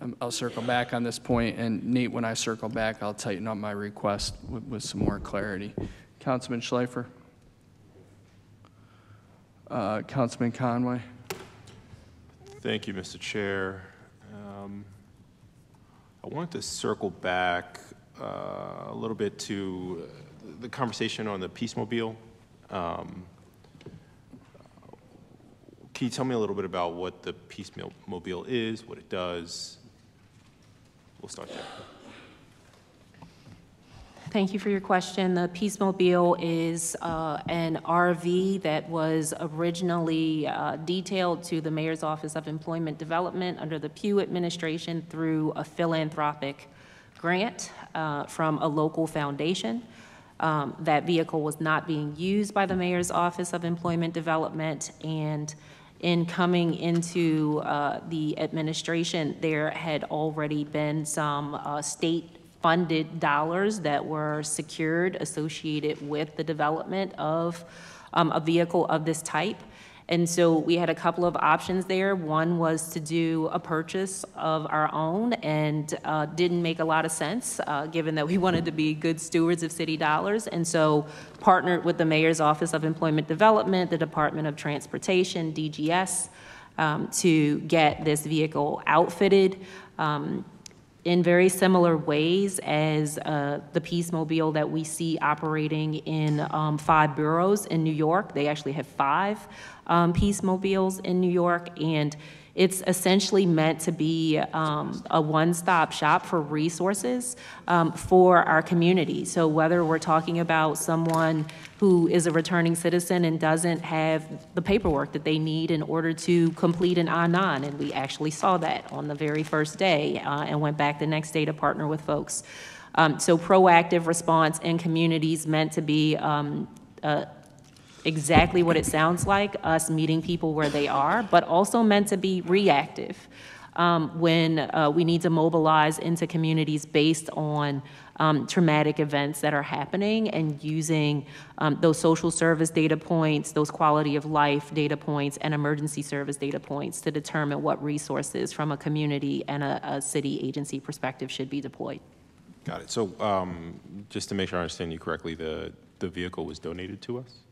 I'm- I'll circle back on this point, and Nate, when I circle back, I'll tighten up my request with, with some more clarity. Councilman Schleifer? Uh, Councilman Conway? Thank you, Mr. Chair. Um, I wanted to circle back uh, a little bit to uh, the conversation on the Peacemobile. Um, Can you tell me a little bit about what the Peacemobile is, what it does? We'll start there. Thank you for your question. The Peacemobile is uh, an RV that was originally uh, detailed to the Mayor's Office of Employment Development under the Pugh administration through a philanthropic grant uh, from a local foundation. Um, That vehicle was not being used by the Mayor's Office of Employment Development, and in coming into uh, the administration, there had already been some uh, state-funded dollars that were secured associated with the development of um, a vehicle of this type. And so we had a couple of options there. One was to do a purchase of our own and uh, didn't make a lot of sense, uh, given that we wanted to be good stewards of city dollars. And so partnered with the Mayor's Office of Employment Development, the Department of Transportation, DGS, um, to get this vehicle outfitted. Um, in very similar ways as uh, the Peacemobile that we see operating in um, five boroughs in New York. They actually have five um, Peacemobiles in New York, and It's essentially meant to be um, a one-stop shop for resources um, for our community. So whether we're talking about someone who is a returning citizen and doesn't have the paperwork that they need in order to complete an I-9, and we actually saw that on the very first day uh, and went back the next day to partner with folks. Um, So proactive response in communities meant to be um, uh, exactly what it sounds like, us meeting people where they are, but also meant to be reactive um, when uh, we need to mobilize into communities based on um, traumatic events that are happening and using um, those social service data points, those quality of life data points, and emergency service data points to determine what resources from a community and a, a city agency perspective should be deployed. Got it. So um, just to make sure I understand you correctly, the, the vehicle was donated to us?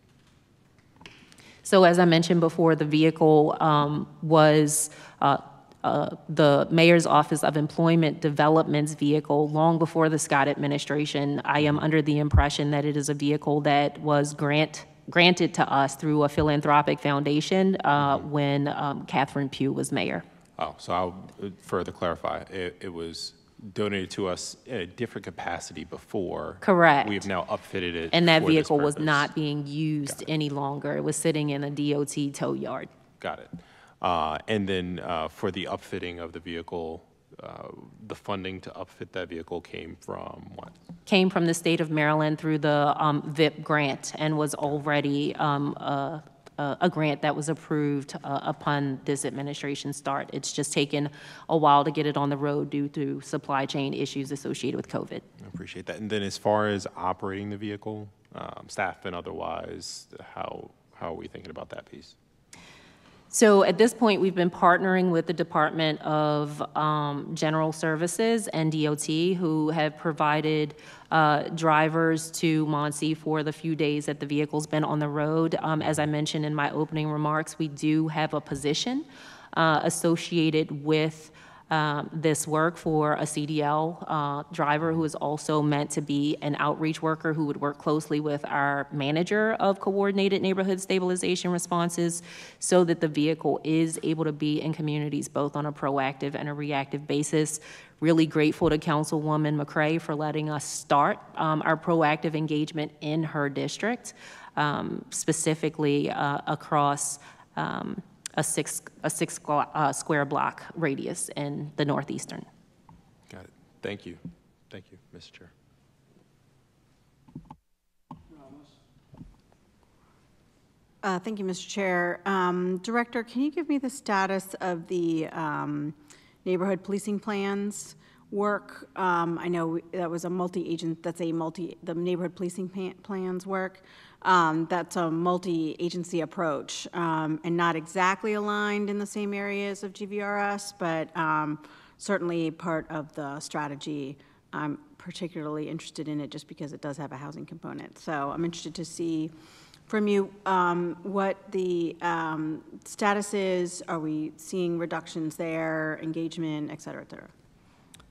So as I mentioned before, the vehicle um, was uh, uh, the Mayor's Office of Employment Development's vehicle long before the Scott administration. I am under the impression that it is a vehicle that was grant granted to us through a philanthropic foundation uh, when um, Catherine Pugh was mayor. Oh, so I'll uh, further clarify. It, it was donated to us in a different capacity before. Correct. We've now upfitted it. And that for this vehicle was purpose. not being used any longer. It was sitting in a DOT tow yard. Got it. Uh, And then uh, for the upfitting of the vehicle, uh, the funding to upfit that vehicle came from what? Came from the state of Maryland through the um, VIP grant and was already um, a, a a grant that was approved uh, upon this administration start. It's just taken a while to get it on the road due to supply chain issues associated with COVID. I appreciate that. And then as far as operating the vehicle, um, staff and otherwise, how, how are we thinking about that piece? So at this point, we've been partnering with the Department of um, General Services and DOT, who have provided uh, drivers to MONSE for the few days that the vehicle's been on the road. Um, As I mentioned in my opening remarks, we do have a position uh, associated with um, this work for a CDL uh, driver who is also meant to be an outreach worker who would work closely with our manager of coordinated neighborhood stabilization responses so that the vehicle is able to be in communities both on a proactive and a reactive basis. Really grateful to Councilwoman McCray for letting us start um, our proactive engagement in her district, um, specifically uh, across um, a six, a six uh, square block radius in the northeastern. Got it. Thank you. Thank you, Mr. Chair. Uh, Thank you, Mr. Chair. Um, Director, can you give me the status of the um, neighborhood policing plans work? Um, I know that was a multi-agent, that's a multi, the neighborhood policing plans work. Um, That's a multi-agency approach um, and not exactly aligned in the same areas of GVRS, but um, certainly part of the strategy. I'm particularly interested in it just because it does have a housing component. So I'm interested to see from you um, what the um, status is. Are we seeing reductions there, engagement, et cetera, et cetera?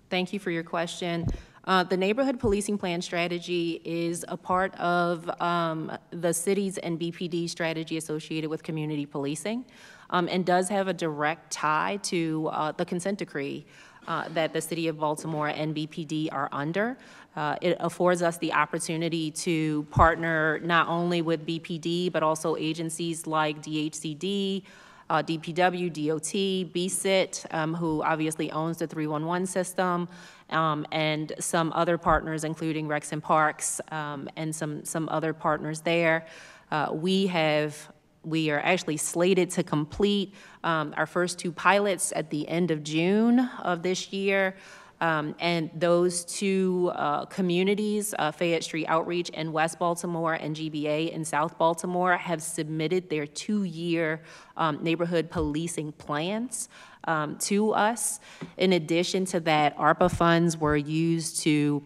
Thank you for your question. Uh, The neighborhood policing plan strategy is a part of um, the city's and BPD strategy associated with community policing um, and does have a direct tie to uh, the consent decree uh, that the city of Baltimore and BPD are under. Uh, It affords us the opportunity to partner not only with BPD, but also agencies like DHCD, uh, DPW, DOT, BCIT, um, who obviously owns the 311 system, um, and some other partners, including Rex and Parks, um, and some, some other partners there. Uh, We have, we are actually slated to complete um, our first two pilots at the end of June of this year. Um, And those two uh, communities, uh, Fayette Street Outreach in West Baltimore and GBA in South Baltimore, have submitted their two-year um, neighborhood policing plans um, to us. In addition to that, ARPA funds were used to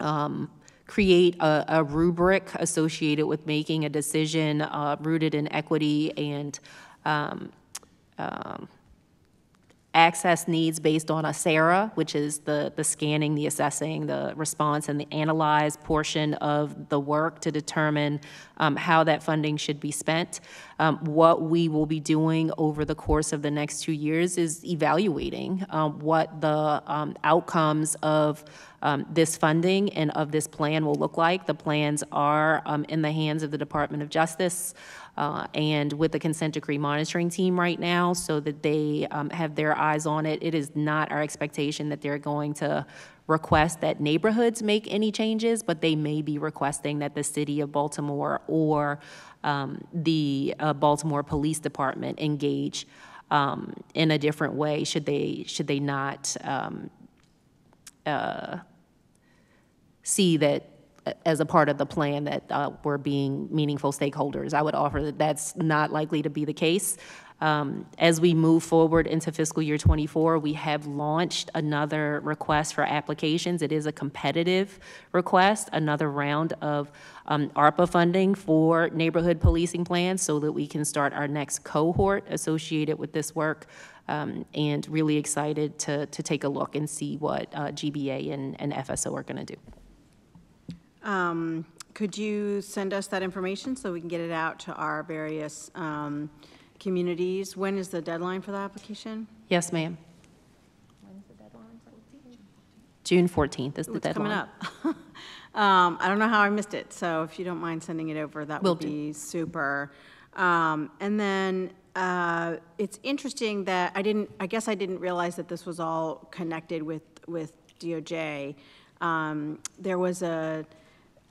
um, create a a rubric associated with making a decision uh, rooted in equity and um, um, access needs based on a SARA, which is the, the scanning, the assessing, the response, and the analyze portion of the work to determine um, how that funding should be spent. Um, what we will be doing over the course of the next two years is evaluating um, what the um, outcomes of um, this funding and of this plan will look like. The plans are um, in the hands of the Department of Justice uh, and with the consent decree monitoring team right now so that they um, have their eyes on it. It is not our expectation that they're going to request that neighborhoods make any changes, but they may be requesting that the city of Baltimore or um, the uh, Baltimore Police Department engage um, in a different way should they should they not um, uh, see that as a part of the plan that uh, we're being meaningful stakeholders. I would offer that that's not likely to be the case. Um, as we move forward into fiscal year 24, we have launched another request for applications. It is a competitive request, another round of um, ARPA funding for neighborhood policing plans so that we can start our next cohort associated with this work. Um, and really excited to, to take a look and see what uh, GBA and, and FSO are going to do. Um, Could you send us that information so we can get it out to our various um, communities? When is the deadline for the application? Yes, ma'am. When's the deadline? June 14th is Ooh, the it's coming deadline. up. Um, I don't know how I missed it, so if you don't mind sending it over, that Will would do. be super. Um, And then uh, it's interesting that I didn't, I guess I didn't realize that this was all connected with, with DOJ. Um, There was a,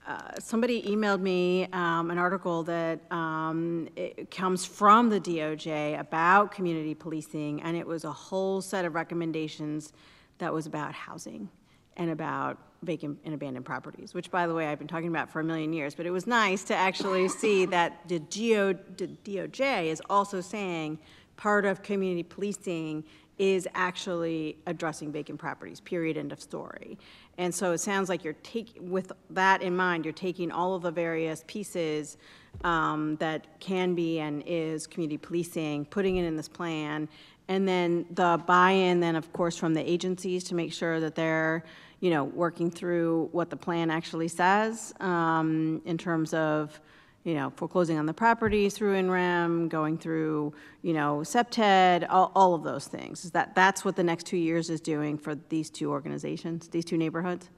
uh, somebody emailed me um, an article that um, it comes from the DOJ about community policing, and it was a whole set of recommendations that was about housing and about vacant and abandoned properties, which, by the way, I've been talking about for a million years. But it was nice to actually see that the GO the DOJ is also saying part of community policing is actually addressing vacant properties, period, end of story. And so it sounds like you're taking, with that in mind, you're taking all of the various pieces um, that can be and is community policing, putting it in this plan, and then the buy-in then, of course, from the agencies to make sure that they're, you know, working through what the plan actually says um, in terms of, you know, foreclosing on the property through in rem, going through, you know, CPTED, all, all of those things. Is that, that's what the next two years is doing for these two organizations, these two neighborhoods?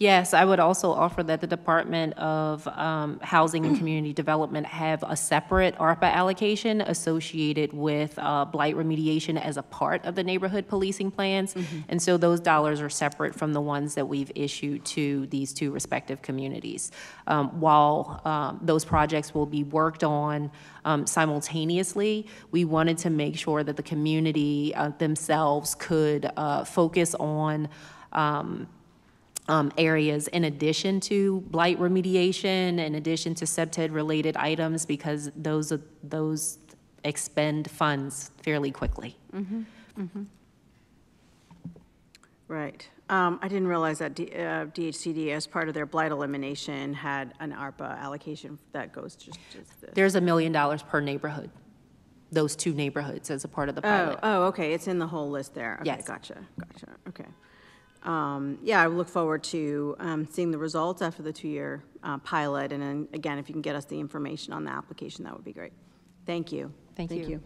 Yes, I would also offer that the Department of um, Housing and Community Development have a separate ARPA allocation associated with uh, blight remediation as a part of the neighborhood policing plans. And so those dollars are separate from the ones that we've issued to these two respective communities. Um, While um, those projects will be worked on um, simultaneously, we wanted to make sure that the community uh, themselves could uh, focus on um, um, areas in addition to blight remediation, in addition to CPTED-related items, because those, are- those expend funds fairly quickly. Mhm, mhm. Right. Um, I didn't realize that D- uh, DHCD, as part of their blight elimination, had an ARPA allocation that goes just, just this. There's a million dollars per neighborhood, those two neighborhoods as a part of the Oh, oh, okay, it's in the whole list there. Okay, Yes. Gotcha, gotcha, okay. Um, Yeah, I look forward to um, seeing the results after the two-year uh, pilot, and then, again, if you can get us the information on the application, that would be great. Thank you. Thank you.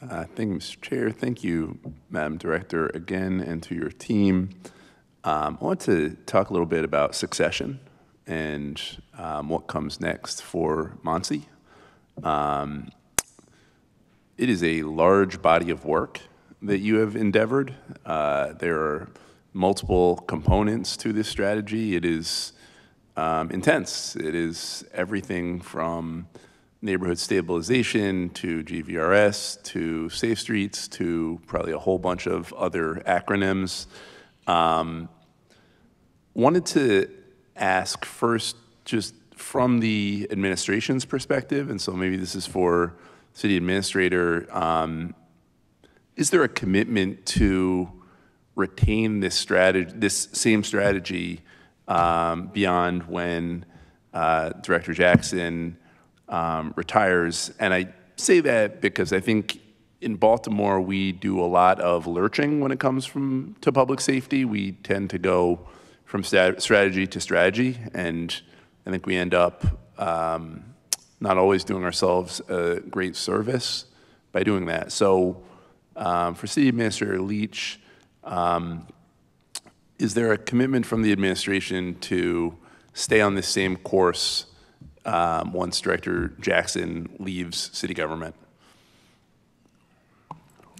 Uh, Thank you, Mr. Chair. Thank you, Madam Director, again, and to your team. Um, I want to talk a little bit about succession and um, what comes next for MONSE. Um, It is a large body of work that you have endeavored. Uh, There are multiple components to this strategy. It is um, intense. It is everything from neighborhood stabilization to GVRS to Safe Streets to probably a whole bunch of other acronyms. Um, wanted to ask first, just from the administration's perspective, and so maybe this is for city administrator, um, is there a commitment to retain this strategy, this same strategy um, beyond when uh, Director Jackson um, retires? And I say that because I think in Baltimore, we do a lot of lurching when it comes from to public safety. We tend to go from stat- strategy to strategy, and I think we end up um, not always doing ourselves a great service by doing that. So, um, for City Administrator Leach, um, is there a commitment from the administration to stay on the same course um, once Director Jackson leaves city government?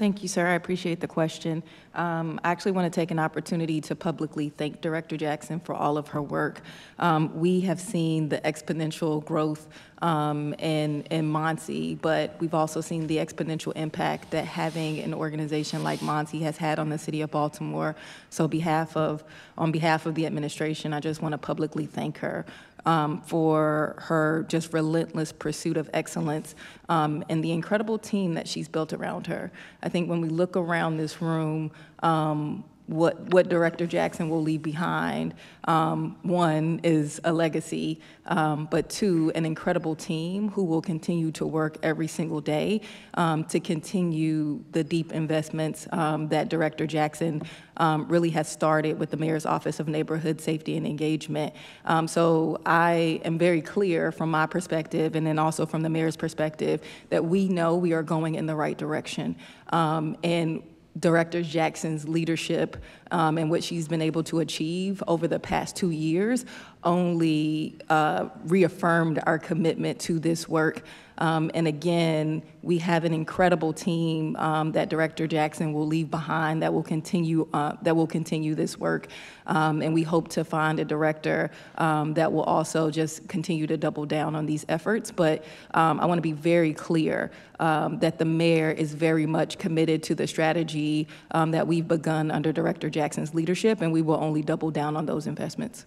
Thank you, sir. I appreciate the question. Um, I actually want to take an opportunity to publicly thank Director Jackson for all of her work. Um, we have seen the exponential growth um, in, in MONSE, but we've also seen the exponential impact that having an organization like MONSE has had on the city of Baltimore. So behalf of, on behalf of the administration, I just want to publicly thank her um, for her just relentless pursuit of excellence um, and the incredible team that she's built around her. I think when we look around this room, um, what, what Director Jackson will leave behind. Um, one is a legacy, um, but two, an incredible team who will continue to work every single day um, to continue the deep investments um, that Director Jackson um, really has started with the Mayor's Office of Neighborhood Safety and Engagement. Um, so I am very clear from my perspective and then also from the Mayor's perspective that we know we are going in the right direction. and Director Jackson's leadership um, and what she's been able to achieve over the past two years only uh, reaffirmed our commitment to this work. Um, and again, we have an incredible team um, that Director Jackson will leave behind that will continue uh, that will continue this work. Um, and we hope to find a director um, that will also just continue to double down on these efforts. But um, I want to be very clear um, that the mayor is very much committed to the strategy that we've begun under Director Jackson's leadership, and we will only double down on those investments.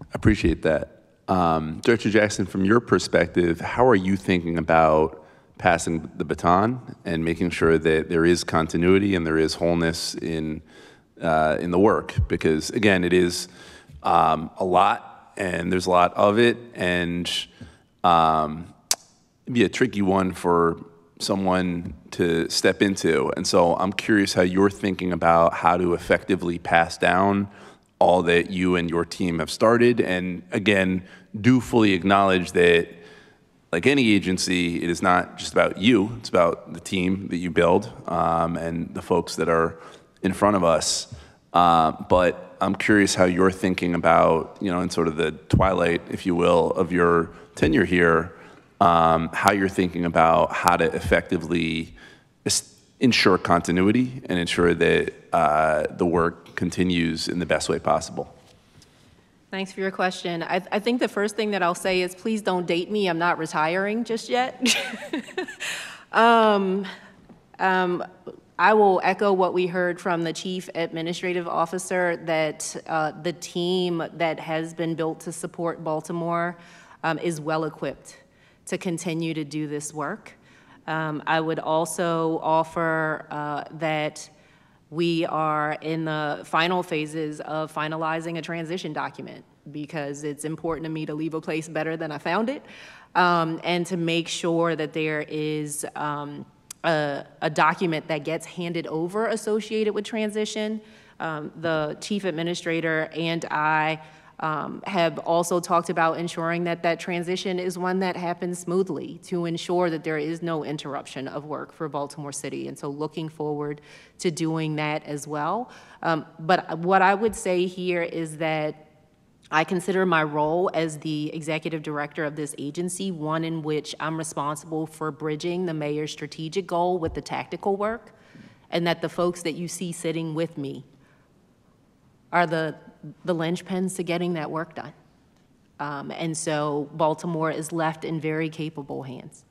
I appreciate that. Um, Director Jackson, from your perspective, how are you thinking about passing the baton and making sure that there is continuity and there is wholeness in uh, in the work? Because again, it is um, a lot, and there's a lot of it, and um, it'd be a tricky one for someone to step into. And so, I'm curious how you're thinking about how to effectively pass down all that you and your team have started. And again, do fully acknowledge that, like any agency, it is not just about you, it's about the team that you build um, and the folks that are in front of us. Uh, but I'm curious how you're thinking about, you know, in sort of the twilight, if you will, of your tenure here, um, how you're thinking about how to effectively ensure continuity and ensure that uh, the work continues in the best way possible? Thanks for your question. I, I, think the first thing that I'll say is please don't date me. I'm not retiring just yet. um, um, I will echo what we heard from the chief administrative officer that uh, the team that has been built to support Baltimore um, is well equipped to continue to do this work. Um, I would also offer uh, that we are in the final phases of finalizing a transition document because it's important to me to leave a place better than I found it um, and to make sure that there is um, a, a, document that gets handed over associated with transition. Um, the chief administrator and I um, have also talked about ensuring that that transition is one that happens smoothly to ensure that there is no interruption of work for Baltimore City. And so looking forward to doing that as well. Um, but what I would say here is that I consider my role as the executive director of this agency one in which I'm responsible for bridging the mayor's strategic goal with the tactical work, and that the folks that you see sitting with me are the the linchpins to getting that work done. Um, and so Baltimore is left in very capable hands.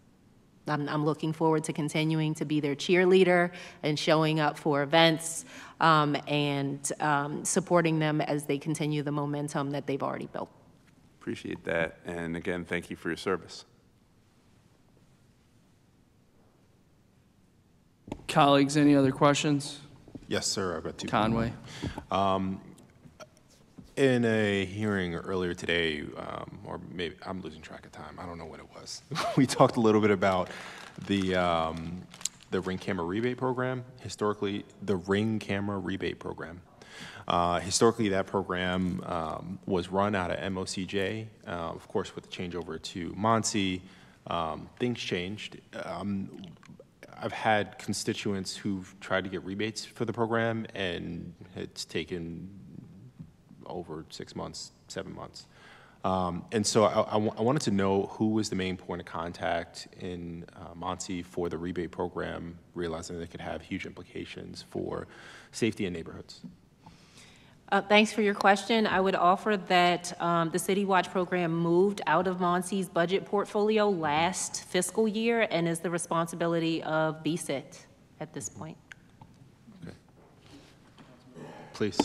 I'm, I'm, looking forward to continuing to be their cheerleader and showing up for events um, and um, supporting them as they continue the momentum that they've already built. Appreciate that. And again, thank you for your service. Colleagues, any other questions? Yes, sir. I've got two. Conway. Um, in a hearing earlier today, um, or maybe I'm losing track of time. I don't know what it was. we talked a little bit about the um, the Ring Camera Rebate Program. Historically, the Ring Camera Rebate Program. Uh, historically, that program um, was run out of MOCJ. Uh, of course, with the changeover to MONSE, um, things changed. Um, I've had constituents who've tried to get rebates for the program, and it's taken over six months, seven months. Um, and so I, I I wanted to know who was the main point of contact in uh, MONSE for the rebate program, realizing that it could have huge implications for safety in neighborhoods. Uh, Thanks for your question. I would offer that um, the City Watch program moved out of MONSE's budget portfolio last fiscal year and is the responsibility of BCIT at this point. Please.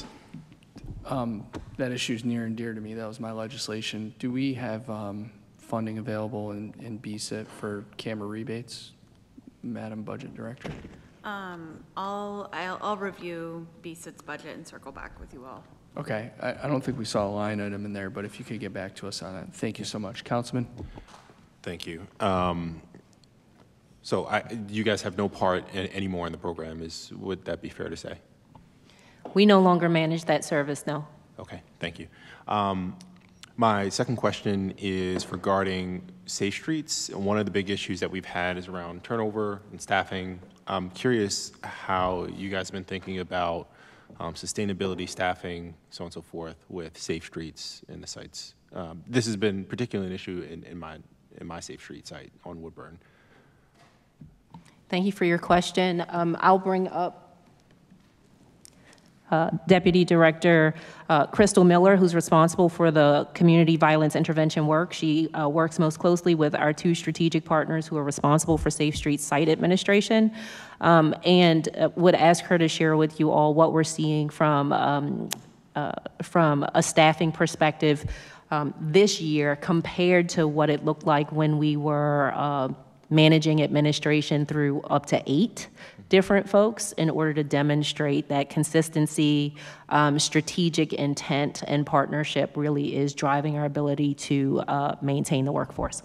Um, That issue's near and dear to me. That was my legislation. Do we have um, funding available in, in BCIT for camera rebates, Madam Budget Director? Um, I'll, I'll, I'll review BCIT's budget and circle back with you all. Okay, I, I don't think we saw a line item in there, but if you could get back to us on that. Thank you so much. Councilman? Thank you. Um, so I, you guys have no part a- anymore in the program, is, would that be fair to say? We no longer manage that service, no. Okay, thank you. Um, My second question is regarding Safe Streets. One of the big issues that we've had is around turnover and staffing. I'm curious how you guys have been thinking about um, sustainability, staffing, so on and so forth, with Safe Streets in the sites. Um, This has been particularly an issue in in my, in my Safe Street site on Woodburn. Thank you for your question. Um, I'll bring up uh, Deputy Director uh, Crystal Miller, who's responsible for the community violence intervention work. She uh, works most closely with our two strategic partners who are responsible for Safe Streets site administration, um, and uh, would ask her to share with you all what we're seeing from um, uh, from a staffing perspective um, this year compared to what it looked like when we were managing administration through up to eight different folks in order to demonstrate that consistency, um, strategic intent, and partnership really is driving our ability to uh, maintain the workforce.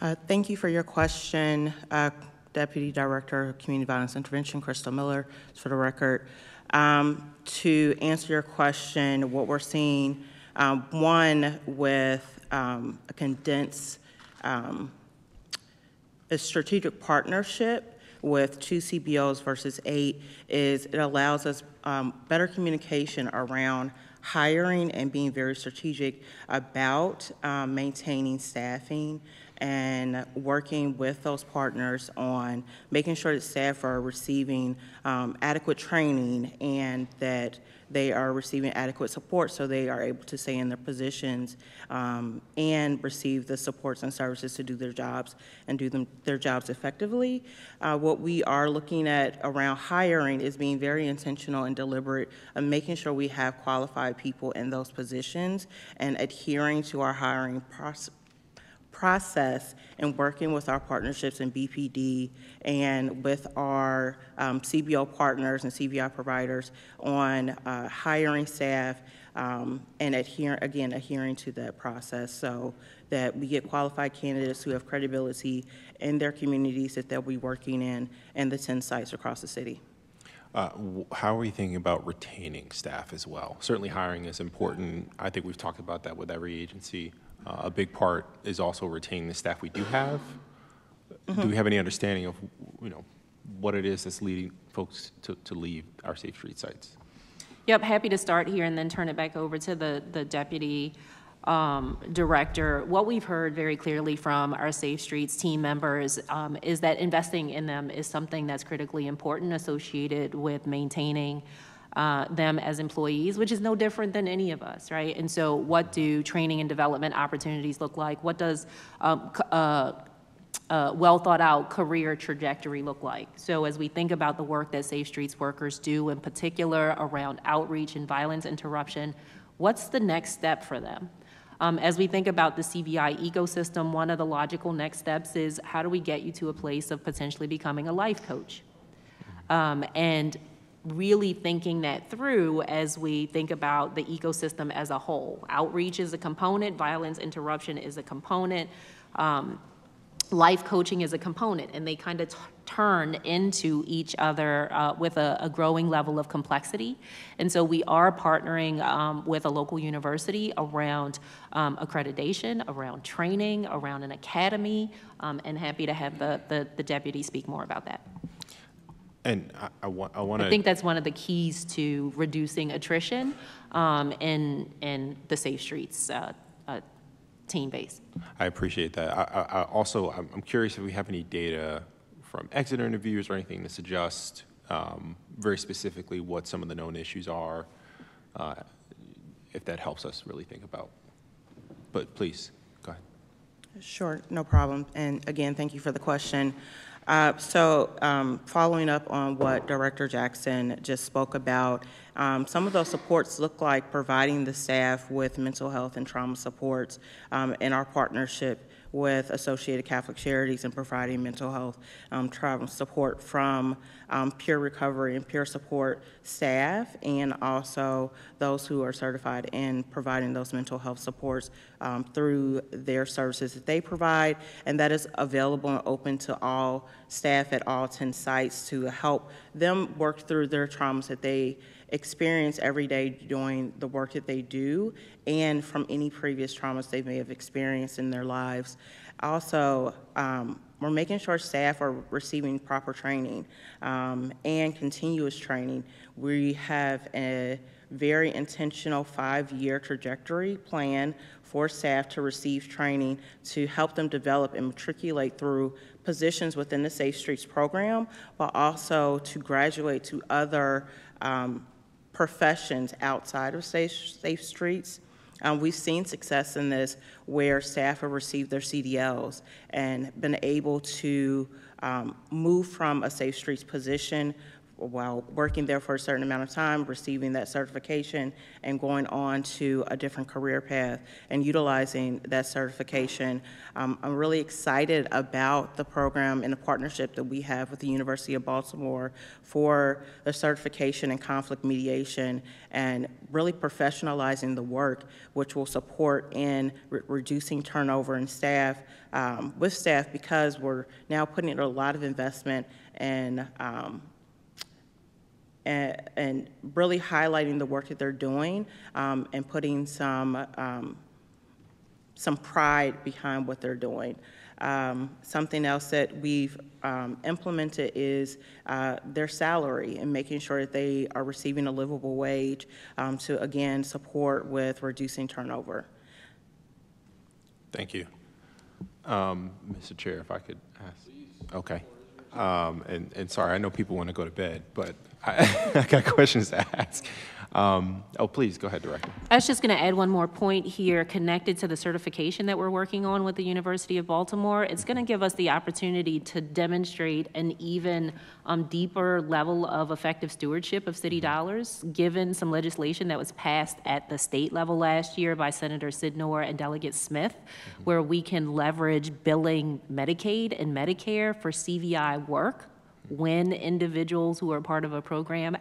Uh, Thank you for your question, uh, Deputy Director of Community Violence Intervention, Crystal Miller, for the record. Um, To answer your question, what we're seeing, um, one, with um, a condensed, a strategic partnership with two CBOs versus eight is it allows us um, better communication around hiring and being very strategic about um, maintaining staffing and working with those partners on making sure that staff are receiving um, adequate training and that they are receiving adequate support so they are able to stay in their positions um, and receive the supports and services to do their jobs and do them, their jobs effectively. Uh, what we are looking at around hiring is being very intentional and deliberate and making sure we have qualified people in those positions and adhering to our hiring process process and working with our partnerships in BPD and with our um, CBO partners and CBI providers on uh, hiring staff um, and adhering, again, adhering to that process so that we get qualified candidates who have credibility in their communities that they'll be working in and the 10 sites across the city. Uh, How are we thinking about retaining staff as well? Certainly hiring is important. I think we've talked about that with every agency. Uh, A big part is also retaining the staff we do have. Do we have any understanding of, you know, what it is that's leading folks to, to leave our Safe Street sites? Yep, happy to start here and then turn it back over to the, the deputy um, director. What we've heard very clearly from our Safe Streets team members um, is that investing in them is something that's critically important associated with maintaining uh, them as employees, which is no different than any of us, right? And so, what do training and development opportunities look like? What does um, uh, uh, well thought out career trajectory look like? So, as we think about the work that Safe Streets workers do, in particular around outreach and violence interruption, what's the next step for them? Um, as we think about the CVI ecosystem, one of the logical next steps is how do we get you to a place of potentially becoming a life coach? Um, and really thinking that through as we think about the ecosystem as a whole. Outreach is a component, violence interruption is a component. Um, life coaching is a component, and they kind of turn into each other uh, with a, a, growing level of complexity. And so we are partnering um, with a local university around um, accreditation, around training, around an academy, um, and happy to have the, the, the, deputy speak more about that. And I, I, wa I want to. I think that's one of the keys to reducing attrition um, in, in the Safe Streets uh, uh, team base. I appreciate that. I, I also, I'm curious if we have any data from exit interviews or anything to suggest um, very specifically what some of the known issues are, uh, if that helps us really think about. But please, go ahead. Sure, no problem. And again, thank you for the question. Uh, so um, following up on what Director Jackson just spoke about, um, some of those supports look like providing the staff with mental health and trauma supports um, in our partnership with Associated Catholic Charities and providing mental health um, trauma support from um, peer recovery and peer support staff, and also those who are certified in providing those mental health supports um, through their services that they provide. And that is available and open to all staff at all 10 sites to help them work through their traumas that they experience every day doing the work that they do and from any previous traumas they may have experienced in their lives. Also, um, we're making sure staff are receiving proper training um, and continuous training. We have a very intentional five-year trajectory plan for staff to receive training to help them develop and matriculate through positions within the Safe Streets program, but also to graduate to other um, professions outside of Safe, safe Streets. Um, we've seen success in this where staff have received their CDLs and been able to um, move from a Safe Streets position while working there for a certain amount of time, receiving that certification, and going on to a different career path and utilizing that certification. Um, I'm really excited about the program and the partnership that we have with the University of Baltimore for the certification in conflict mediation and really professionalizing the work, which will support in re reducing turnover in staff, um, with staff because we're now putting in a lot of investment in um, and, and really highlighting the work that they're doing um, and putting some, um, some pride behind what they're doing. Um, something else that we've um, implemented is uh, their salary and making sure that they are receiving a livable wage um, to, again, support with reducing turnover. Thank you. Um, Mr. Chair, if I could ask. Okay. Um, and, and sorry, I know people want to go to bed, but I, I got questions to ask. Um, oh, please, go ahead, Director. I was just going to add one more point here connected to the certification that we're working on with the University of Baltimore. It's going to give us the opportunity to demonstrate an even um, deeper level of effective stewardship of city dollars, given some legislation that was passed at the state level last year by Senator Sydnor and Delegate Smith, where we can leverage billing Medicaid and Medicare for CVI work when individuals who are part of a program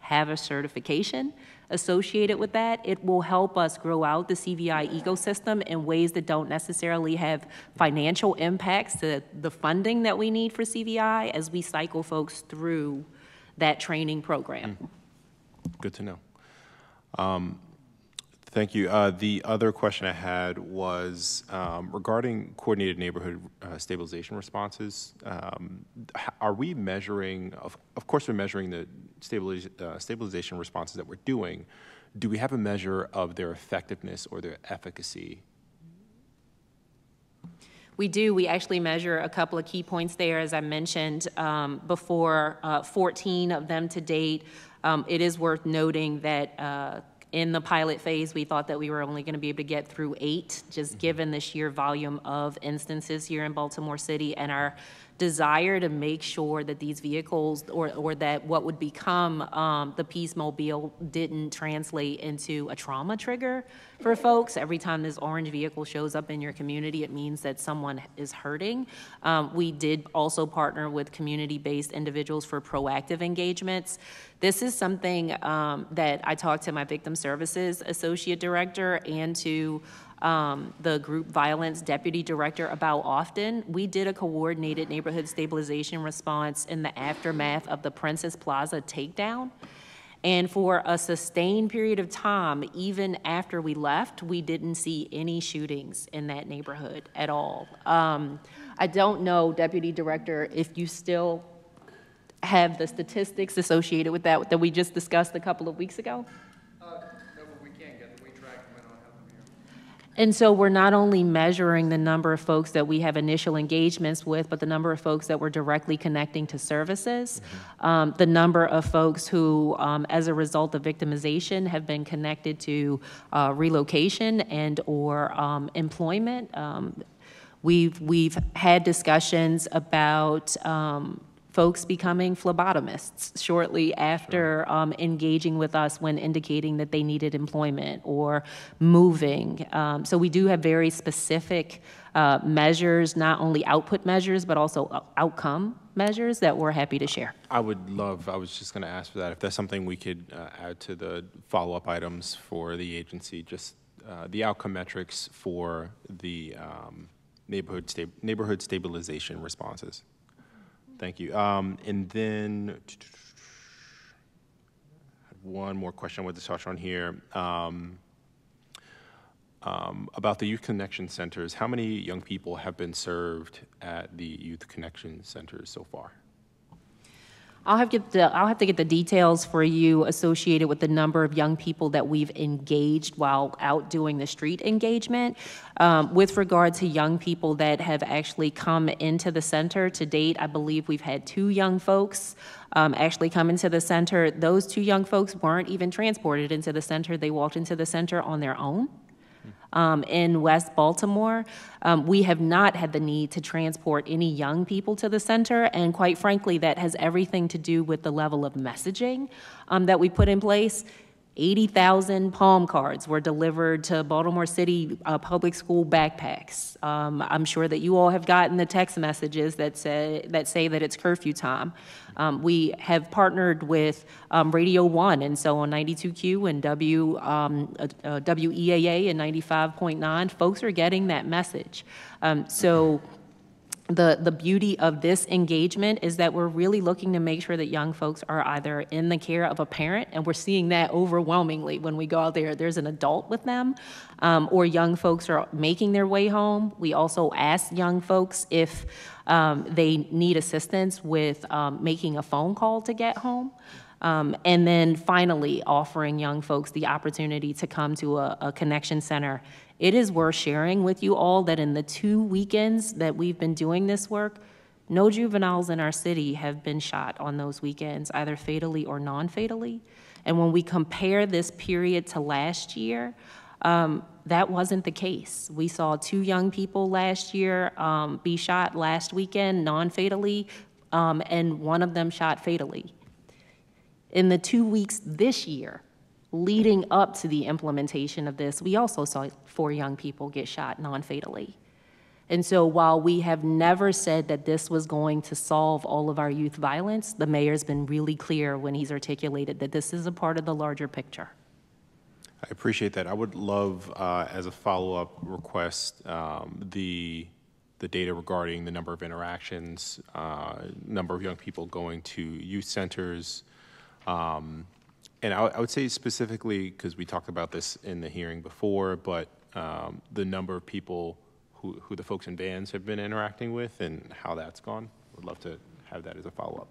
have a certification associated with that, it will help us grow out the CVI ecosystem in ways that don't necessarily have financial impacts to the funding that we need for CVI as we cycle folks through that training program. Mm. Good to know. Um, Thank you. Uh, the other question I had was um, regarding coordinated neighborhood uh, stabilization responses. Um, are we measuring, of, of, course, we're measuring the stabiliz uh, stabilization responses that we're doing. Do we have a measure of their effectiveness or their efficacy? We do. We actually measure a couple of key points there, as I mentioned um, before, uh, 14 of them to date. Um, it is worth noting that uh, in the pilot phase, we thought that we were only going to be able to get through eight, just mm-hmm. given the sheer volume of instances here in Baltimore City and our desire to make sure that these vehicles or, or that what would become um, the Peace Mobile didn't translate into a trauma trigger for folks. Every time this orange vehicle shows up in your community, it means that someone is hurting. Um, we did also partner with community-based individuals for proactive engagements. This is something um, that I talked to my victim services associate director and to um, the group violence deputy director about often. We did a coordinated neighborhood stabilization response in the aftermath of the Princess Plaza takedown. And for a sustained period of time, even after we left, we didn't see any shootings in that neighborhood at all. Um, I don't know, Deputy Director, if you still have the statistics associated with that that we just discussed a couple of weeks ago? And so we're not only measuring the number of folks that we have initial engagements with, but the number of folks that we're directly connecting to services, um, the number of folks who, um, as a result of victimization, have been connected to uh, relocation and or um, employment. Um, we've we've had discussions about um, folks becoming phlebotomists shortly after um, engaging with us when indicating that they needed employment or moving. Um, so we do have very specific uh, measures, not only output measures, but also outcome measures that we're happy to share. I would love, I was just going to ask for that, if that's something we could uh, add to the follow-up items for the agency, just uh, the outcome metrics for the um, neighborhood sta- neighborhood stabilization responses. Thank you. Um, And then, one more question I wanted to touch on here. Um, um, About the Youth Connection Centers, how many young people have been served at the Youth Connection Centers so far? I'll have get the, I'll have to get the details for you associated with the number of young people that we've engaged while out doing the street engagement. Um, with regard to young people that have actually come into the center to date, I believe we've had two young folks um, actually come into the center. Those two young folks weren't even transported into the center. They walked into the center on their own um, in West Baltimore. Um, we have not had the need to transport any young people to the center, and quite frankly, that has everything to do with the level of messaging um, that we put in place. 80,000 palm cards were delivered to Baltimore City uh, public school backpacks. Um, I'm sure that you all have gotten the text messages that say that, say that it's curfew time. Um, we have partnered with um, Radio One, and so on 92Q and W, um, uh, uh, WEAA and 95.9, folks are getting that message. Um, so the, the beauty of this engagement is that we're really looking to make sure that young folks are either in the care of a parent, and we're seeing that overwhelmingly when we go out there, there's an adult with them, um, or young folks are making their way home. We also ask young folks if um, they need assistance with um, making a phone call to get home. Um, and then finally, offering young folks the opportunity to come to a, a connection center it is worth sharing with you all that in the two weekends that we've been doing this work, no juveniles in our city have been shot on those weekends, either fatally or non fatally. And when we compare this period to last year, um, that wasn't the case. We saw two young people last year um, be shot last weekend, non fatally, um, and one of them shot fatally. In the two weeks this year, leading up to the implementation of this, we also saw four young people get shot non fatally. And so while we have never said that this was going to solve all of our youth violence, the mayor's been really clear when he's articulated that this is a part of the larger picture. I appreciate that. I would love, uh, as a follow-up request, um, the the data regarding the number of interactions, uh, number of young people going to youth centers, um, and I, I, would say specifically because we talked about this in the hearing before, but um, the number of people who, who the folks in bands have been interacting with and how that's gone. Would love to have that as a follow-up.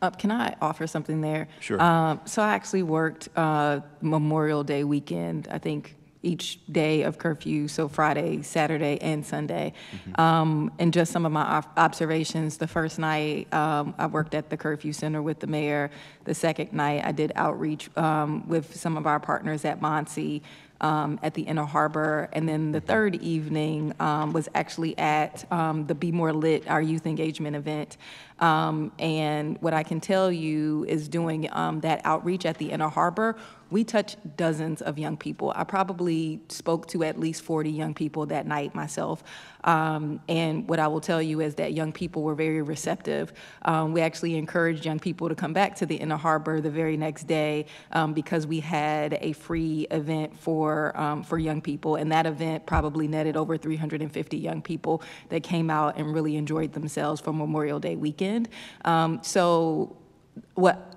Uh, can I offer something there? Sure. Um, so I actually worked uh, Memorial Day weekend. I think each day of curfew, so Friday, Saturday, and Sunday. Mm-hmm. Um, and just some of my observations. The first night, um, I worked at the curfew center with the mayor. The second night, I did outreach um, with some of our partners at MONSE. Um, at the Inner Harbor. And then the third evening um, was actually at um, the Be More Lit, our youth engagement event. Um, and what I can tell you is doing um, that outreach at the Inner Harbor, we touched dozens of young people. I probably spoke to at least 40 young people that night myself. Um, and what I will tell you is that young people were very receptive. Um, we actually encouraged young people to come back to the Inner Harbor the very next day um, because we had a free event for, um, for young people. And that event probably netted over 350 young people that came out and really enjoyed themselves for Memorial Day weekend. Um, so what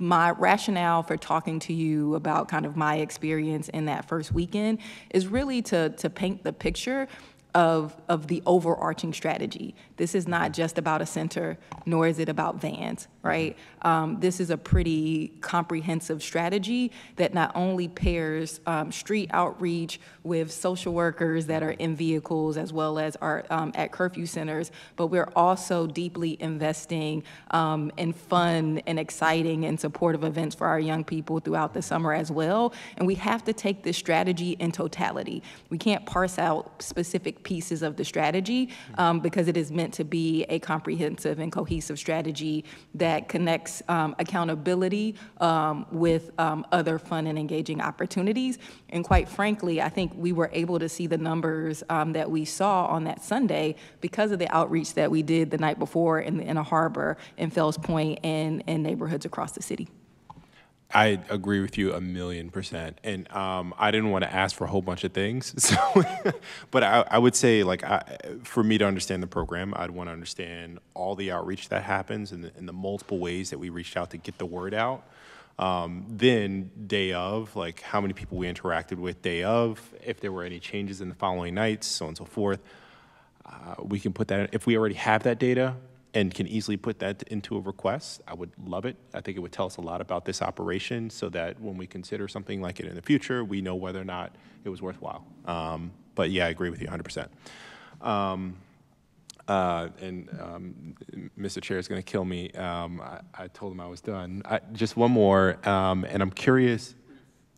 my rationale for talking to you about kind of my experience in that first weekend is really to, to paint the picture of, of the overarching strategy. This is not just about a center, nor is it about vans, right? Um, this is a pretty comprehensive strategy that not only pairs um, street outreach with social workers that are in vehicles as well as are um, at curfew centers, but we're also deeply investing um, in fun and exciting and supportive events for our young people throughout the summer as well. And we have to take this strategy in totality. We can't parse out specific pieces of the strategy um, because it is meant to be a comprehensive and cohesive strategy that connects um, accountability um, with um, other fun and engaging opportunities. And quite frankly, I think we were able to see the numbers um, that we saw on that Sunday because of the outreach that we did the night before in the Inner Harbor, in Fells Point, and in neighborhoods across the city. I agree with you a million percent, and um, I didn't want to ask for a whole bunch of things. So, but I, I, would say, like, I, for me to understand the program, I'd want to understand all the outreach that happens and the, and the, multiple ways that we reached out to get the word out. Um, then day of, like how many people we interacted with day of, if there were any changes in the following nights, so on and so forth. Uh, we can put that in. if we already have that data and can easily put that into a request, I would love it. I think it would tell us a lot about this operation so that when we consider something like it in the future, we know whether or not it was worthwhile. Um, but yeah, I agree with you 100%. Um, uh, and um, Mr. Chair is going to kill me. Um, I, I, told him I was done. I, just one more, um, and I'm curious.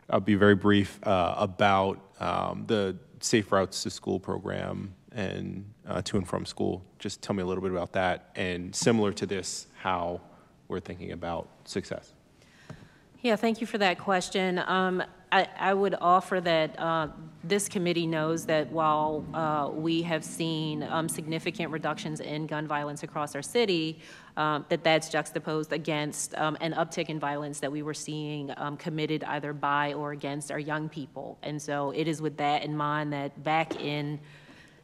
I'll be very brief uh, about um, the Safe Routes to School program and uh, to and from school. Just tell me a little bit about that, and similar to this, how we're thinking about success. Yeah, thank you for that question. Um, I, I, would offer that uh, this committee knows that while uh, we have seen um, significant reductions in gun violence across our city, um, that that's juxtaposed against um, an uptick in violence that we were seeing um, committed either by or against our young people. And so it is with that in mind that back in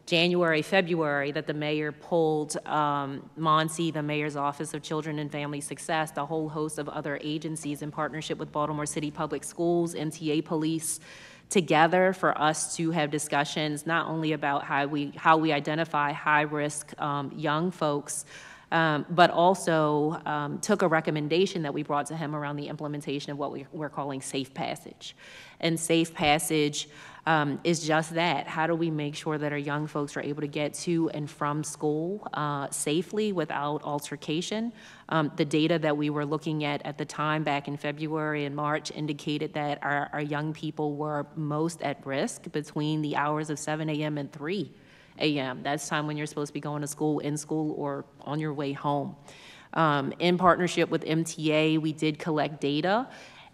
January, February, that the mayor pulled um, MONSE, the Mayor's Office of Children and Family Success, a whole host of other agencies in partnership with Baltimore City Public Schools, MTA Police, together for us to have discussions not only about how we, how we identify high-risk um, young folks, um, but also um, took a recommendation that we brought to him around the implementation of what we, are calling Safe Passage. And Safe Passage um, is just that. How do we make sure that our young folks are able to get to and from school uh, safely without altercation? Um, the data that we were looking at at the time back in February and March indicated that our, our young people were most at risk between the hours of 7 a.m. and 3 a.m. That's time when you're supposed to be going to school, in school, or on your way home. Um, in partnership with MTA, we did collect data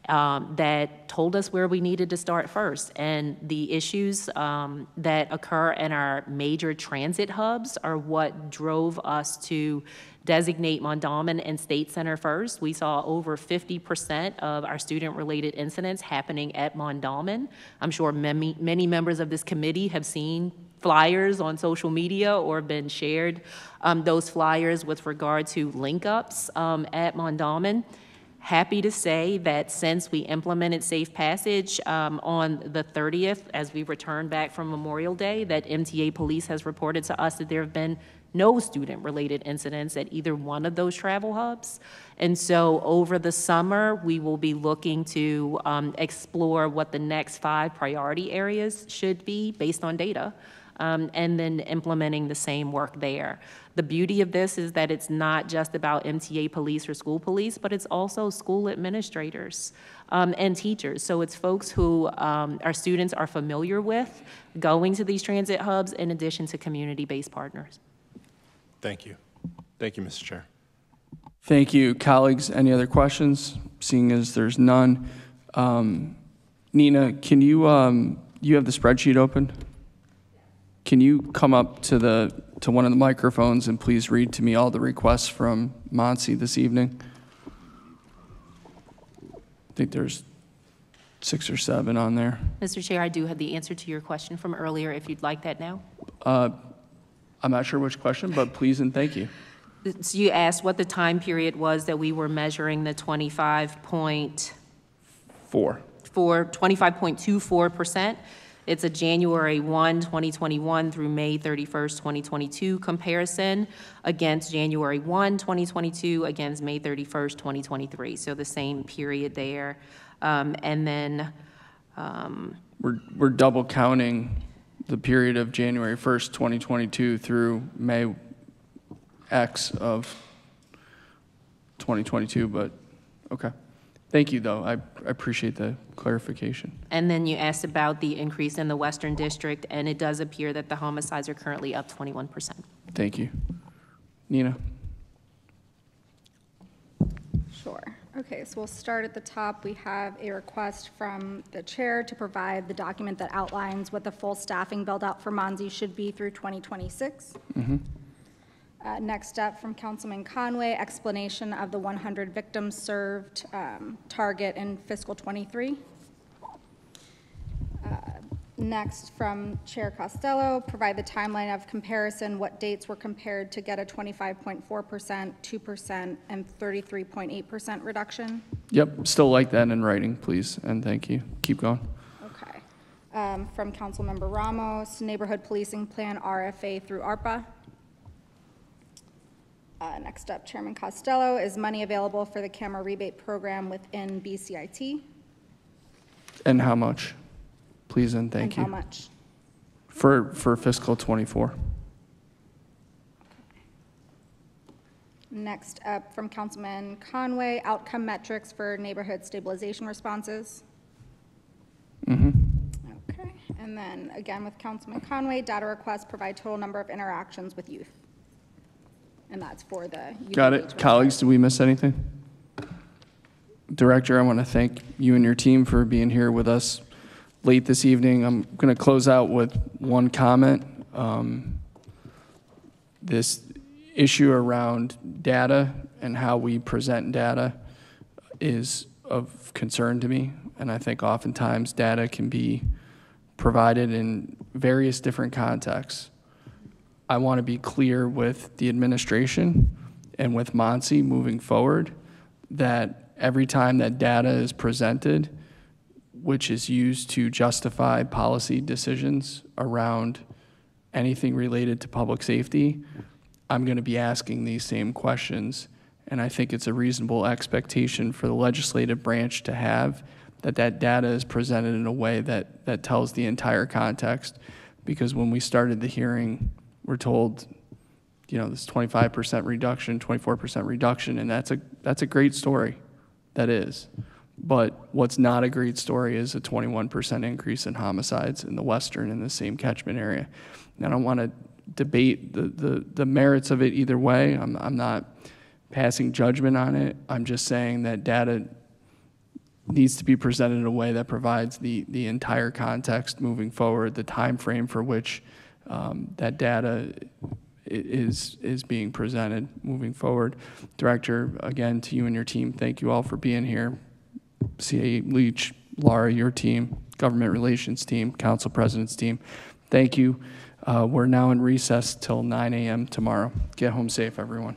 um, that told us where we needed to start first. And the issues um, that occur in our major transit hubs are what drove us to designate Mondawmin and State Center first. We saw over 50% of our student-related incidents happening at Mondawmin. I'm sure many, many members of this committee have seen flyers on social media or been shared um, those flyers with regard to link-ups um, at Mondawmin happy to say that since we implemented Safe Passage um, on the 30th, as we return back from Memorial Day, that MTA Police has reported to us that there have been no student-related incidents at either one of those travel hubs. And so over the summer, we will be looking to um, explore what the next five priority areas should be based on data um, and then implementing the same work there. The beauty of this is that it's not just about MTA police or school police, but it's also school administrators um, and teachers. So it's folks who um, our students are familiar with going to these transit hubs in addition to community-based partners. Thank you. Thank you, Mr. Chair. Thank you. Colleagues, any other questions? Seeing as there's none. Um, Nina, can you, um, you have the spreadsheet open? Can you come up to the, to one of the microphones and please read to me all the requests from MONSE this evening? I think there's six or seven on there. Mr. Chair, I do have the answer to your question from earlier, if you'd like that now. Uh, I'm not sure which question, but please and thank you. So you asked what the time period was that we were measuring the 25 point, Four. for 25.24%. It's a January 1, 2021 through May 31st, 2022 comparison against January 1, 2022 against May 31st, 2023. So the same period there. Um, And then, um, We're, we're double counting the period of January 1st, 2022 through May X of 2022, but, okay. Thank you, though. I, I appreciate the clarification. and then you asked about the increase in the Western District, and it does appear that the homicides are currently up 21%. Thank you. Nina? Sure. Okay, so we'll start at the top. We have a request from the chair to provide the document that outlines what the full staffing build-out for MONSE should be through 2026. Mm-hmm. Uh, Next up, from Councilman Conway, explanation of the 100 victims served um, target in fiscal '23. Next, from Chair Costello, provide the timeline of comparison, what dates were compared to get a 25.4%, 2%, and 33.8% reduction. Yep, still like that in writing, please, and thank you. Keep going. Okay. Um, From Councilmember Ramos, neighborhood policing plan RFA through ARPA. Uh, Next up, Chairman Costello, is money available for the camera rebate program within BCIT? And how much? Please and thank you. And how much? For, for fiscal '24. Next up, from Councilman Conway, outcome metrics for neighborhood stabilization responses. Mm-hmm. Okay, and then again with Councilman Conway, data requests provide total number of interactions with youth. And that's for the. Got it. Colleagues, did we miss anything? Director, I want to thank you and your team for being here with us late this evening. I'm going to close out with one comment. Um, This issue around data and how we present data is of concern to me. And I think oftentimes data can be provided in various different contexts. I want to be clear with the administration and with MONSE moving forward that every time that data is presented, which is used to justify policy decisions around anything related to public safety, I'm going to be asking these same questions. And I think it's a reasonable expectation for the legislative branch to have that that data is presented in a way that, that tells the entire context. Because when we started the hearing, we're told, you know, this 25% reduction, 24% reduction, and that's a, that's a great story. That is. But what's not a great story is a 21% increase in homicides in the western in the same catchment area. And I don't want to debate the, the, the merits of it either way. I'm, I'm not passing judgment on it. I'm just saying that data needs to be presented in a way that provides the, the entire context moving forward, the time frame for which um, that data is, is being presented moving forward. Director, again, to you and your team, thank you all for being here. CA Leach, Laura, your team, Government Relations team, Council President's team, thank you. Uh, We're now in recess till 9 AM tomorrow. Get home safe, everyone.